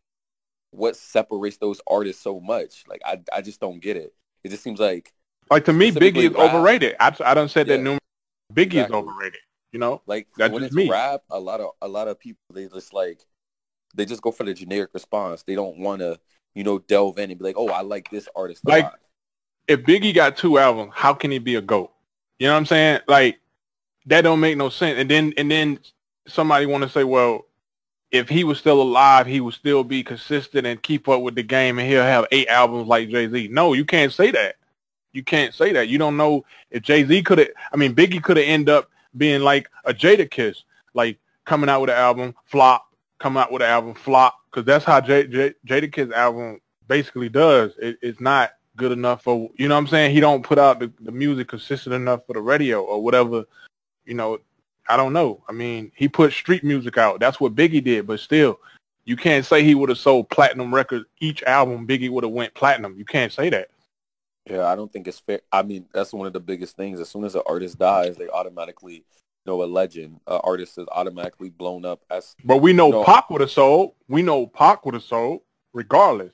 Speaker 2: what separates those artists so much? Like, I I just don't get it. It just seems like
Speaker 1: like to me, Biggie is
Speaker 2: rap.
Speaker 1: overrated. I I don't said that
Speaker 2: Yeah.
Speaker 1: numerous. Biggie is overrated. You know,
Speaker 2: Like
Speaker 1: That's
Speaker 2: when
Speaker 1: just
Speaker 2: it's
Speaker 1: me.
Speaker 2: rap, a lot of a lot of people they just like they just go for the generic response. They don't want to, you know, delve in and be like, "Oh, I like this artist." a
Speaker 1: Like-
Speaker 2: lot."
Speaker 1: if Biggie got two albums, how can he be a goat? You know what I'm saying? Like that don't make no sense. And then and then somebody want to say, well, if he was still alive, he would still be consistent and keep up with the game, and he'll have eight albums like Jay Z. No, you can't say that. You can't say that. You don't know if Jay Z could have. I mean, Biggie could have ended up being like a Jadakiss, like coming out with an album flop, coming out with an album flop, because that's how J, J, Jadakiss album basically does. It, it's not good enough for you know what I'm saying. He don't put out the, the music consistent enough for the radio or whatever. You know, I don't know. I mean, he put street music out. That's what Biggie did, but still, you can't say he would have sold platinum records each album. Biggie would have went platinum. You can't say that.
Speaker 2: Yeah, I don't think it's fair. I mean, that's one of the biggest things. As soon as an artist dies, they automatically know a legend. An artist is automatically blown up as
Speaker 1: But we know
Speaker 2: No.
Speaker 1: Pac would have sold. We know Pac would have sold regardless.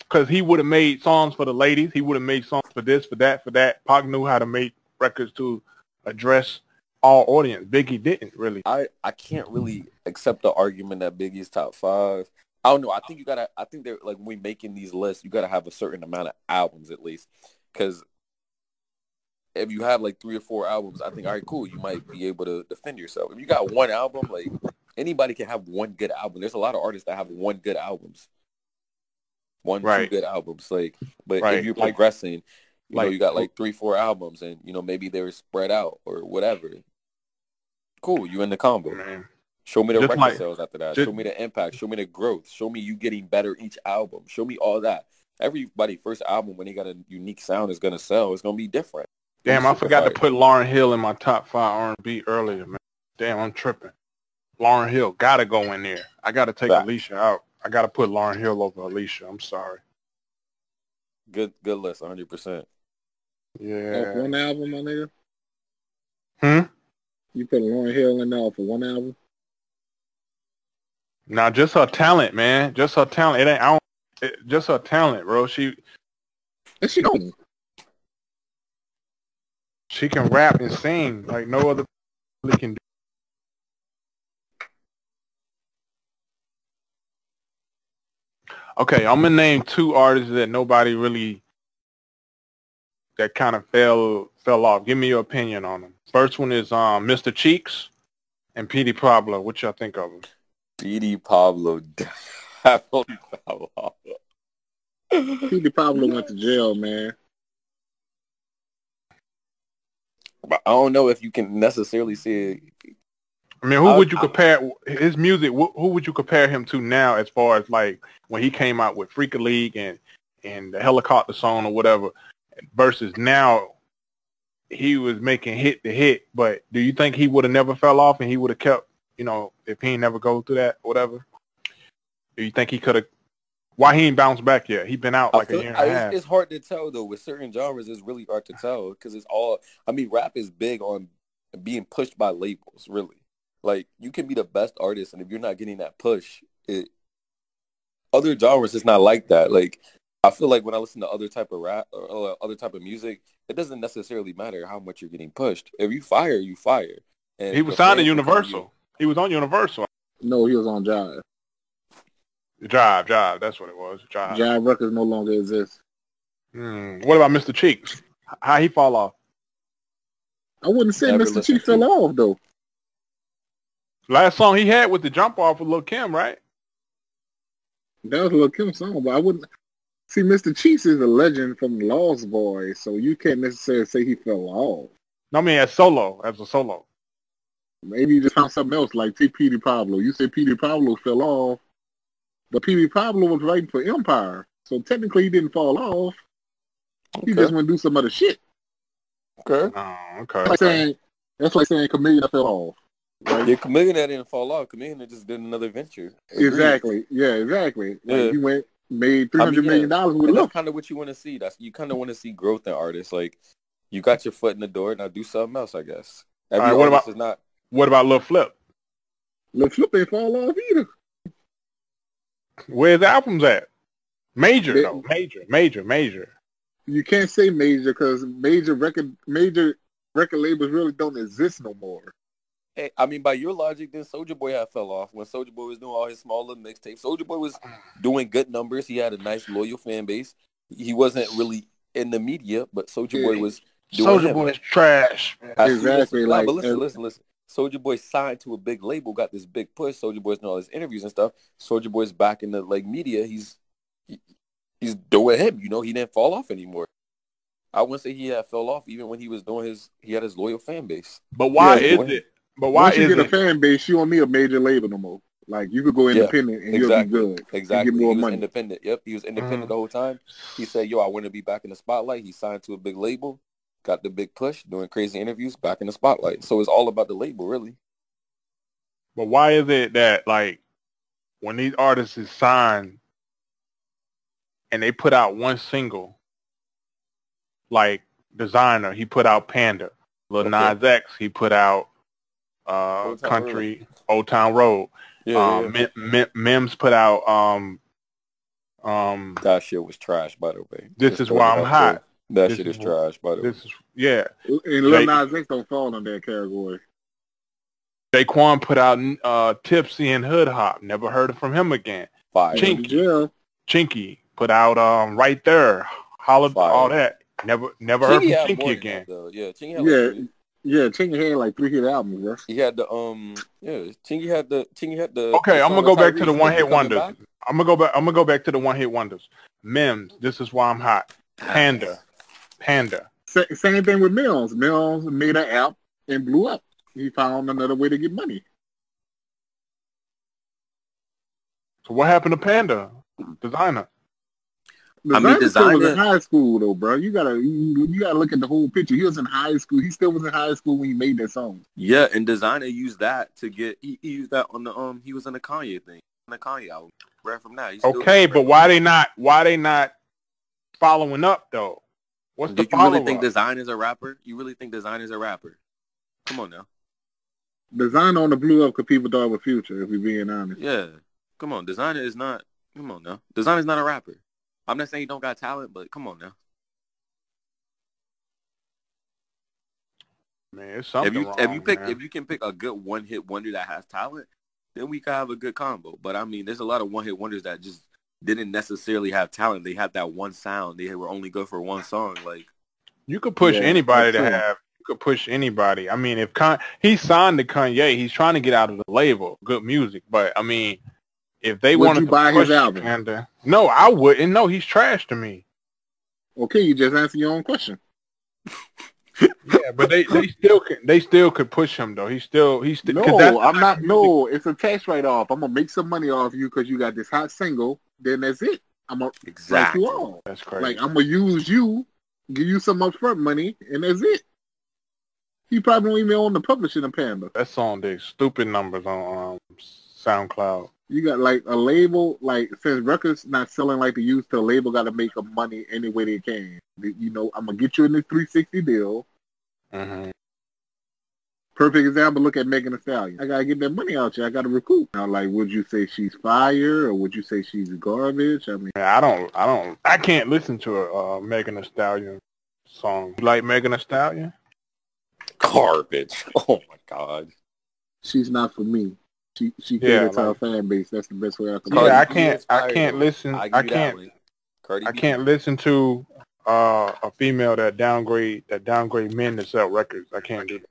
Speaker 1: Because he would have made songs for the ladies. He would have made songs for this, for that, for that. Pac knew how to make records to address all audience. Biggie didn't really.
Speaker 2: I I can't really accept the argument that Biggie's top five. I don't know. I think you gotta. I think they're like when we making these lists, you gotta have a certain amount of albums at least, because if you have like three or four albums, I think all right, cool, you might be able to defend yourself. If you got one album, like anybody can have one good album. There's a lot of artists that have one good albums. one,
Speaker 1: Right.
Speaker 2: two good albums. Like, but
Speaker 1: Right.
Speaker 2: if you're progressing, you know, you got like three, four albums, and you know maybe they're spread out or whatever. Cool, you in the combo.
Speaker 1: Man.
Speaker 2: Show me the
Speaker 1: Just
Speaker 2: record
Speaker 1: like-
Speaker 2: sales after that.
Speaker 1: just-
Speaker 2: Show me the impact. Show me the growth. Show me you getting better each album. Show me all that. Everybody first album when they got a unique sound is gonna sell. It's gonna be different.
Speaker 1: Damn, I
Speaker 2: be
Speaker 1: forgot to put Lauryn Hill in my top five R&B earlier, man. Damn, I'm tripping. Lauryn Hill gotta go in there. I gotta take
Speaker 2: Fact.
Speaker 1: Alicia out. I gotta put Lauryn Hill over Alicia. I'm sorry.
Speaker 2: Good, good list, 100. percent
Speaker 3: Off
Speaker 1: Yeah.
Speaker 3: one album, my nigga.
Speaker 1: Hmm.
Speaker 3: You put Lauryn Hill in there for one album.
Speaker 1: Now, just her talent, man. Just her talent. It ain't. I don't. It, just her talent, bro. She
Speaker 3: And she don't.
Speaker 1: she can rap and sing like no other really can do. Okay, I'm gonna name two artists that nobody really that kind of fell fell off. Give me your opinion on them. First one is um Mr. Cheeks and Petey Pablo. What y'all think of them?
Speaker 2: BD Pablo definitely fell.
Speaker 3: Petey Pablo went to jail, man.
Speaker 2: But I don't know if you can necessarily say
Speaker 1: I mean, who
Speaker 2: I-
Speaker 1: would you
Speaker 2: I-
Speaker 1: compare his music? Who, who would you compare him to now, as far as like when he came out with Freek-a-Leek and and the helicopter song or whatever, versus now he was making hit to hit. But do you think he would have never fell off and he would have kept, you know, if he ain't never go through that, whatever? Do you think he could have? Why he ain't bounced back yet? He been out like
Speaker 2: feel-
Speaker 1: a year and
Speaker 2: I-
Speaker 1: a
Speaker 2: it's,
Speaker 1: half.
Speaker 2: it's hard to tell though. With certain genres, it's really hard to tell because it's all. I mean, rap is big on being pushed by labels. Really, like you can be the best artist, and if you're not getting that push, it other genres is not like that. Like I feel like when I listen to other type of rap or uh, other type of music, it doesn't necessarily matter how much you're getting pushed. If you fire, you fire. And
Speaker 1: he was signed to
Speaker 2: fans will tell
Speaker 1: Universal. He was on Universal.
Speaker 3: No, he was on Jive.
Speaker 1: Drive, drive. That's what it was. Drive.
Speaker 3: Jive Records no longer exists.
Speaker 1: Hmm. What about Mr. Cheeks? How he fall off?
Speaker 3: I wouldn't say
Speaker 2: Never
Speaker 3: Mr.
Speaker 2: listened
Speaker 3: Chief
Speaker 2: to
Speaker 3: fell off though.
Speaker 1: Last song he had with the jump off with Lil Kim, right?
Speaker 3: That was a Lil Kim song, but I wouldn't see Mr. Cheeks is a legend from Lost Boyz, so you can't necessarily say he fell off.
Speaker 1: No, I mean as solo, as a solo.
Speaker 3: Maybe you just found something else like T. Petey Pablo. You said Petey Pablo fell off, but Petey Pablo was writing for Empire, so technically he didn't fall off. He
Speaker 2: Okay.
Speaker 3: just went to do some other shit.
Speaker 2: Okay.
Speaker 1: Oh,
Speaker 3: That's
Speaker 1: okay.
Speaker 3: like saying that's like saying Chamillionaire fell off. Right?
Speaker 2: Yeah, Chamillionaire didn't fall off. Chamillionaire just did another venture. Agreed.
Speaker 3: Exactly. Yeah, exactly. Like
Speaker 2: Yeah.
Speaker 3: he went made three
Speaker 2: I mean,
Speaker 3: hundred million
Speaker 2: yeah.
Speaker 3: dollars with
Speaker 2: And that's kind of what you want to see. That's you kind of want to see growth in artists. Like you got your foot in the door, now do something else. I guess. Every
Speaker 1: All right, what about-
Speaker 2: is not.
Speaker 1: What about Lil Flip?
Speaker 3: Lil Flip ain't fall off either.
Speaker 1: Where's the albums at? Major
Speaker 3: They-
Speaker 1: though. Major, major, major.
Speaker 3: You can't say major because major record major record labels really don't exist no more.
Speaker 2: Hey, I mean, by your logic, then Soulja Boy had fell off when Soulja Boy was doing all his small little mixtapes. Soulja Boy was doing good numbers. He had a nice loyal fan base. He wasn't really in the media, but Soulja Boy was doing
Speaker 1: Soldier. Boy is trash. man.
Speaker 2: As soon as-
Speaker 3: Exactly,
Speaker 2: nah,
Speaker 3: like,
Speaker 2: but listen, listen, listen. Soulja Boy signed to a big label, got this big push. Soulja Boy's doing all his interviews and stuff. Soulja Boy's back in the like media. He's he, he's doing him. You know, he didn't fall off anymore. I wouldn't say he had fell off even when he was doing his. He had his loyal fan base.
Speaker 1: But why
Speaker 2: Yeah,
Speaker 1: is
Speaker 2: boy.
Speaker 1: it? But why
Speaker 3: Once you
Speaker 1: is
Speaker 3: get a fan base, you don't need a major label no more. Like you could go
Speaker 2: Yeah,
Speaker 3: independent and
Speaker 2: exactly,
Speaker 3: you'll be good.
Speaker 2: Exactly.
Speaker 3: more
Speaker 2: He was
Speaker 3: money.
Speaker 2: independent. Yep, he was independent
Speaker 1: Mhm.
Speaker 2: the whole time. He said, "Yo, I want to be back in the spotlight." He signed to a big label, got the big push, doing crazy interviews, back in the spotlight. So it's all about the label, really.
Speaker 1: But why is it that like when these artists is signed and they put out one single, like Desiigner, he put out Panda. Lil
Speaker 2: Okay.
Speaker 1: Nas X, he put out uh,
Speaker 2: Old Town
Speaker 1: Country, Old Town Road.
Speaker 2: Yeah,
Speaker 1: um, Mim- Mim- Mims put out um, um,
Speaker 2: that shit was trash, by the way.
Speaker 1: This
Speaker 2: Just
Speaker 1: is
Speaker 2: throwing
Speaker 1: why I'm hot.
Speaker 2: there. That
Speaker 1: This
Speaker 2: shit is
Speaker 1: is
Speaker 2: trash, by the way.
Speaker 1: this is yeah.
Speaker 3: And Lil
Speaker 1: Jake-
Speaker 3: Nas X don't fall in that category.
Speaker 1: J-Kwon put out uh, Tipsy and Hood Hop. Never heard from him again.
Speaker 2: Fire.
Speaker 1: Chink.
Speaker 3: Yeah.
Speaker 1: Chingy put out um, right there. Holla,
Speaker 2: Fire.
Speaker 1: all that. Never, never heard from
Speaker 2: Chingy
Speaker 1: again.
Speaker 2: though. Yeah, Chingy had
Speaker 3: Yeah.
Speaker 2: Like three.
Speaker 3: Yeah, Chingy had like three hit albums, bro.
Speaker 2: He had the um yeah, Chingy had the Chingy had the
Speaker 1: Okay,
Speaker 2: the
Speaker 1: I'm gonna go
Speaker 2: with
Speaker 1: back to the one hit wonders.
Speaker 2: back.
Speaker 1: I'm gonna go back. I'm gonna go back to the one hit wonders. Mims, this is why I'm hot. Panda, Panda.
Speaker 3: Sa- same thing with Mills. Mills made an app and blew up. He found another way to get money.
Speaker 1: So what happened to Panda? Desiigner.
Speaker 2: I mean,
Speaker 3: Desiigner was in high school though, bro. You gotta you, you gotta look at the whole picture. He was in high school. He still was in high school when he made that song.
Speaker 2: Yeah, and Desiigner used that to get. He, he used that on the um. He was in the Kanye thing, on the Kanye album. Right from that.
Speaker 1: Okay, but why they not why they not following up though? What's
Speaker 2: Do
Speaker 1: the
Speaker 2: you really think
Speaker 1: up?
Speaker 2: design is a rapper? You really think design is a rapper? Come on now.
Speaker 3: Design on the blue up could people thought it was future. If we're being honest,
Speaker 2: Yeah. Come on. Desiigner is not. Come on now. Desiigner is not a rapper. I'm not saying he don't got talent, but come on now.
Speaker 1: Man, it's something
Speaker 2: if you
Speaker 1: wrong,
Speaker 2: if you pick
Speaker 1: man.
Speaker 2: if you can pick a good one hit wonder that has talent, then we could have a good combo. But I mean, there's a lot of one hit wonders that just didn't necessarily have talent. They had that one sound. They were only good for one song. Like
Speaker 1: You could push
Speaker 3: Yeah,
Speaker 1: anybody to
Speaker 3: true.
Speaker 1: have. You could push anybody. I mean, if Con- he signed to Kanye, he's trying to get out of the label, good music. But I mean, if they
Speaker 3: want
Speaker 1: to
Speaker 3: buy his
Speaker 1: push
Speaker 3: album?
Speaker 1: Panda, no, I wouldn't. No, he's trash to me.
Speaker 3: okay, you just answer your own question.
Speaker 1: Yeah, but they, they still can, they still could push him though. He's still he's still.
Speaker 3: No, I'm not. No, it's a tax write off. I'm gonna make some money off you because you got this hot single. Then that's it. I'm gonna write
Speaker 2: exactly.
Speaker 3: you off.
Speaker 1: That's crazy.
Speaker 3: Like I'm gonna use you, give you some upfront money, and that's it. He probably don't even own the publishing of Panda.
Speaker 1: that song did stupid numbers on um, SoundCloud.
Speaker 3: You got like a label, like since records not selling like they used to, a label got to make a money any way they can. You know, I'm gonna get you in this 360 deal.
Speaker 1: hmm
Speaker 3: Perfect example. Look at Megan Thee Stallion. I gotta get that money out you. I gotta recoup. Now, like, would you say she's fire or would you say she's garbage? I mean,
Speaker 1: I don't, I don't, I can't listen to a uh, Megan Thee Stallion song. You like Megan Thee Stallion?
Speaker 2: Garbage. Oh my god.
Speaker 3: she's not for me. She she
Speaker 1: Yeah,
Speaker 3: caters to her fan base. That's the best way I can.
Speaker 2: Cardi
Speaker 1: yeah, I can't, I can't
Speaker 2: though.
Speaker 1: listen.
Speaker 2: I,
Speaker 1: I
Speaker 2: give you that
Speaker 1: can't,
Speaker 2: one. Cardi
Speaker 1: I
Speaker 2: B.
Speaker 1: can't listen to uh, a female that downgrade that downgrade men to sell records. I can't do that.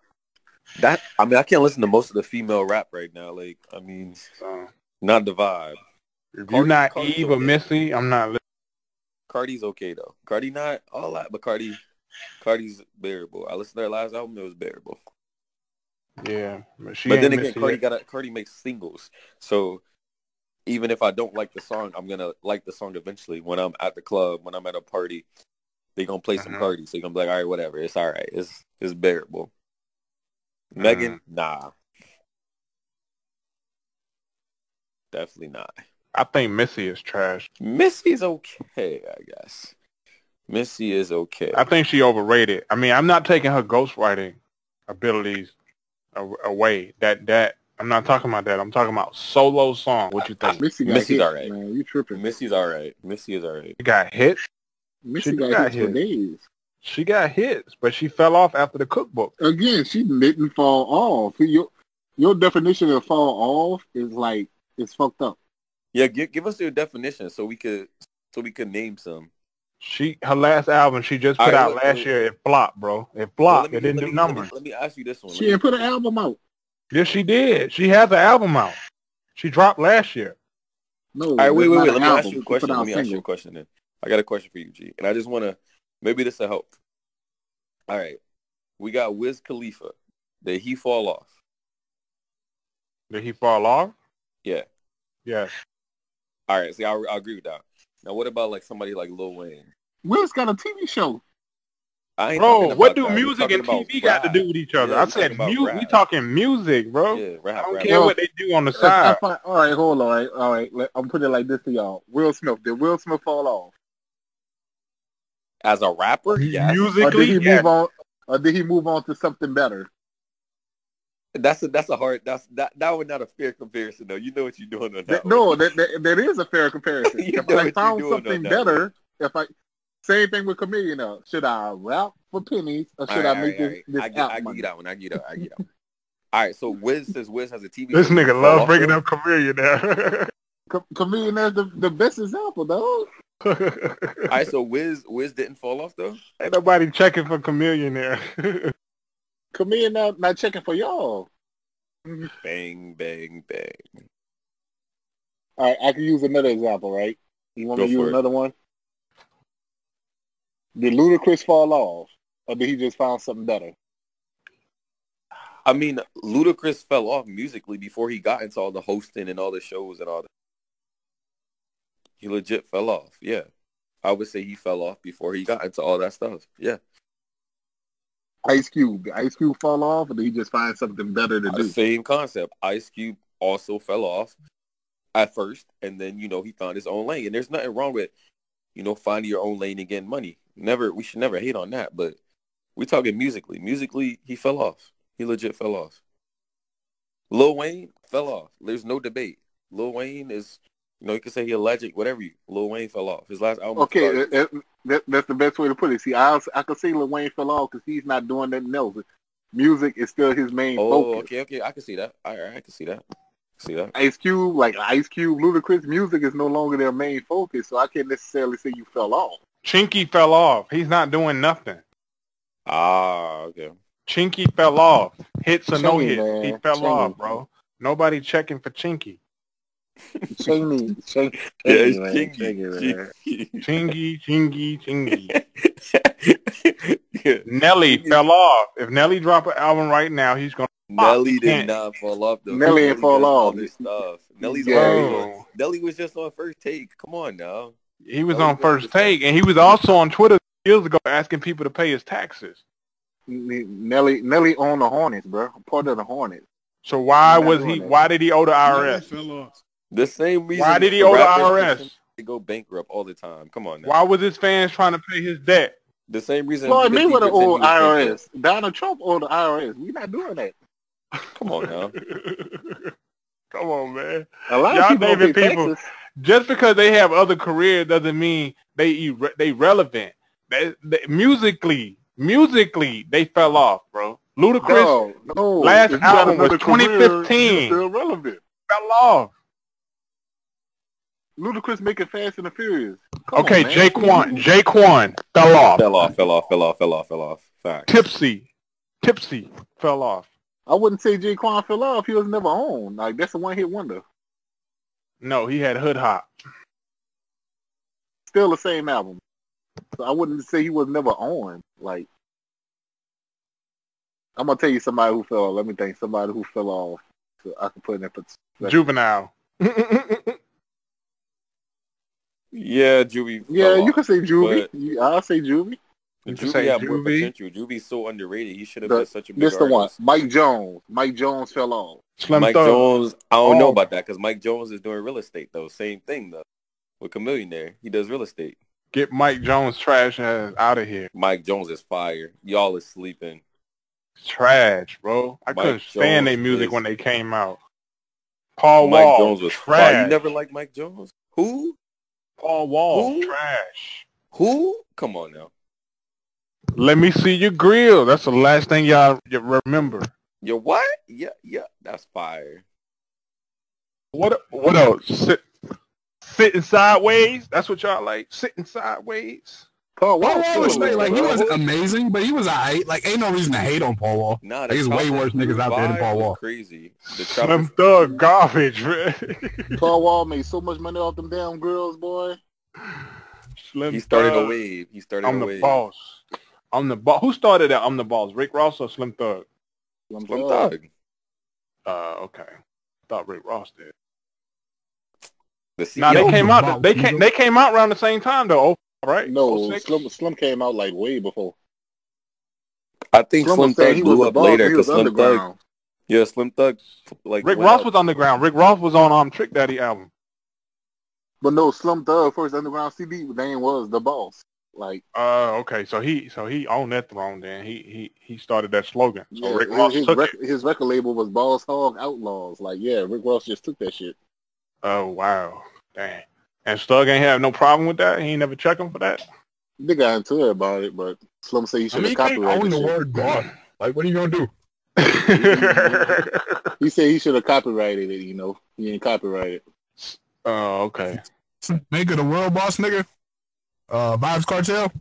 Speaker 2: That I mean, I can't listen to most of the female rap right now. Like, I mean,
Speaker 1: So,
Speaker 2: not the vibe.
Speaker 1: if you're not
Speaker 2: Cardi's
Speaker 1: Eve or. Missy, I'm not. Listening.
Speaker 2: Cardi's okay though. Cardi not all that, but Cardi, Cardi's bearable. I listened to her last album; it was bearable.
Speaker 1: Yeah, but
Speaker 2: but then again, Cardi got a, Cardi makes singles, so even if I don't like the song, I'm gonna like the song eventually. When I'm at the club, when I'm at a party, they gonna play some
Speaker 1: Mhm.
Speaker 2: Cardi, so you're gonna be like, all right, whatever, it's all right, it's it's bearable. Megan, nah, definitely not.
Speaker 1: I think Missy is trash.
Speaker 2: Missy's okay, I guess. Missy is okay.
Speaker 1: I think she overrated. I mean, I'm not taking her ghostwriting abilities away. That that I'm not talking about that. I'm talking about solo song. What you think?
Speaker 3: Missy got
Speaker 2: Missy's
Speaker 3: hits,
Speaker 2: alright.
Speaker 3: man. You tripping?
Speaker 2: Missy's all right. Missy is all right.
Speaker 1: She got hits.
Speaker 3: Missy
Speaker 1: she
Speaker 3: got,
Speaker 1: got
Speaker 3: hits for days.
Speaker 1: She got hits, but she fell off after the cookbook.
Speaker 3: Again, she didn't fall off. Your your definition of fall off is like it's fucked up.
Speaker 2: Yeah, give, give us your definition so we could so we could name some.
Speaker 1: She her last album she just put
Speaker 2: All right,
Speaker 1: out
Speaker 2: look,
Speaker 1: last
Speaker 2: look.
Speaker 1: year. It flopped, bro. It flopped.
Speaker 2: let me-
Speaker 1: it didn't
Speaker 2: let
Speaker 1: do
Speaker 2: me- let me-
Speaker 1: numbers.
Speaker 2: Let me ask you this one.
Speaker 3: She
Speaker 2: me-
Speaker 3: didn't put an album out.
Speaker 1: Yes, she did. She has an album out. She dropped last year.
Speaker 3: No.
Speaker 2: All right, wait, wait, wait. Let me
Speaker 3: album.
Speaker 2: ask you a question. Let me ask you a question then. I got a question for you, G. And I just want to, maybe this will help. All right. We got Wiz Khalifa. Did he fall off?
Speaker 1: Did he fall off?
Speaker 2: Yeah.
Speaker 1: Yes.
Speaker 2: All right. See, I, I agree with that. Now, what about like somebody like Lil Wayne?
Speaker 3: Wiz got a TV show.
Speaker 2: I ain't
Speaker 1: Bro, what do
Speaker 2: that.
Speaker 1: Music and
Speaker 2: about
Speaker 1: TV got to do with each other?
Speaker 2: Yeah,
Speaker 1: I said
Speaker 2: about
Speaker 1: mu- we talking music, bro.
Speaker 2: Yeah,
Speaker 1: I don't
Speaker 2: rap.
Speaker 1: care
Speaker 3: Well,
Speaker 1: what they do on the
Speaker 3: If I
Speaker 1: side.
Speaker 3: find- all right, hold on. All right, all right. Let, I'm putting it like this to y'all. Will Smith. Did Will Smith fall off?
Speaker 2: As a rapper, yes.
Speaker 3: Or did
Speaker 1: Musically,
Speaker 3: he
Speaker 1: yes.
Speaker 3: move on? Or did he move on to something better?
Speaker 2: That's a that's a hard that's that that was not a fair comparison though. You know what you're doing on that.
Speaker 3: That-
Speaker 2: one.
Speaker 3: no, that, that that is a fair comparison.
Speaker 2: You
Speaker 3: if
Speaker 2: know what
Speaker 3: I
Speaker 2: you're
Speaker 3: found
Speaker 2: doing
Speaker 3: something
Speaker 2: that
Speaker 3: better, if I same thing with Chamillionaire though. Should I rap for pennies or should
Speaker 2: All
Speaker 3: I make
Speaker 2: all
Speaker 3: this,
Speaker 2: right,
Speaker 3: this
Speaker 2: I get, I give
Speaker 3: money?
Speaker 2: you that one. I give you that. I give you that. All right, so Wiz says Wiz has a TV.
Speaker 1: This
Speaker 2: show.
Speaker 1: nigga
Speaker 2: Fall
Speaker 1: love
Speaker 2: off
Speaker 1: bringing up Chamillionaire now.
Speaker 3: Chamillionaire is the, the best example, though.
Speaker 2: All right, so Wiz Wiz didn't fall off though.
Speaker 1: Ain't nobody checking for Chamillionaire there.
Speaker 3: Chamillionaire not, not checking for y'all.
Speaker 2: Bang bang bang.
Speaker 3: All right, I can use another example, right? You want me to use
Speaker 2: it.
Speaker 3: another one? Did Ludacris fall off, or did he just find something better?
Speaker 2: I mean, Ludacris fell off musically before he got into all the hosting and all the shows and all that. He legit fell off. Yeah, I would say he fell off before he got into all that stuff. Yeah,
Speaker 3: Ice Cube, did Ice Cube fall off, or did he just find something better to
Speaker 2: Uh,
Speaker 3: do?
Speaker 2: same concept. Ice Cube also fell off at first, and then you know he found his own lane. And there's nothing wrong with you know finding your own lane and getting money. Never, we should never hate on that. But we're talking musically. Musically, he fell off. He legit fell off. Lil Wayne fell off. There's no debate. Lil Wayne is, you know, you can say he allergic, whatever. You, Lil Wayne fell off. His last album.
Speaker 3: Okay, that, that, that, that's the best way to put it. See, I I could see Lil Wayne fell off because he's not doing nothing else. Music is still his main
Speaker 2: oh,
Speaker 3: focus.
Speaker 2: okay, okay. I can see that. All right, I can see that. See that.
Speaker 3: Ice Cube, like Ice Cube, Ludacris, music is no longer their main focus, so I can't necessarily say you fell off.
Speaker 1: Chingy fell off. He's not doing nothing.
Speaker 2: Ah, okay.
Speaker 1: Chingy fell off. Hits or no hits.
Speaker 3: man.
Speaker 1: He fell
Speaker 3: Chingy.
Speaker 1: off, bro. Nobody checking for Chingy.
Speaker 3: Chingy, Chingy,
Speaker 2: Yeah, it's
Speaker 3: man,
Speaker 2: Chingy.
Speaker 1: Chingy, Chingy, Chingy.
Speaker 2: Chingy. yeah.
Speaker 1: Nelly fell off. If Nelly drop an album right now, he's gonna.
Speaker 2: Nelly
Speaker 1: you
Speaker 2: did
Speaker 1: can't-
Speaker 2: fall off though.
Speaker 3: Nelly ain't fall
Speaker 2: does all
Speaker 3: off.
Speaker 2: This stuff. Nelly's
Speaker 3: Yeah.
Speaker 1: Oh.
Speaker 2: on- Nelly was just on first take. Come on now.
Speaker 1: He was
Speaker 2: Nelly
Speaker 1: on first take, and he was also on Twitter years ago asking people to pay his taxes.
Speaker 3: Nelly, Nelly owned the Hornets, bro. Part of the Hornets.
Speaker 1: So why
Speaker 3: He's
Speaker 1: was he?
Speaker 3: that.
Speaker 1: Why did he owe the
Speaker 5: Nelly
Speaker 1: IRS?
Speaker 5: Fell off.
Speaker 2: The same reason.
Speaker 1: Why did he owe the IRS?
Speaker 2: They go bankrupt all the time. Come on now.
Speaker 1: Why was his fans trying to pay his debt?
Speaker 2: The same reason.
Speaker 3: Floyd
Speaker 2: 50
Speaker 3: Mayweather
Speaker 2: pretend
Speaker 3: owned
Speaker 2: he was bankrupt.
Speaker 3: IRS. Donald Trump owed the IRS. We're not doing that.
Speaker 2: Come on now.
Speaker 1: Come on, man.
Speaker 3: A lot
Speaker 1: Y'all
Speaker 3: of people don't
Speaker 1: people-
Speaker 3: taxes.
Speaker 1: Just because they have other careers doesn't mean they irre- they relevant. They, they, musically, musically, they fell off, bro. Ludacris
Speaker 3: No, no.
Speaker 1: last
Speaker 3: If you got
Speaker 1: album was
Speaker 3: another career,
Speaker 1: 2015.
Speaker 3: you're Still relevant.
Speaker 1: fell off.
Speaker 3: Ludacris making Fast and the Furious. Come
Speaker 1: Okay,
Speaker 3: on, man.
Speaker 1: J-Kwon, J-Kwon fell off.
Speaker 2: fell off. Fell off. Fell off. Fell off. Fell off. Fact.
Speaker 1: Tipsy, Tipsy fell off.
Speaker 3: I wouldn't say J-Kwon fell off. He was never on. Like that's a one hit wonder.
Speaker 1: No, he had Hood Hop.
Speaker 3: Still the same album. So I wouldn't say he was never on. Like I'm gonna tell you somebody who fell. Off. Let me think. Somebody who fell off. So I can put in perspective.
Speaker 1: Juvenile.
Speaker 2: Yeah, Juvie.
Speaker 3: Yeah,
Speaker 2: fell
Speaker 3: you
Speaker 2: off.
Speaker 3: can say Juvie. You- I'll say Juvie.
Speaker 1: You can
Speaker 2: Juvie had more potential. Juvie's so underrated. He should have
Speaker 3: The-
Speaker 2: been such a big
Speaker 3: This the one. Mike Jones. Mike Jones fell off.
Speaker 1: Slim
Speaker 2: Mike
Speaker 1: Thug.
Speaker 2: Jones, I don't know
Speaker 1: Oh.
Speaker 2: about that because Mike Jones is doing real estate though. Same thing though. With Chamillionaire there, he does real estate.
Speaker 1: Get Mike Jones trash ass out of here.
Speaker 2: Mike Jones is fire. Y'all is sleeping.
Speaker 1: Trash, bro. I
Speaker 2: Mike
Speaker 1: couldn't stand
Speaker 2: Jones
Speaker 1: their music
Speaker 2: is-
Speaker 1: when they came out. Paul
Speaker 2: Mike
Speaker 1: Wall,
Speaker 2: Jones was
Speaker 1: trash.
Speaker 2: fire. You never liked Mike Jones? Who?
Speaker 1: Paul Wall,
Speaker 2: Who?
Speaker 1: trash.
Speaker 2: Who? Come on now.
Speaker 1: Let me see your grill. That's the last thing y'all you remember.
Speaker 2: Yo, what? Yeah, yeah, that's fire.
Speaker 1: What what else? Sit, sitting sideways. That's what y'all like. Sitting sideways.
Speaker 3: Paul
Speaker 5: Paul
Speaker 3: Wall,
Speaker 5: Wall was
Speaker 3: still
Speaker 5: straight. Like he wasn't amazing, but he was alright. Like ain't no reason to hate on Paul Wall.
Speaker 2: Nah,
Speaker 5: There's
Speaker 2: the
Speaker 5: way worse niggas out there than Paul Wall.
Speaker 2: Crazy. The
Speaker 1: Slim
Speaker 2: Chopper,
Speaker 1: Thug garbage, man.
Speaker 3: Paul Wall made so much money off them damn girls, boy.
Speaker 1: Slim
Speaker 2: he started a
Speaker 1: Thug.
Speaker 2: wave. He started
Speaker 1: I'm
Speaker 2: a
Speaker 1: the boss. I'm the boss. Who started that? I'm the boss. Rick Ross or Slim Thug?
Speaker 3: Slim
Speaker 2: Slim
Speaker 3: Thug.
Speaker 2: Thug.
Speaker 1: Uh, okay. Thought Rick Ross did.
Speaker 2: The
Speaker 1: Now
Speaker 2: CEO.
Speaker 1: they came out. They came. They came out around the same time though. Right?
Speaker 3: No,
Speaker 1: 06?
Speaker 3: Slim, Slim came out like way before.
Speaker 2: I think
Speaker 3: Slim
Speaker 2: Slim Thug
Speaker 3: he
Speaker 2: blew up later because Slim Thug. Yeah, Slim Thug. Like
Speaker 1: Rick
Speaker 2: went
Speaker 1: Ross
Speaker 2: up-
Speaker 1: was underground. Rick Ross was on um Trick Daddy album.
Speaker 3: But no, Slim Thug first underground CD name was the boss. Like
Speaker 1: Uh, okay. So he so he owned that throne. Then he he he started that slogan. So
Speaker 3: yeah,
Speaker 1: Rick
Speaker 3: his,
Speaker 1: Ross
Speaker 3: his,
Speaker 1: took
Speaker 3: rec-
Speaker 1: it.
Speaker 3: his record label was Boss Hogg Outlawz. Like yeah, Rick Ross just took that shit.
Speaker 1: Oh wow, dang. And Stug ain't have no problem with that. He ain't never check him for that.
Speaker 3: They got into it about it, but Slim said he should have
Speaker 5: you can't
Speaker 3: copyrighted
Speaker 5: own the
Speaker 3: shit.
Speaker 5: word boss. Like, what are you gonna do?
Speaker 3: He said he should have copyrighted it. You know, he ain't copyrighted. It.
Speaker 1: Oh okay.
Speaker 5: Make it a world boss, nigga. Uh, Vybz Kartel.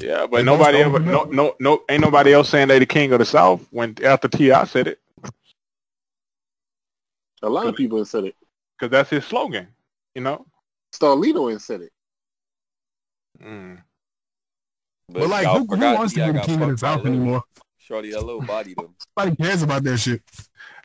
Speaker 1: Yeah, but
Speaker 5: They
Speaker 1: nobody ever no no no ain't nobody else saying they the king of the South when after T.I. said it
Speaker 3: A lot of people have said it.
Speaker 1: because that's his slogan. You know.
Speaker 3: Starlito ain't said it.
Speaker 1: Mm.
Speaker 5: But, like,
Speaker 2: y'all
Speaker 5: who, who
Speaker 2: forgot
Speaker 5: wants to
Speaker 2: T.I.
Speaker 5: be the
Speaker 2: got
Speaker 5: king of the South
Speaker 2: Lil.
Speaker 5: anymore?
Speaker 2: Shorty, that little body them.
Speaker 5: Nobody cares about that shit.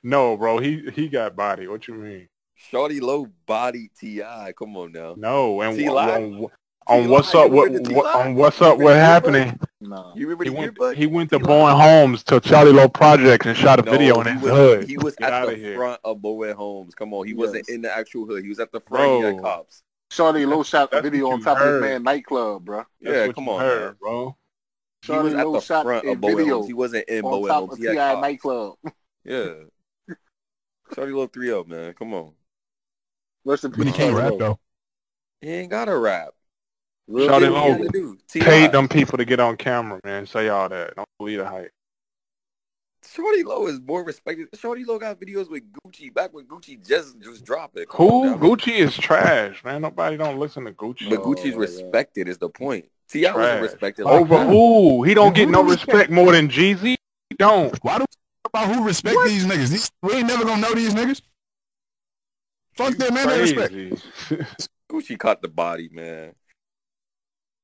Speaker 1: No, bro, he he got body. What you mean?
Speaker 2: Shawty Lo body Ti. Come on now.
Speaker 1: No, and
Speaker 2: T
Speaker 1: wh-
Speaker 2: Live?
Speaker 1: On, on what's up? What, what on what's up?
Speaker 2: remember
Speaker 1: What happening?
Speaker 3: No.
Speaker 2: You remember
Speaker 1: He went
Speaker 2: yearbook?
Speaker 1: he went to
Speaker 2: T-Live?
Speaker 1: Bowen Homes to Charlie Low Projects and shot a
Speaker 2: No,
Speaker 1: video in
Speaker 2: he
Speaker 1: his
Speaker 2: was,
Speaker 1: hood.
Speaker 2: He was
Speaker 1: Get
Speaker 2: at the
Speaker 1: here.
Speaker 2: front of Bowen Homes. Come on, he wasn't in the actual hood. He was at the front. He
Speaker 1: Bro.
Speaker 2: had cops.
Speaker 3: Shawty Lo shot a video on
Speaker 1: you
Speaker 3: top of
Speaker 1: heard.
Speaker 3: this man nightclub, bro.
Speaker 1: That's
Speaker 2: yeah, come on,
Speaker 1: heard,
Speaker 2: man.
Speaker 1: bro.
Speaker 2: He
Speaker 3: Shorty
Speaker 2: was at
Speaker 3: Low
Speaker 2: the
Speaker 3: shot
Speaker 2: front
Speaker 3: a
Speaker 2: of Bowen
Speaker 3: video
Speaker 2: Homes. He wasn't in
Speaker 3: on
Speaker 2: Bowen
Speaker 3: top
Speaker 2: Homes. He had cops.
Speaker 3: nightclub.
Speaker 2: Yeah. Shawty Lo 3 man. Come on.
Speaker 3: Rest in
Speaker 5: But he
Speaker 3: peace.
Speaker 5: can't rap though.
Speaker 2: He ain't got a rap.
Speaker 3: Real
Speaker 1: Shorty
Speaker 2: Did
Speaker 3: deal.
Speaker 2: what
Speaker 1: Low
Speaker 2: had to do. T.I.
Speaker 1: Paid them people to get on camera, man. Say all that. Don't believe the hype.
Speaker 2: Shawty Lo is more respected. Shawty Lo got videos with Gucci back when Gucci just just dropped it. Come
Speaker 1: Who?
Speaker 2: now.
Speaker 1: Gucci is trash, man. Nobody don't listen to Gucci.
Speaker 2: But
Speaker 3: Oh,
Speaker 2: Gucci's
Speaker 3: yeah.
Speaker 2: respected is the point. T.I. wasn't respected like
Speaker 1: Over
Speaker 2: that.
Speaker 1: who? He don't get no
Speaker 5: respect-
Speaker 1: respect more than Jeezy. He don't.
Speaker 5: Why do we talk about who respect these niggas? These, we ain't never gonna know these niggas. Fuck them, man. They respect.
Speaker 1: Crazy.
Speaker 2: Gucci caught the body, man.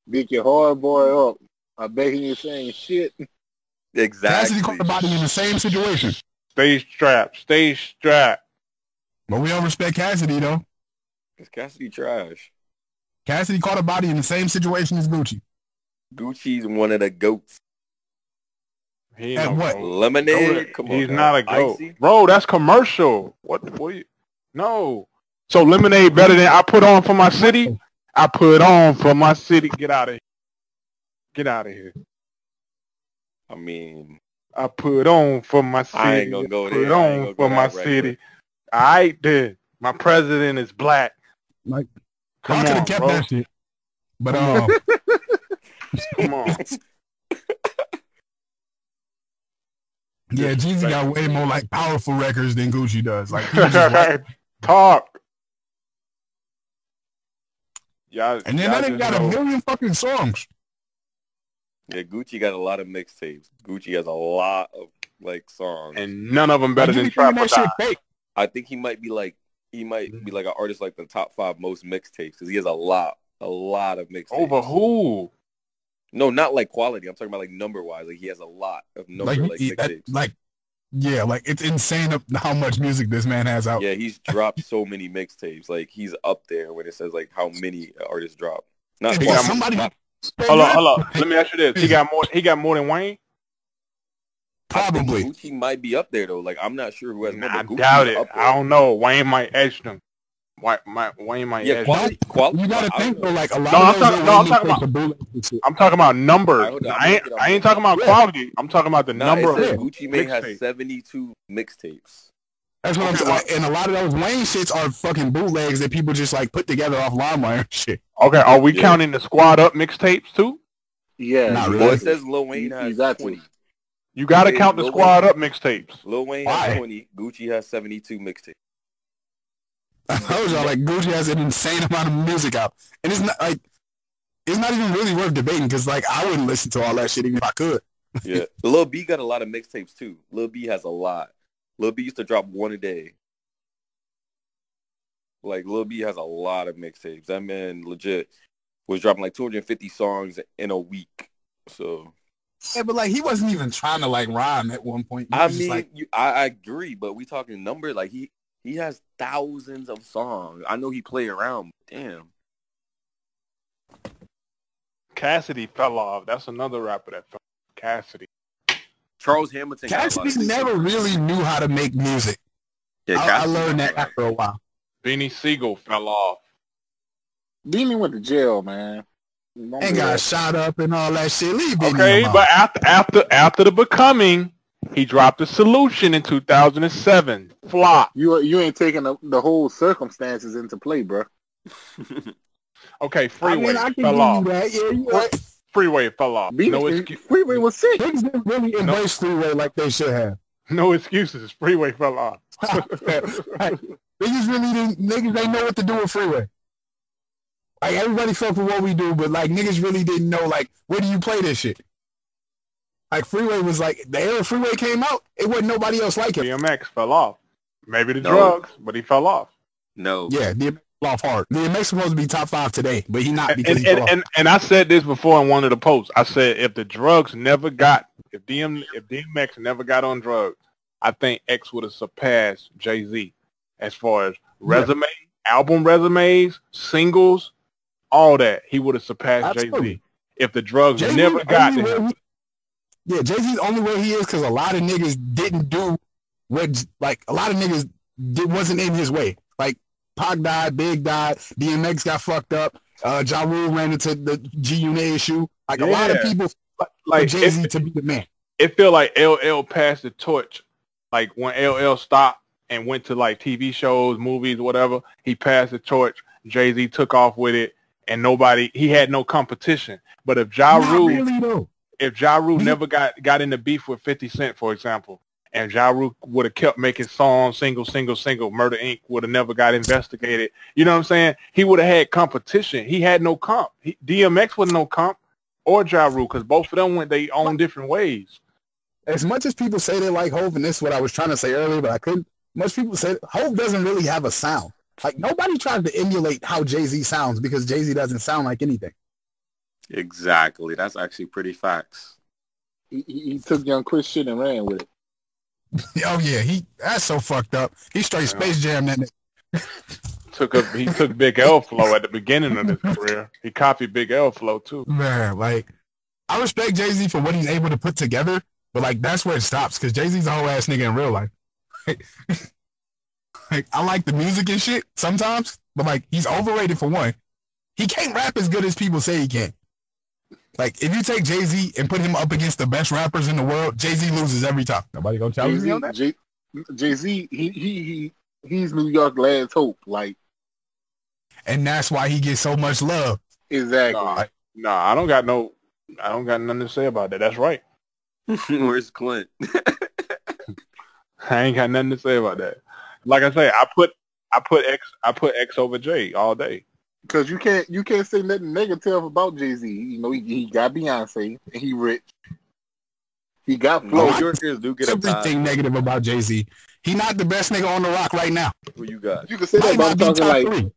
Speaker 3: Beat your hard boy up. I bet he ain't saying shit.
Speaker 2: Exactly.
Speaker 5: Cassidy caught the body in the same situation.
Speaker 1: Stay strapped. Stay strapped.
Speaker 5: But we don't respect Cassidy though.
Speaker 2: Cause Cassidy trash.
Speaker 5: Cassidy caught a body in the same situation as Gucci.
Speaker 2: Gucci's one of the goats.
Speaker 1: He
Speaker 5: At
Speaker 1: no
Speaker 5: what?
Speaker 1: goat.
Speaker 2: Lemonade. Come on,
Speaker 1: He's
Speaker 2: now.
Speaker 1: not a goat,
Speaker 2: Icy?
Speaker 1: bro. That's commercial. What? What? You, no. So lemonade better than I put on for my city. I put on for my city. Get out of here. Get out of here.
Speaker 2: I mean,
Speaker 1: I put on for my city.
Speaker 2: I ain't gonna go
Speaker 1: put
Speaker 2: there. I ain't
Speaker 1: on
Speaker 2: gonna
Speaker 1: for
Speaker 2: go
Speaker 1: my
Speaker 2: that right
Speaker 1: city.
Speaker 2: quick.
Speaker 1: All right, then. My president is black.
Speaker 5: Like,
Speaker 1: Come
Speaker 5: I could
Speaker 1: on,
Speaker 5: have kept
Speaker 1: bro.
Speaker 5: that shit. But uh,
Speaker 1: Come on.
Speaker 5: yeah, Jeezy got way more like powerful records than Gucci does. Like, he just like-
Speaker 1: Talk. Y'all,
Speaker 5: and then
Speaker 1: y'all
Speaker 5: that nigga
Speaker 1: just
Speaker 5: got a million fucking songs.
Speaker 2: yeah, Gucci got a lot of mixtapes. Gucci has a lot of like songs.
Speaker 1: and none of them better than Trap or
Speaker 5: shit
Speaker 1: Die.
Speaker 5: fake.
Speaker 2: I think he might be like he might be like an artist like the top five most mixtapes because he has a lot, a lot of mixtapes.
Speaker 1: Over who?
Speaker 2: No, not like quality. I'm talking about like number wise. Like he has a lot of number
Speaker 5: Like,
Speaker 2: like,
Speaker 5: he- that-
Speaker 2: mixtapes.
Speaker 5: like, yeah, like it's insane how much music this man has out.
Speaker 2: yeah, he's dropped so many mixtapes. Like he's up there when it says like how many artists drop. Not
Speaker 5: If
Speaker 1: He
Speaker 5: somebody,
Speaker 2: not-
Speaker 1: Hold on, hold on. Let me ask you this: He got more. He got more than Wayne.
Speaker 5: Probably.
Speaker 2: Gucci might be up there though. Like I'm not sure who has more.
Speaker 1: I doubt it. I don't know. Wayne might edge them. Wayne might, Wayne might
Speaker 2: Yeah,
Speaker 1: edge them.
Speaker 2: quality. quality
Speaker 5: You gotta think
Speaker 2: know.
Speaker 5: though, like a lot
Speaker 1: No, I'm
Speaker 5: of
Speaker 1: no, I'm talking
Speaker 5: mixtapes are bootlegs and shit.
Speaker 1: I'm talking about numbers.
Speaker 2: Alright, hold on, I'm
Speaker 1: I ain't.
Speaker 2: looking
Speaker 1: I ain't talking about quality. I'm talking about the
Speaker 2: Nah,
Speaker 1: number of.
Speaker 2: Gucci Mane has
Speaker 1: mixtapes.
Speaker 2: 72 mixtapes.
Speaker 5: That's what I'm saying. Like, and a lot of those Wayne shits are fucking bootlegs that people just like put together off LimeWire and shit.
Speaker 1: Okay, are we
Speaker 2: Yeah.
Speaker 1: counting the squad up mixtapes too?
Speaker 3: Yeah.
Speaker 5: Not
Speaker 3: you
Speaker 5: really.
Speaker 2: Well,
Speaker 3: got
Speaker 2: it
Speaker 3: to.
Speaker 2: says Lil Wayne
Speaker 3: You- you
Speaker 2: has
Speaker 3: got to.
Speaker 2: 20.
Speaker 1: You got to
Speaker 2: Hey,
Speaker 1: count the
Speaker 2: Lil
Speaker 1: squad up mixtapes.
Speaker 2: Lil Wayne
Speaker 5: Why?
Speaker 2: has 20. Gucci has 72 mixtapes.
Speaker 5: I told y'all like Gucci has an insane amount of music out, and it's not like it's not even really worth debating because like I wouldn't listen to all that shit even if I could.
Speaker 2: Yeah. Lil B got a lot of mixtapes too. Lil B has a lot. Lil B used to drop one a day. Like Lil B has a lot of mixtapes. That man legit was dropping like 250 songs in a week. So
Speaker 5: Yeah, but like he wasn't even trying to like rhyme at one point. He
Speaker 2: I mean,
Speaker 5: like,
Speaker 2: you, I, I agree, but we talking number like he he has thousands of songs. I know he play around. But damn.
Speaker 1: Cassidy fell off. That's another rapper that fell. off. Cassidy.
Speaker 2: Charles Hamilton. got a lot of
Speaker 5: Cassidy never really knew how to make music.
Speaker 2: Yeah,
Speaker 5: I, I learned that after a while.
Speaker 1: Beanie Sigel fell off.
Speaker 3: Beanie went to jail, man. Don't
Speaker 5: And got
Speaker 3: that.
Speaker 5: shot up and all that shit. Leave Biggie
Speaker 1: Okay,
Speaker 5: alone.
Speaker 1: but after after after the B. Coming, he dropped the solution in 2007. Flop.
Speaker 3: You you ain't taking the, the whole circumstances into play, bro.
Speaker 1: Okay,
Speaker 5: I
Speaker 1: freeway
Speaker 5: mean, I can
Speaker 1: fell off.
Speaker 5: that. Yeah, you right.
Speaker 1: Freeway fell off.
Speaker 3: Beanie,
Speaker 1: No excuse.
Speaker 3: Freeway was sick.
Speaker 5: Niggas didn't really embrace freeway like they should have.
Speaker 1: No excuses. Freeway fell off.
Speaker 5: Right. Niggas really didn't. Niggas they know what to do with freeway. Like everybody fuck with what we do, but like niggas really didn't know like where do you play this shit. Like freeway was like the era freeway came out, it wasn't nobody else like it.
Speaker 1: DMX fell off. Maybe the
Speaker 2: No.
Speaker 1: drugs, but he fell off.
Speaker 2: no.
Speaker 5: Yeah, the off hard. DMX was supposed to be top five today, but he not because
Speaker 1: and,
Speaker 5: he
Speaker 1: and,
Speaker 5: fell off.
Speaker 1: and, and I said this before in one of the posts. I said if the drugs never got if DM if DMX never got on drugs, I think X would have surpassed Jay Z as far as resume, album resumes, singles, all that. He would have surpassed Jay Z if the drugs
Speaker 5: Jay-Z
Speaker 1: never got to
Speaker 5: where
Speaker 1: him.
Speaker 5: Yeah, Jay Z's only way he is because a lot of niggas didn't do what like a lot of niggas did, wasn't in his way. Like Pac died, Big died, DMX got fucked up, uh, Ja Rule ran into the G Unit issue. Like a lot of people
Speaker 1: Like
Speaker 5: Jay Z to be the man.
Speaker 1: it feel like LL passed the torch. Like when LL stopped and went to like TV shows, movies, whatever, he passed the torch. Jay Z took off with it, and nobody he had no competition. But if Ja Rule,
Speaker 5: really though.
Speaker 1: If Ja Rule
Speaker 5: mm-hmm.
Speaker 1: never got got into beef with Fifty Cent, for example, and Ja Rule would have kept making songs, single, single, single, Murder Inc. would have never got investigated. You know what I'm saying? He would have had competition. He had no comp. He, DMX was no comp, or Ja Rule, because both of them went their own different ways.
Speaker 5: As much as people say they like Hove, and this is what I was trying to say earlier, but I couldn't. Most people say Hove doesn't really have a sound. Like nobody tries to emulate how Jay Z sounds because Jay Z doesn't sound like anything.
Speaker 2: Exactly. That's actually pretty facts.
Speaker 3: He, he, he took young Chris shit and ran with it.
Speaker 5: Oh yeah, he that's so fucked up. He straight Space Jam that nigga.
Speaker 1: took a he took Big L flow at the beginning of his career. He copied Big L flow too.
Speaker 5: Man, like I respect Jay Z for what he's able to put together, but like that's where it stops because Jay Z's a whole ass nigga in real life. like I like the music and shit sometimes, but like he's overrated for one. He can't rap as good as people say he can. Like if you take Jay Z and put him up against the best rappers in the world, Jay Z loses every time. Nobody gonna challenge me on that.
Speaker 3: Jay Z, he, he he he's New York last hope. Like
Speaker 5: And that's why he gets so much love.
Speaker 3: exactly.
Speaker 1: Nah, I, nah, I don't got no, I don't got nothing to say about that. That's right.
Speaker 2: Where's Clint?
Speaker 1: I ain't got nothing to say about that. Like I say, I put I put X I put X over J all day.
Speaker 3: Because you can't you can't say nothing negative about Jay Z. You know he, he got Beyonce and he rich. He got flow.
Speaker 2: Flo, yours do get
Speaker 5: Everything
Speaker 2: pass.
Speaker 5: negative about Jay Z. He not the best nigga on the rock right now.
Speaker 2: Who you got?
Speaker 3: You can say that,
Speaker 5: Might
Speaker 3: but I'm talking
Speaker 5: top
Speaker 3: like
Speaker 5: three.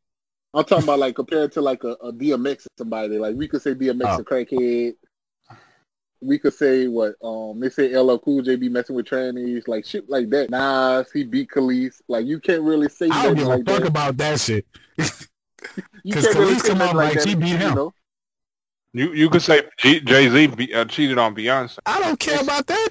Speaker 3: I'm talking about like compared to like a, a DMX or somebody. Like we could say DMX
Speaker 5: Oh.
Speaker 3: a crackhead. We could say what um they say LL Cool J be messing with trannies, like shit like that. Nas, he beat Kelis. Like you can't really say
Speaker 5: I don't
Speaker 3: nothing
Speaker 5: give a
Speaker 3: like
Speaker 5: fuck
Speaker 3: that.
Speaker 5: about that shit.
Speaker 3: You
Speaker 5: 'cause
Speaker 3: can't really
Speaker 5: Kelis
Speaker 3: say
Speaker 5: come out
Speaker 3: like
Speaker 5: like
Speaker 3: that.
Speaker 5: she beat
Speaker 3: you
Speaker 5: him.
Speaker 3: know?
Speaker 1: You you could say Jay Z uh, cheated on Beyonce.
Speaker 5: I don't care about that.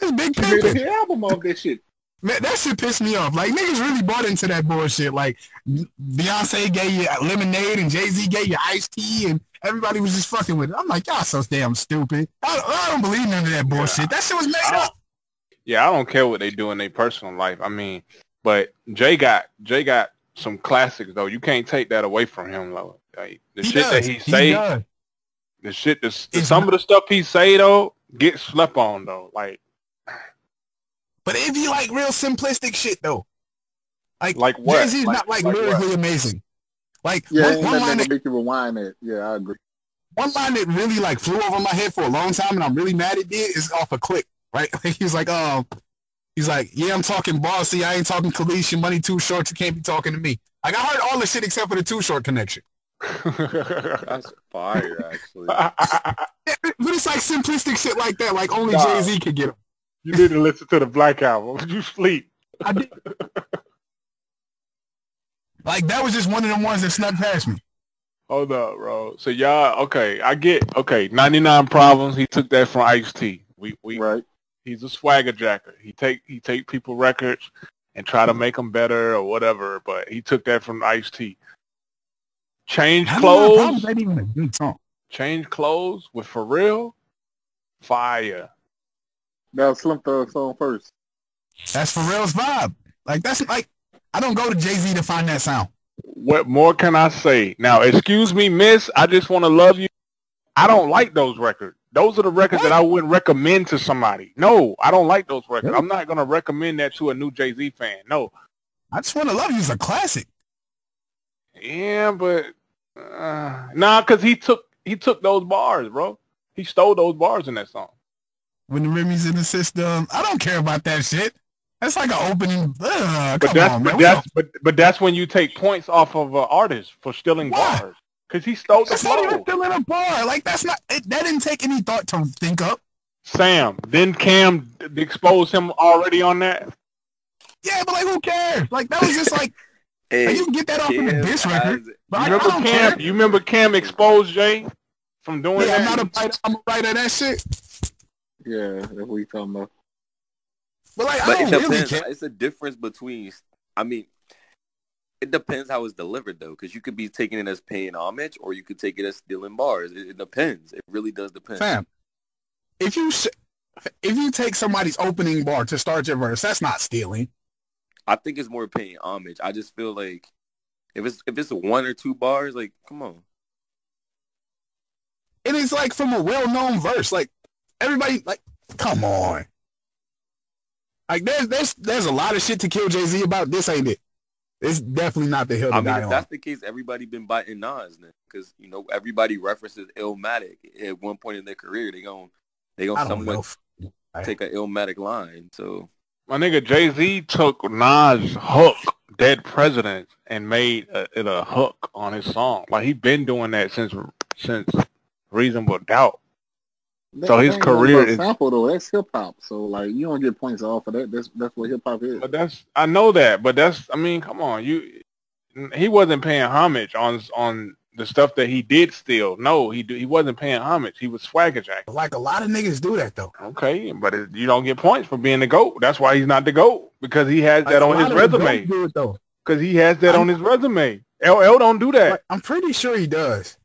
Speaker 5: That's big
Speaker 3: She made a album off that shit.
Speaker 5: Man, that shit pissed me off. Like niggas really bought into that bullshit. Like Beyonce gave you lemonade and Jay Z gave you iced tea, and everybody was just fucking with it. I'm like, y'all so damn stupid. I, I don't believe none of that bullshit. That shit was made up.
Speaker 1: Yeah, I don't care what they do in their personal life. I mean, but Jay got Jay got some classics though. You can't take that away from him though. Like, the
Speaker 5: He
Speaker 1: shit
Speaker 5: does.
Speaker 1: that he say,
Speaker 5: does.
Speaker 1: the shit, the, the, some
Speaker 5: not-
Speaker 1: of the stuff he say though get slept on though. Like
Speaker 5: But if you like real simplistic shit though, like,
Speaker 1: Like what?
Speaker 5: Jay Z's
Speaker 1: Like-
Speaker 5: not like,
Speaker 1: like
Speaker 5: lyrically amazing. Like
Speaker 3: Yeah,
Speaker 5: one, one line
Speaker 3: that
Speaker 5: that
Speaker 3: make you rewind that. Yeah, I agree.
Speaker 5: one line that really like flew over my head for a long time and I'm really mad it did is off a click, right? he was like, um, he's like, yeah, I'm talking bossy. I ain't talking Kelis. Your money too short. You can't be talking to me. Like I heard all the shit except for the too short connection.
Speaker 2: That's fire, actually.
Speaker 5: But it's like simplistic shit like that. Like only
Speaker 1: Nah.
Speaker 5: Jay Z could get 'em.
Speaker 1: you need to listen to the Black album. You sleep.
Speaker 5: I did. like that was just one of them ones that snuck past me.
Speaker 1: Hold up, bro. So y'all, okay, I get okay. Ninety nine problems. He took that from Ice T. We we
Speaker 3: Right.
Speaker 1: He's a swagger jacker. He take he take people records and try to make them better or whatever. But he took that from Ice T. Change clothes.
Speaker 5: Problems ain't even a good song.
Speaker 1: Change clothes with for real. Fire.
Speaker 3: Now Slim Thug song first.
Speaker 5: That's for real's vibe. Like that's like I don't go to Jay Z to find that sound.
Speaker 1: What more can I say? Now, excuse me, miss. I just want to love you. I don't like those records. Those are the records that I wouldn't recommend to somebody. No, I don't like those records. I'm not going to recommend that to a new Jay-Z fan. No.
Speaker 5: I just want to love you is a classic.
Speaker 1: Yeah, but uh, nah, because he took he took those bars, bro. He stole those bars in that song.
Speaker 5: When the Remy's in the system, I don't care about that shit. That's like an opening. Uh,
Speaker 1: But
Speaker 5: come
Speaker 1: that's
Speaker 5: on,
Speaker 1: but
Speaker 5: man.
Speaker 1: That's but, but that's when you take points off of an artist for stealing
Speaker 5: Why?
Speaker 1: bars because he stole the
Speaker 5: That's not even
Speaker 1: flow.
Speaker 5: still in a bar. Like that's not. It, that didn't take any thought to think up.
Speaker 1: Sam, then Cam d- exposed him already on that.
Speaker 5: Yeah, but like, who cares? Like that was just like,
Speaker 2: Hey,
Speaker 5: like, you can get that off of the
Speaker 2: Cam
Speaker 5: diss record.
Speaker 2: has-
Speaker 5: But
Speaker 1: You
Speaker 5: I, I
Speaker 1: remember
Speaker 5: don't
Speaker 1: Cam?
Speaker 5: care.
Speaker 1: You remember Cam exposed Jay from doing
Speaker 5: Yeah, I'm
Speaker 1: that?
Speaker 5: not a writer. I'm a writer of that shit.
Speaker 3: Yeah, that's what you talking about.
Speaker 5: But like,
Speaker 2: But
Speaker 5: I don't really care.
Speaker 2: It's a difference between. I mean, it depends how it's delivered though, because you could be taking it as paying homage, or you could take it as stealing bars. It, it depends. It really does depend.
Speaker 5: Fam, if you sh- if you take somebody's opening bar to start your verse, that's not stealing.
Speaker 2: I think it's more paying homage. I just feel like if it's if it's one or two bars, like come on.
Speaker 5: And it's like from a well-known verse. Like everybody, like, come on. Like there's there's there's a lot of shit to kill Jay Z about. This ain't it. It's definitely not the hill
Speaker 2: I mean,
Speaker 5: die
Speaker 2: if
Speaker 5: on.
Speaker 2: that's the case, everybody been biting Nas then, because you know everybody references Illmatic at one point in their career. They gon' they gonna
Speaker 5: don't
Speaker 2: somewhat take an Illmatic line. So
Speaker 1: My nigga Jay Z took Nas' hook, "Dead President" and made a, it a hook on his song. Like he been doing that since since Reasonable Doubt. So his career
Speaker 3: nothing
Speaker 1: is-
Speaker 3: sample though. That's hip hop. So like you don't get points off of that. That's that's what hip hop is.
Speaker 1: But that's I know that, but that's I mean, come on, you he wasn't paying homage on on the stuff that he did steal. No, he do- he wasn't paying homage. He was swagger jacking.
Speaker 5: Like a lot of niggas do that though.
Speaker 1: Okay, but it, you don't get points for being the goat. That's why he's not the goat because he has
Speaker 5: Like,
Speaker 1: that
Speaker 5: a
Speaker 1: on his resume.
Speaker 5: goats Do it though.
Speaker 1: Because he has that
Speaker 5: I'm-
Speaker 1: on his resume. LL don't do that.
Speaker 5: Like, I'm pretty sure he does.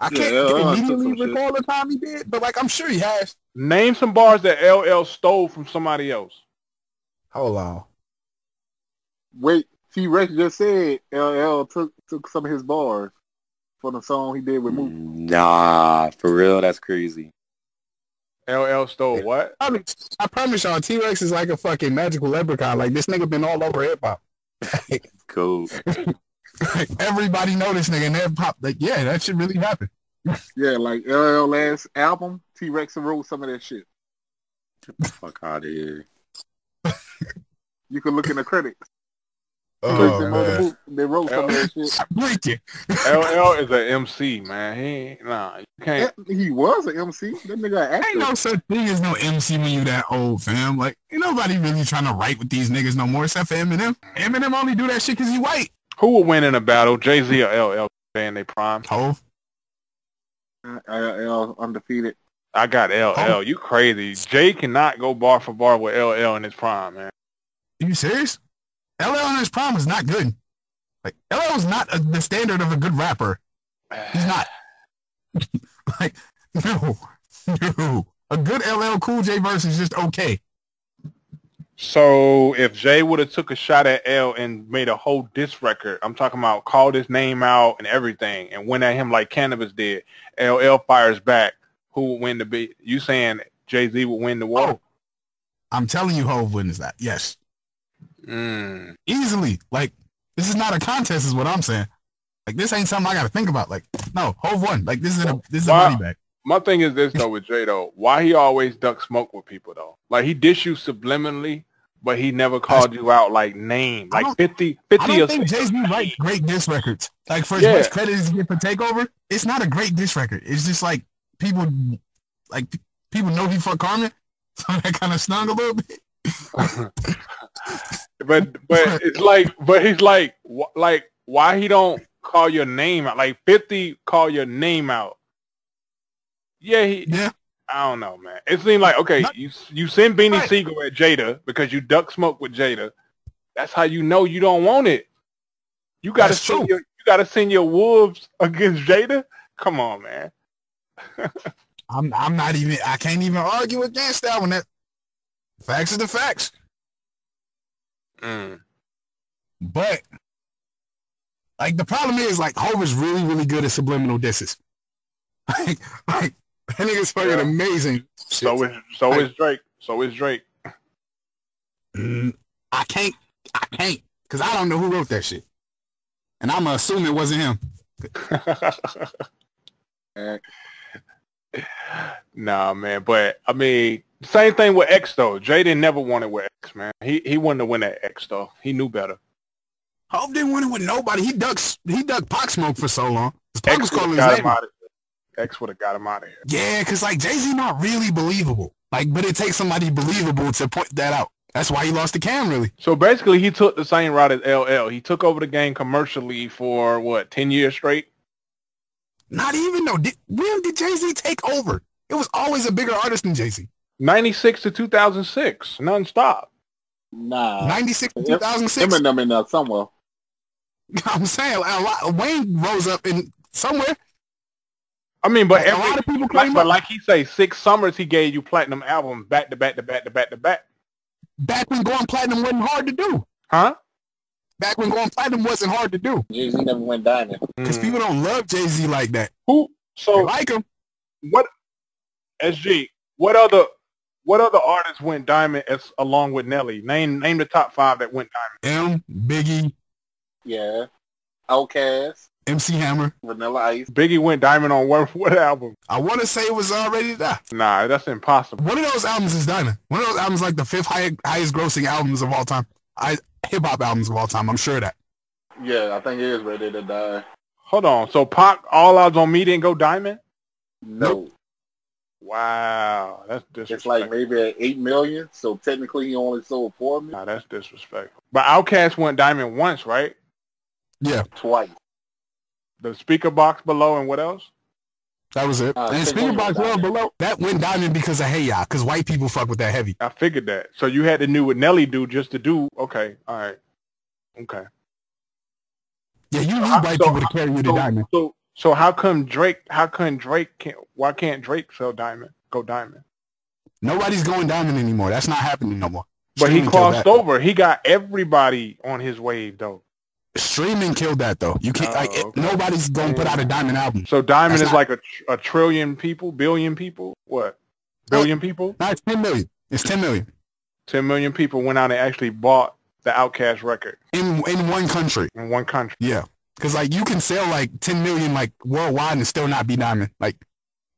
Speaker 5: I
Speaker 3: Yeah,
Speaker 5: can't
Speaker 3: LL
Speaker 5: immediately
Speaker 3: some shit.
Speaker 5: recall the time he did, but like I'm sure he has.
Speaker 1: Name some bars that LL stole from somebody else.
Speaker 5: Hold on.
Speaker 3: Wait, T Rex just said LL took took some of his bars for the song he did with Mook.
Speaker 2: nah, for real, that's crazy.
Speaker 1: LL stole what?
Speaker 5: I, mean, I promise y'all, T Rex is like a fucking magical leprechaun. Like this nigga been all over hip hop.
Speaker 2: Cool.
Speaker 5: Like, everybody know this nigga in hip hop. Like, yeah, that shit really happened.
Speaker 3: Yeah, like LL last album, T Rex wrote some of that shit.
Speaker 2: Fuck out of here.
Speaker 3: You can look in the credits.
Speaker 5: Oh,
Speaker 3: Rex the
Speaker 5: man.
Speaker 3: They wrote some of that shit.
Speaker 5: Blink.
Speaker 1: LL is an MC, man. He ain't, nah, you can't.
Speaker 3: Yeah, he was an MC. That nigga an
Speaker 5: Ain't no such thing as no MC when you that old, fam. Like, ain't nobody really trying to write with these niggas no more except for Eminem. Eminem only do that shit because he white.
Speaker 1: Who will win in a battle, Jay Z or LL? In they prime.
Speaker 5: Hove.
Speaker 3: LL undefeated.
Speaker 1: I got LL.
Speaker 5: Oh.
Speaker 1: You crazy? Jay cannot go bar for bar with LL in his prime, man.
Speaker 5: Are you serious? LL in his prime is not good. Like, LL is not a, the standard of a good rapper. He's not. like, no. No. A good LL Cool J verse is just okay.
Speaker 1: So if Jay would have took a shot at L and made a whole diss record, I'm talking about called his name out and everything, and went at him like Canibus did. LL fires back. Who would win the beat? You saying Jay Z would win the war?
Speaker 5: Oh. I'm telling you, Hove wins that. Yes.
Speaker 1: Mm.
Speaker 5: Easily. Like, this is not a contest is what I'm saying. Like, this ain't something I got to think about. Like, no, Hove won. Like, this is a, this is a money back.
Speaker 1: My thing is this though with Jay though. Why he always duck smoke with people though? Like he dish you subliminally, but he never called you out like name. Like
Speaker 5: don't-
Speaker 1: 50,
Speaker 5: I
Speaker 1: 50
Speaker 5: don't
Speaker 1: or
Speaker 5: think
Speaker 1: something.
Speaker 5: Jay-Z writes great diss records. Like, for as
Speaker 1: Yeah.
Speaker 5: much credit as he get for Takeover, it's not a great diss record. It's just like, people, like, people know he fucked Carmen. So that kind of stung a little bit.
Speaker 1: but but it's like but he's like wh- like why he don't call your name out? Like 50 call your name out. Yeah, he
Speaker 5: Yeah.
Speaker 1: I don't know, man. It seemed like okay,
Speaker 5: Not-
Speaker 1: you you send Beanie
Speaker 5: Right.
Speaker 1: Sigel at Jada because you duck smoke with Jada. That's how you know you don't want it. You gotta
Speaker 5: That's
Speaker 1: send
Speaker 5: true.
Speaker 1: your you gotta send your wolves against Jada. Come on, man.
Speaker 5: I'm, I'm not even, I can't even argue against that one. That facts is the facts.
Speaker 1: Mm.
Speaker 5: But like the problem is like Hov is really, really good at subliminal disses. Like, like that nigga's fucking
Speaker 1: Yeah.
Speaker 5: amazing.
Speaker 1: So is so is Drake. So is Drake.
Speaker 5: Mm, I can't, I can't, cause I don't know who wrote that shit, and I'm gonna assume it wasn't him.
Speaker 1: Nah, man. But I mean, Same thing with X though. Jaden never wanted with X, man. He he wouldn't have won that X though. He knew better.
Speaker 5: Hope didn't win it with nobody. He ducked he ducked Pac smoke for so long. Pac
Speaker 1: X
Speaker 5: was calling his name.
Speaker 1: out of here. X would have got him out of here.
Speaker 5: Yeah, because like Jay Z not really believable. Like, but it takes somebody believable to point that out. That's why he lost to Cam, really.
Speaker 1: So basically, he took the same route as LL. He took over the game commercially for what ten years straight.
Speaker 5: Not even though. Did, when did Jay Z take over? It was always a bigger artist than Jay Z.
Speaker 1: Ninety six to two thousand six, nonstop.
Speaker 3: Nah.
Speaker 5: 96 to
Speaker 3: Em-
Speaker 5: 2006.
Speaker 3: Eminem in there somewhere.
Speaker 5: I'm saying a lot. Wayne rose up in somewhere.
Speaker 1: I mean, but
Speaker 5: Like, a lot of people claim
Speaker 1: but
Speaker 5: up.
Speaker 1: like he say, six summers he gave you platinum albums back to back to back to back to back.
Speaker 5: Back when going platinum wasn't hard to do.
Speaker 1: Huh?
Speaker 5: Back when going platinum wasn't hard to do.
Speaker 3: Jay Z never went diamond.
Speaker 5: Because
Speaker 1: Mm.
Speaker 5: people don't love Jay Z like that.
Speaker 1: who?
Speaker 5: They
Speaker 1: So
Speaker 5: like him.
Speaker 1: what? SG. What other? What other artists went diamond as along with Nelly? Name name the top five that went diamond.
Speaker 5: M, Biggie,
Speaker 3: Yeah. Outkast,
Speaker 5: MC Hammer.
Speaker 3: Vanilla Ice.
Speaker 1: Biggie went diamond on what what album?
Speaker 5: I want to say it was already there.
Speaker 1: Nah, that's impossible.
Speaker 5: One of those albums is diamond. One of those albums like the fifth high, highest grossing albums of all time. I hip hop albums of all time. I'm sure of that.
Speaker 3: Yeah, I think it is ready to die.
Speaker 1: Hold on. So Pac, all odds on me didn't go diamond.
Speaker 3: No.
Speaker 1: Wow, that's disrespectful.
Speaker 3: It's like maybe at eight million, so technically he only sold four million
Speaker 1: Nah, that's disrespectful. But Outkast went diamond once, right?
Speaker 5: Yeah,
Speaker 3: twice.
Speaker 1: The speaker box below and what else?
Speaker 5: that was it.
Speaker 3: Uh,
Speaker 5: and
Speaker 3: Take
Speaker 5: Speaker Box
Speaker 3: went
Speaker 5: Love below that went diamond because of Hey Ya, because white people fuck with that heavy.
Speaker 1: I figured that. So you had to do what Nelly do just to do. Okay, all right, okay.
Speaker 5: Yeah, you need
Speaker 1: So-
Speaker 5: white
Speaker 1: so-
Speaker 5: people to carry you to
Speaker 1: So,
Speaker 5: diamond.
Speaker 1: so, so how come Drake? How come Drake can't? Why can't Drake sell diamond? Go diamond?
Speaker 5: Nobody's going diamond anymore. That's not happening no more.
Speaker 1: But he
Speaker 5: Streaming killed
Speaker 1: crossed over. He got everybody on his wave though.
Speaker 5: Streaming killed that though. You can't
Speaker 1: Oh,
Speaker 5: like
Speaker 1: okay.
Speaker 5: nobody's gonna put out a diamond album.
Speaker 1: So diamond
Speaker 5: That's
Speaker 1: is
Speaker 5: not-
Speaker 1: like a, tr- a trillion people, billion people. What? Billion people?
Speaker 5: No, it's ten million. It's ten million
Speaker 1: Ten million people went out and actually bought the Outkast record
Speaker 5: in in one country.
Speaker 1: in one country.
Speaker 5: Yeah, because like you can sell like ten million like worldwide and still not be diamond. Like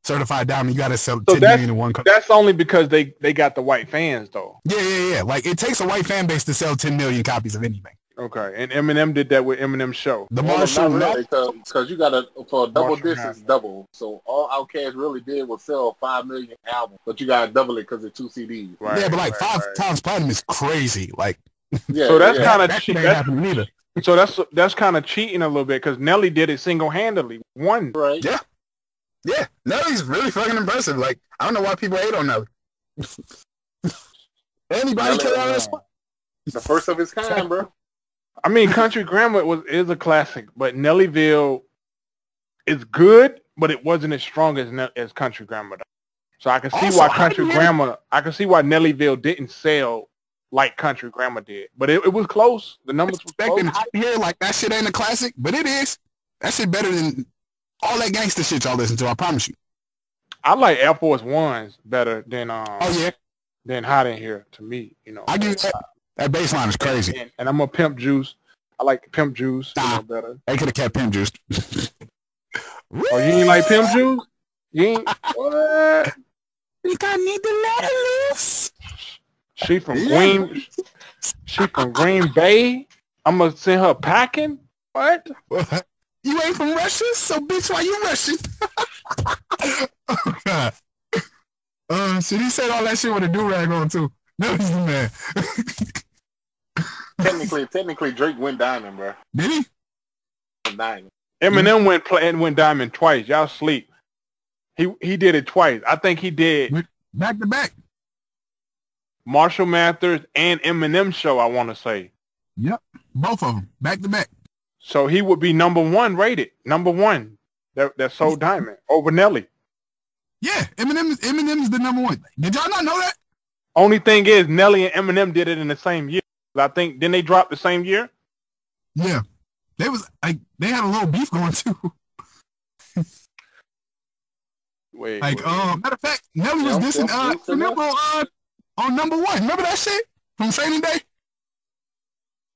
Speaker 5: certified diamond, you gotta sell
Speaker 1: So
Speaker 5: ten million in one country.
Speaker 1: That's only because they they got the white fans though.
Speaker 5: Yeah, yeah, yeah. Like it takes a white fan base to sell ten million copies of anything.
Speaker 1: Okay, and Eminem did that with Eminem's show.
Speaker 5: The Marshall
Speaker 3: not really, because you got to for a double
Speaker 1: Marshall
Speaker 3: distance
Speaker 1: Mathers.
Speaker 3: double. So all Outkast really did was sell five million albums, but you got to double it because it's two CDs.
Speaker 1: Right,
Speaker 5: yeah, but like
Speaker 1: right,
Speaker 5: five
Speaker 1: right.
Speaker 5: times platinum is crazy. Like
Speaker 3: Yeah,
Speaker 1: So that's
Speaker 3: yeah.
Speaker 1: kind of
Speaker 5: that
Speaker 1: cheap.
Speaker 5: shit ain't happening either.
Speaker 1: So that's that's kind of cheating a little bit because Nelly did it single handedly. One.
Speaker 3: right.
Speaker 5: Yeah. Yeah, Nelly's really fucking impressive. Like I don't know why people hate on Nelly. Anybody
Speaker 3: Nelly,
Speaker 5: kill out
Speaker 3: uh,
Speaker 5: that spot?
Speaker 3: The first of his kind, bro.
Speaker 1: I mean, Country Grammar was is a classic, but Nellyville is good, but it wasn't as strong as as Country Grammar. Though. So I can see
Speaker 5: Also,
Speaker 1: why Country
Speaker 5: did-
Speaker 1: Grammar. I can see why Nellyville didn't sell like Country Grammar did, but it, it was close. The numbers were close.
Speaker 5: here like that shit ain't a classic, but it is. That shit better than all that gangster shit y'all listen to. I promise you.
Speaker 1: I like Air Force Ones better than um
Speaker 5: Oh yeah,
Speaker 1: than Hot in Here to me. You know,
Speaker 5: I give that. That baseline is crazy.
Speaker 1: And, and I'm a Pimp Juice. I like Pimp Juice you
Speaker 5: Nah.
Speaker 1: know, better.
Speaker 5: They could have kept pimp juiced.
Speaker 1: Oh, you ain't like Pimp Juice? You ain't what?
Speaker 5: Think I need to let her loose.
Speaker 1: She from Green. She from Green Bay. I'm gonna send her packing. What?
Speaker 5: You ain't from Russia, so bitch, why you Russian? oh, God. Uh, shit, he said all that shit with a do-rag on, too. No, he's the man.
Speaker 3: technically, technically, Drake went diamond, bro.
Speaker 5: Did he?
Speaker 3: Went Diamond.
Speaker 1: Eminem went play and went diamond twice. Y'all sleep. He he did it twice. I think he did
Speaker 5: Back to back.
Speaker 1: Marshall Mathers and Eminem show. I want to say.
Speaker 5: Yep, both of them. Back to back.
Speaker 1: So he would be number one rated. Number one. That that sold diamond over Nelly.
Speaker 5: Yeah, Eminem, is Eminem's the number one. Did y'all not know that?
Speaker 1: Only thing is Nelly and Eminem did it in the same year. I think didn't they drop the same year?
Speaker 5: Yeah. They was like they had a little beef going too.
Speaker 1: Wait.
Speaker 5: Like,
Speaker 1: wait.
Speaker 5: uh, matter of fact, Nelly was
Speaker 3: Yep,
Speaker 5: dissing
Speaker 3: yep,
Speaker 5: uh,
Speaker 3: yep, yep.
Speaker 5: remember uh, on number one. Remember that shit from Training Day?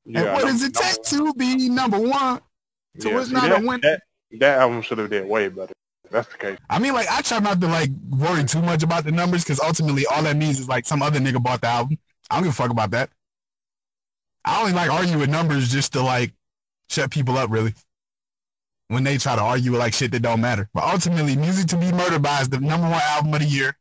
Speaker 1: Yeah,
Speaker 5: and what does it take to be number one? So
Speaker 1: Yeah,
Speaker 5: it's not
Speaker 1: that,
Speaker 5: a win.
Speaker 1: That, that album should have did way better. That that's the case.
Speaker 5: I mean, like, I try not to like worry too much about the numbers because ultimately all that means is like some other nigga bought the album. I don't give a fuck about that. I only like argue with numbers just to like shut people up, really. When they try to argue with like shit that don't matter. But ultimately, Music to Be Murdered by is the number one album of the year.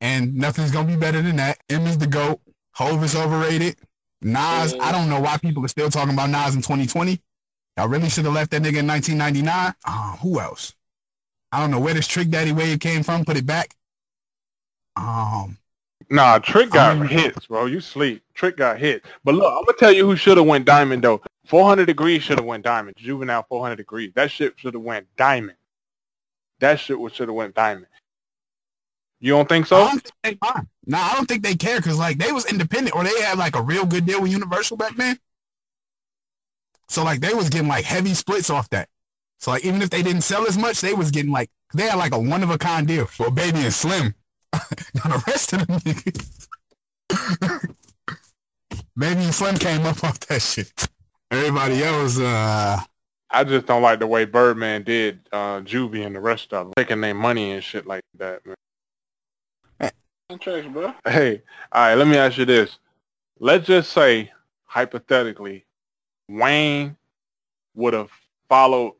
Speaker 5: And nothing's gonna be better than that. M is the GOAT. Hove is overrated. Nas, I don't know why people are still talking about Nas in 2020. I really should have left that nigga in 1999. Uh, who else? I don't know where this Trick Daddy wave came from. Put it back. Um,
Speaker 1: Nah, Trick got
Speaker 5: Um,
Speaker 1: hits, bro. You sleep. Trick got hit. But look, I'm gonna tell you who should have went diamond though. 400 Degreez should have went diamond. Juvenile 400 Degreez. That shit should have went diamond. That shit should have went diamond. You don't think
Speaker 5: I
Speaker 1: so?
Speaker 5: don't think they. Nah, I don't think they care because like they was independent or they had like a real good deal with Universal back then. So like they was getting like heavy splits off that. So like even if they didn't sell as much, they was getting like they had like a one of a kind deal for Baby and Slim. now the rest of them niggas, Baby and Slim came up off that shit. Everybody else, uh,
Speaker 1: I just don't like the way Birdman did uh, Juvie and the rest of them taking their money and shit like that, man.
Speaker 3: Trash, bro.
Speaker 1: Hey, all right. Let me ask you this. Let's just say hypothetically, Wayne would have followed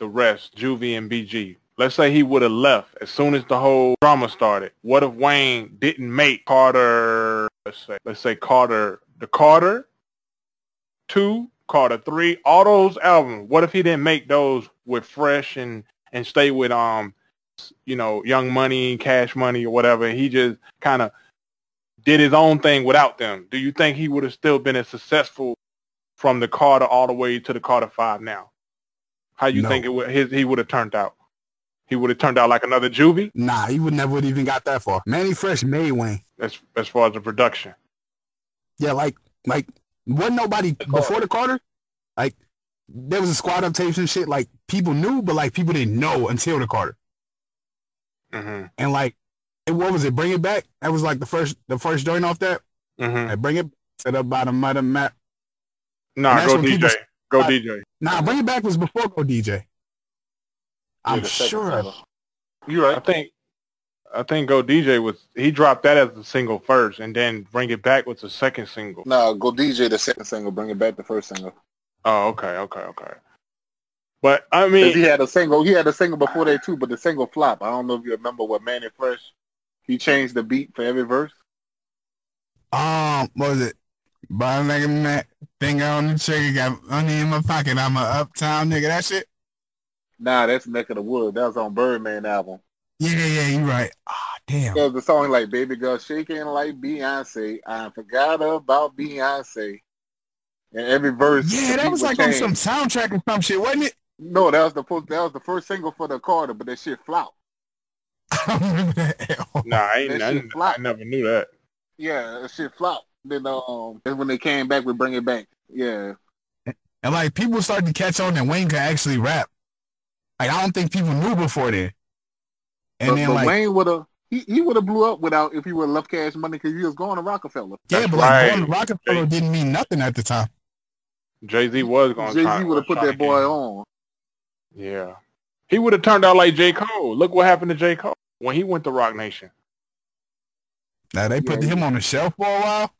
Speaker 1: the rest, Juvie and BG. Let's say he would have left as soon as the whole drama started. What if Wayne didn't make Carter? Let's say, let's say Carter, the Carter two, Carter three, all those albums. What if he didn't make those with Fresh and and stay with um, you know, Young Money, Cash Money, or whatever? He just kind of did his own thing without them. Do you think he would have still been as successful from the Carter all the way to the Carter Five now? How you
Speaker 5: No.
Speaker 1: think it would his he would have turned out? He would have turned out like another Juvie
Speaker 5: nah, he would never even got that far. Mannie Fresh made Wayne.
Speaker 1: as as far as the production.
Speaker 5: Yeah, like like wasn't nobody before the Carter. Like there was a squad up tapes and shit. Like people knew, but like people didn't know until the Carter.
Speaker 1: hmm
Speaker 5: And like, it- what was it? Bring it back. That was like the first the first joint off that.
Speaker 1: hmm
Speaker 5: Like, bring it set up by the mother map.
Speaker 1: Nah, go DJ.
Speaker 5: people-
Speaker 1: Go
Speaker 5: I-
Speaker 1: DJ.
Speaker 5: Nah, bring it back was before Go DJ. I'm sure.
Speaker 3: single. You
Speaker 1: I
Speaker 3: right.
Speaker 1: think I think Go DJ was he dropped that as the single first, and then Bring It Back was the second single.
Speaker 3: No, go DJ the second single. Bring it back the first single.
Speaker 1: Oh, okay, okay, okay. But I mean,
Speaker 3: he had a single. He had a single before that too, but the single flop. I don't know if you remember what Mannie Fresh. He changed the beat for every verse.
Speaker 5: Um, what was it? Bottom like a mat, finger on the trigger, got money in my pocket. I'm a uptown nigga. That shit.
Speaker 3: Nah, that's Neck of the Wood. That was on Birdman album.
Speaker 5: Yeah, yeah, yeah. You right. Ah, damn.
Speaker 3: There was the song like "Baby Girl Shaking Like Beyonce." I forgot about Beyonce. And every verse.
Speaker 5: Yeah, that was
Speaker 3: would
Speaker 5: like on some soundtrack or some shit, wasn't it?
Speaker 3: No, that was the first, that was the first single for the Carter, but that shit flopped.
Speaker 1: nah, I, ain't,
Speaker 3: That
Speaker 1: I,
Speaker 3: shit
Speaker 1: didn't-
Speaker 3: fly.
Speaker 1: I never knew that.
Speaker 3: Yeah, that shit flopped. Then um, that's when they came back with "Bring It Back." Yeah,
Speaker 5: And like people started to catch on that Wayne could actually rap. Like I don't think people knew before then. And
Speaker 3: but,
Speaker 5: then
Speaker 3: but
Speaker 5: like
Speaker 3: Wayne would have he, he would have blew up without if he would have left Cash Money because he was going to Roc-A-Fella.
Speaker 5: yeah,
Speaker 1: That's
Speaker 5: but like
Speaker 1: right.
Speaker 5: going to Roc-A-Fella didn't mean nothing at the time.
Speaker 1: Jay Z was going.
Speaker 3: Jay Z would have put that boy on.
Speaker 1: Yeah, he would have turned out like J Cole. Look what happened to J Cole when he went to Roc Nation.
Speaker 5: Now they put
Speaker 3: Yeah.
Speaker 5: him on the shelf for a while.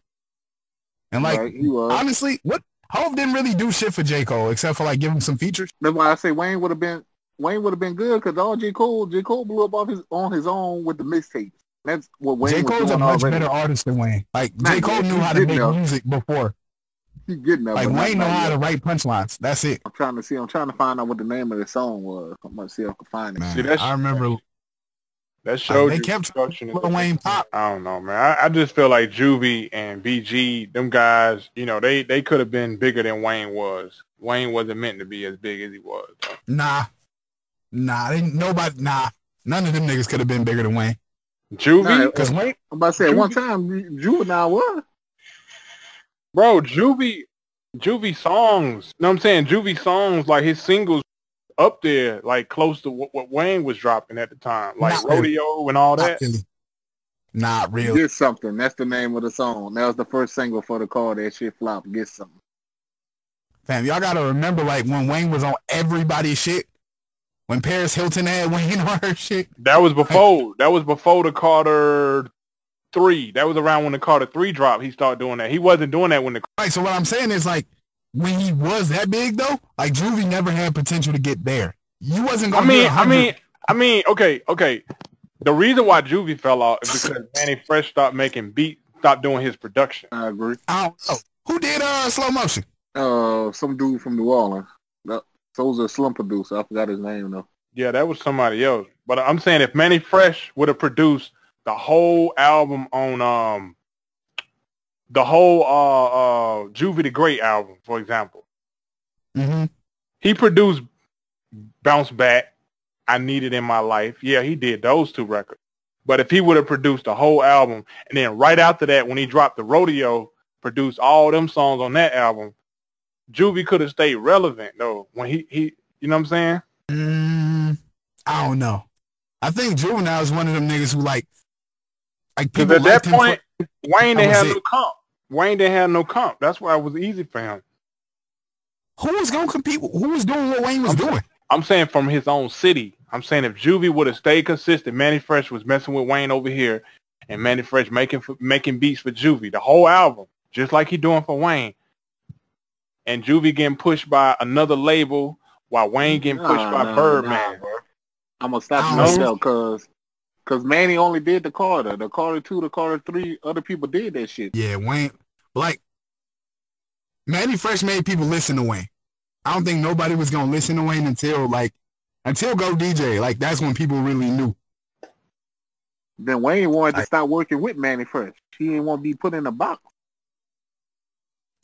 Speaker 5: And like
Speaker 3: right,
Speaker 5: honestly, what Hove didn't really do shit for J. Cole except for like give him some features.
Speaker 3: That's why I say Wayne would have been Wayne would have been good because all J Cole J Cole blew up off his on his own with the mixtapes. That's what Wayne
Speaker 5: J.
Speaker 3: was
Speaker 5: Cole's a much
Speaker 3: already.
Speaker 5: better artist than Wayne. Like
Speaker 3: Nah,
Speaker 5: J. Cole
Speaker 3: yeah,
Speaker 5: knew how to make
Speaker 3: know.
Speaker 5: music before.
Speaker 3: He getting that.
Speaker 5: Like Wayne know how to write punchlines. That's it.
Speaker 3: I'm trying to see. I'm trying to find out what the name of the song was. I'm gonna see if I can find it.
Speaker 5: Man,
Speaker 1: See,
Speaker 5: I remember
Speaker 1: That showed
Speaker 5: they
Speaker 1: you
Speaker 5: kept
Speaker 1: production
Speaker 5: Lil Wayne pop.
Speaker 1: I don't know, man. I, I just feel like Juvie and BG, them guys, you know, they they could have been bigger than Wayne was. Wayne wasn't meant to be as big as he was.
Speaker 5: Nah. Nah, they, nobody nah. None of them niggas could have been bigger than Wayne.
Speaker 1: Juvie,
Speaker 3: Nah,
Speaker 5: Because Wayne
Speaker 3: I'm about to say at one time Juvenile was.
Speaker 1: bro, Juvie, Juvie songs. You know what I'm saying? Juvie songs, like his singles, up there, like close to what, what Wayne was dropping at the time, like
Speaker 5: Not really.
Speaker 1: Rodeo and all
Speaker 5: not
Speaker 1: that.
Speaker 5: really. Not really.
Speaker 3: Get something. That's the name of the song. That was the first single for the car. That shit flopped. Get something.
Speaker 5: Fam, y'all gotta remember like when Wayne was on everybody's shit, when Paris Hilton had Wayne on her shit.
Speaker 1: That was before. that was before the Carter three. That was around when the Carter three dropped. He started doing that. He wasn't doing that when the.
Speaker 5: Right. So what I'm saying is like when he was that big though, like Juvie never had potential to get there. You wasn't
Speaker 1: I
Speaker 5: gonna.
Speaker 1: mean, I mean, I mean. Okay, okay. The reason why Juvie fell off is because Mannie Fresh stopped making beats, stopped doing his production.
Speaker 3: I agree.
Speaker 5: I don't know. Who did uh slow motion?
Speaker 3: Uh, some dude from New Orleans. That, so was a slum producer. I forgot his name though.
Speaker 1: Yeah, that was somebody else. But I'm saying if Mannie Fresh would have produced the whole album on um the whole uh uh Juvie the Great album, for example,
Speaker 5: Mm-hmm.
Speaker 1: he produced Bounce Back, I Need It in My Life. Yeah, he did those two records. But if he would have produced the whole album and then right after that when he dropped the rodeo, produced all them songs on that album, Juvie could have stayed relevant though. When he he you know what I'm saying?
Speaker 5: Mm, I don't know. I think Juvenile is one of them niggas who like, like people
Speaker 1: at that
Speaker 5: him for-
Speaker 1: point, Wayne didn't have no comp. Wayne didn't have no comp. That's why it was easy for him.
Speaker 5: who was gonna compete? Who was doing what Wayne was
Speaker 1: I'm-
Speaker 5: doing?
Speaker 1: I'm saying from his own city. I'm saying if Juvie would have stayed consistent, Mannie Fresh was messing with Wayne over here, and Mannie Fresh making making beats for Juvie, the whole album, just like he doing for Wayne. And Juvie getting pushed by another label while Wayne getting pushed
Speaker 3: Nah,
Speaker 1: by
Speaker 3: nah,
Speaker 1: Birdman.
Speaker 3: nah, bro. I'm gonna stop
Speaker 5: I
Speaker 3: you
Speaker 5: don't
Speaker 3: right
Speaker 1: know.
Speaker 3: there because because Mannie only did the Carter, the Carter two, the Carter three. Other people did that shit.
Speaker 5: Yeah, Wayne. Like, Mannie Fresh made people listen to Wayne. I don't think nobody was gonna listen to Wayne until like until Go DJ. Like that's when people really knew.
Speaker 3: Then Wayne wanted to
Speaker 5: I-
Speaker 3: start working with Mannie Fresh. He didn't want to be put in a box.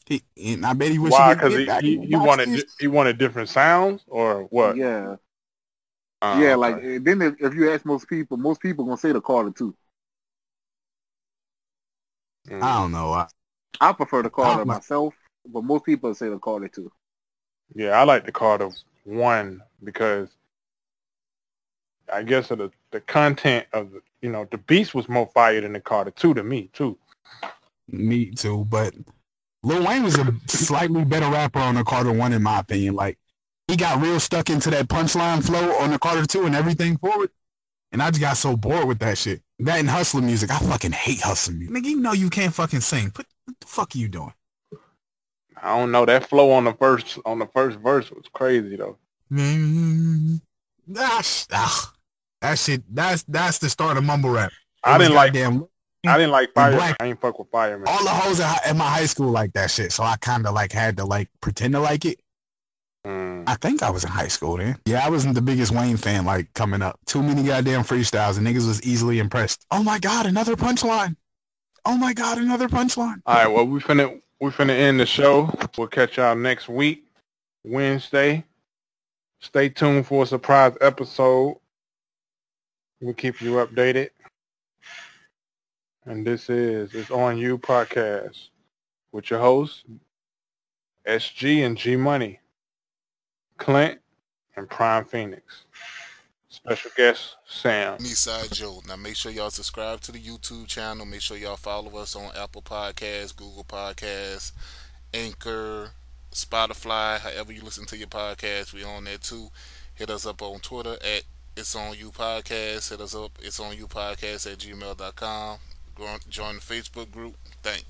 Speaker 5: He, and I bet he wish
Speaker 1: Why?
Speaker 5: he
Speaker 1: Because
Speaker 5: could
Speaker 1: he, he, he wanted he wanted different sounds or what?
Speaker 3: Yeah,
Speaker 1: Uh,
Speaker 3: yeah. Like then if, if you ask most people, most people gonna say the Carter two.
Speaker 1: mm.
Speaker 5: I don't know. I,
Speaker 3: I prefer the Carter
Speaker 5: don't
Speaker 3: myself, but most people say the Carter two.
Speaker 1: Yeah, I like the Carter one because I guess of the the content of the you know the beast was more fire than the Carter two to me too.
Speaker 5: me too, but Lil Wayne was a slightly better rapper on the Carter one in my opinion. Like he got real stuck into that punchline flow on the Carter two and everything forward. And I just got so bored with that shit. That and hustler music. I fucking hate hustler music. Nigga, you know you can't fucking sing. What, the fuck are you doing?
Speaker 1: I don't know that flow on the first on the first verse was crazy though.
Speaker 5: Mm, That's, ah, that shit, that's that's the start of mumble rap. It
Speaker 1: I didn't like
Speaker 5: goddamn-
Speaker 1: I didn't like fire.
Speaker 5: Black-
Speaker 1: I ain't fuck with fireman.
Speaker 5: all the hoes at, at my high school like that shit. So I kind of like had to like pretend to like it. I think I was in high school then. Yeah, I wasn't the biggest Wayne fan like coming up. Too many goddamn freestyles and niggas was easily impressed. Oh my god, another punchline. Oh my god, another punchline.
Speaker 1: All right, well we finna we finna end the show. We'll catch y'all next week, Wednesday. Stay tuned for a surprise episode. We'll keep you updated. And this is It's On You podcast with your hosts, SG and G Money, Clint, and Prime Phoenix. Special guest, Sam.
Speaker 6: Me side Joe. Now make sure y'all subscribe to the YouTube channel. Make sure y'all follow us on Apple Podcasts, Google Podcasts, Anchor, Spotify, however you listen to your podcast. We on there too. Hit us up on Twitter at It's On You Podcast. Hit us up, It's On You Podcast at gmail.com. Join the Facebook group. Thanks.